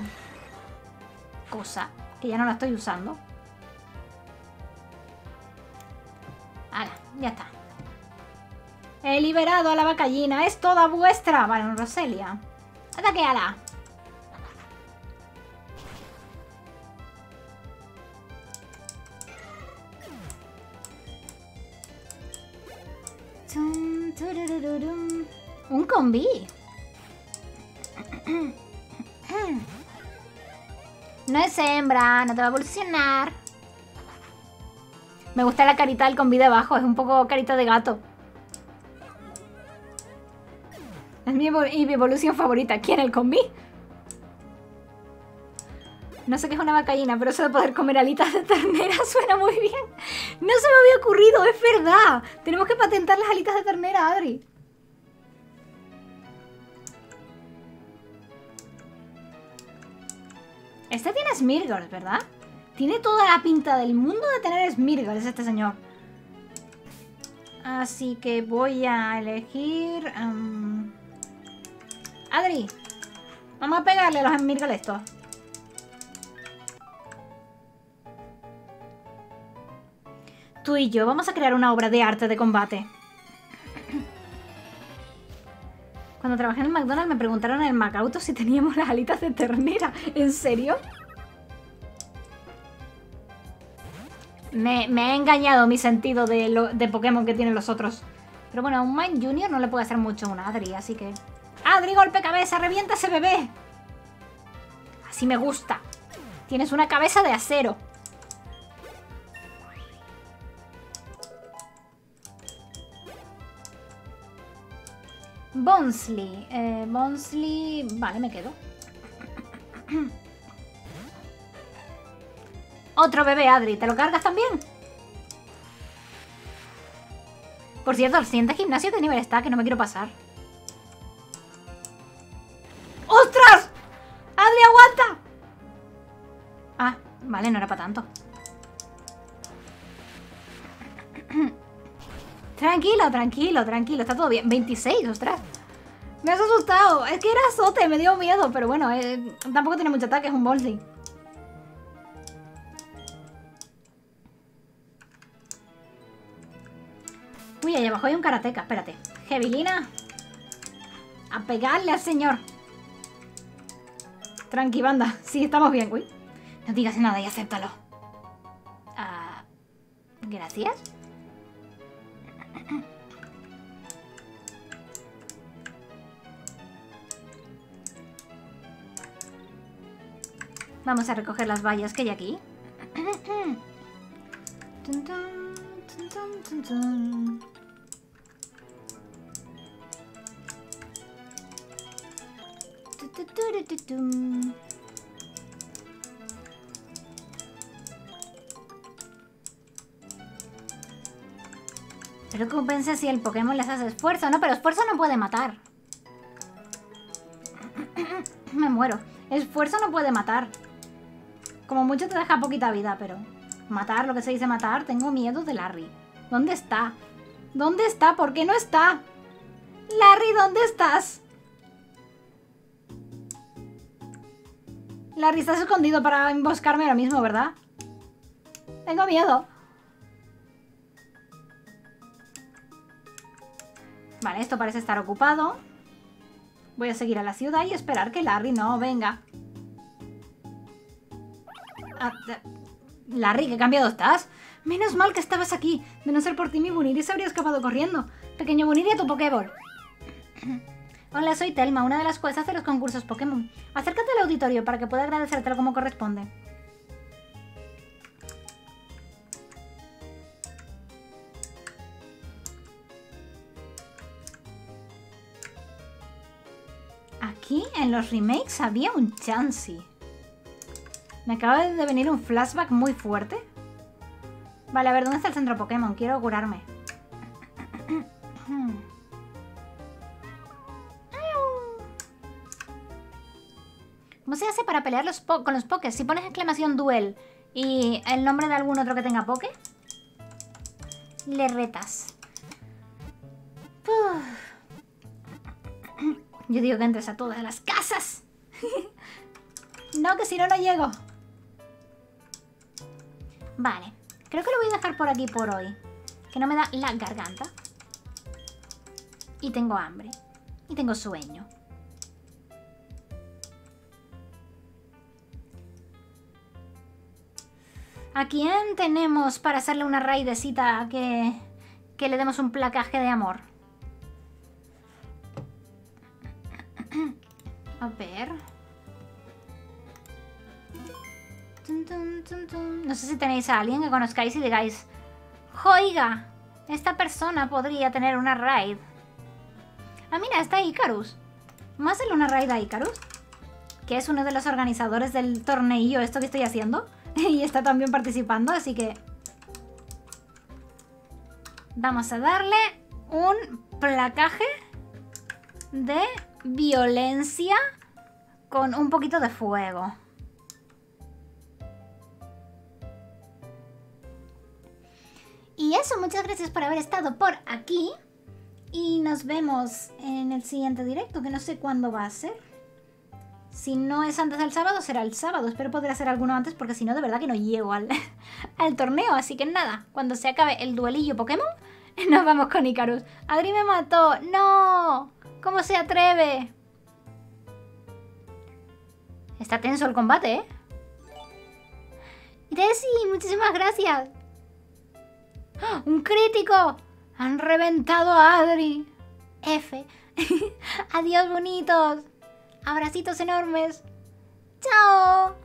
Cosa, que ya no la estoy usando. Hala, ya está. He liberado a la vacallina, es toda vuestra. Vale, Roselia. Ataqueala. Un combi. No es hembra, no te va a evolucionar. Me gusta la carita del combi debajo, es un poco carita de gato. Es mi, mi evolución favorita. ¿Quién? ¿El combi? No sé qué es una vacallina, pero eso de poder comer alitas de ternera suena muy bien. No se me había ocurrido, es verdad. Tenemos que patentar las alitas de ternera, Adri. Este tiene Smirgors, ¿verdad? Tiene toda la pinta del mundo de tener Smirgors este señor. Así que voy a elegir... Um, Adri, vamos a pegarle a los Smirgors estos. Tú y yo vamos a crear una obra de arte de combate. Cuando trabajé en el McDonald's me preguntaron en el Macauto si teníamos las alitas de ternera. ¿En serio? Me, me ha engañado mi sentido de, de, Pokémon que tienen los otros. Pero bueno, a un Mind Junior no le puede hacer mucho a una Adri, así que... ¡Adri, golpe cabeza! ¡Revienta ese bebé! Así me gusta. Tienes una cabeza de acero. Bonsley. Eh, Bonsley... Vale, me quedo. Otro bebé, Adri. ¿Te lo cargas también? Por cierto, el siguiente gimnasio, ¿qué nivel está? Que no me quiero pasar. ¡Ostras! ¡Adri, aguanta! Ah, vale, no era para tanto. Tranquilo, tranquilo, tranquilo. Está todo bien. 26, ostras. Me has asustado. Es que era azote, me dio miedo. Pero bueno, eh, tampoco tiene mucho ataque, es un bolsy. Uy, ahí abajo hay un karateca. Espérate. Jevilina. A pegarle al señor. Tranqui, banda. Sí, estamos bien. Uy. No digas nada y acéptalo. Ah, gracias. Vamos a recoger las vallas que hay aquí. Pero compensa si el Pokémon les hace esfuerzo, ¿no? Pero esfuerzo no puede matar. Me muero. Esfuerzo no puede matar. Como mucho te deja poquita vida, pero... Matar, lo que se dice matar, tengo miedo de Larry. ¿Dónde está? ¿Dónde está? ¿Por qué no está? Larry, ¿dónde estás? Larry, estás escondido para emboscarme ahora mismo, ¿verdad? Tengo miedo. Vale, esto parece estar ocupado. Voy a seguir a la ciudad y esperar que Larry no venga. Ah, Larry, qué cambiado estás. Menos mal que estabas aquí. De no ser por ti, mi Buniri se habría escapado corriendo. Pequeño Buniri, a tu Pokéball. Hola, soy Telma, una de las juezas de los concursos Pokémon. Acércate al auditorio para que pueda agradecértelo como corresponde. Aquí en los remakes había un Chansey. Me acaba de venir un flashback muy fuerte. Vale, a ver, ¿dónde está el centro Pokémon? Quiero curarme. ¿Cómo se hace para pelear con los Pokés? Si pones exclamación duel y el nombre de algún otro que tenga Poké, le retas. Yo digo que entres a todas las casas. no, que si no, no llego. Vale. Creo que lo voy a dejar por aquí por hoy. Que no me da la garganta. Y tengo hambre. Y tengo sueño. ¿A quién tenemos para hacerle una raidecita que, que le demos un placaje de amor? A ver. No sé si tenéis a alguien que conozcáis y digáis, ¡Joiga! Esta persona podría tener una raid. Ah, mira, está Icarus. ¿Vamos a hacerle una raid a Icarus? Que es uno de los organizadores del torneo esto que estoy haciendo. y está también participando, así que... Vamos a darle un placaje de violencia con un poquito de fuego. Y eso, muchas gracias por haber estado por aquí. Y nos vemos en el siguiente directo, que no sé cuándo va a ser. Si no es antes del sábado, será el sábado. Espero poder hacer alguno antes porque si no, de verdad que no llego al, al torneo. Así que nada, cuando se acabe el duelillo Pokémon, nos vamos con Icarus. Adri me mató. ¡No! ¿Cómo se atreve? Está tenso el combate, ¿eh? Desi, muchísimas gracias. ¡Un crítico! Han reventado a Adri. F. Adiós, bonitos. Abracitos enormes. ¡Chao!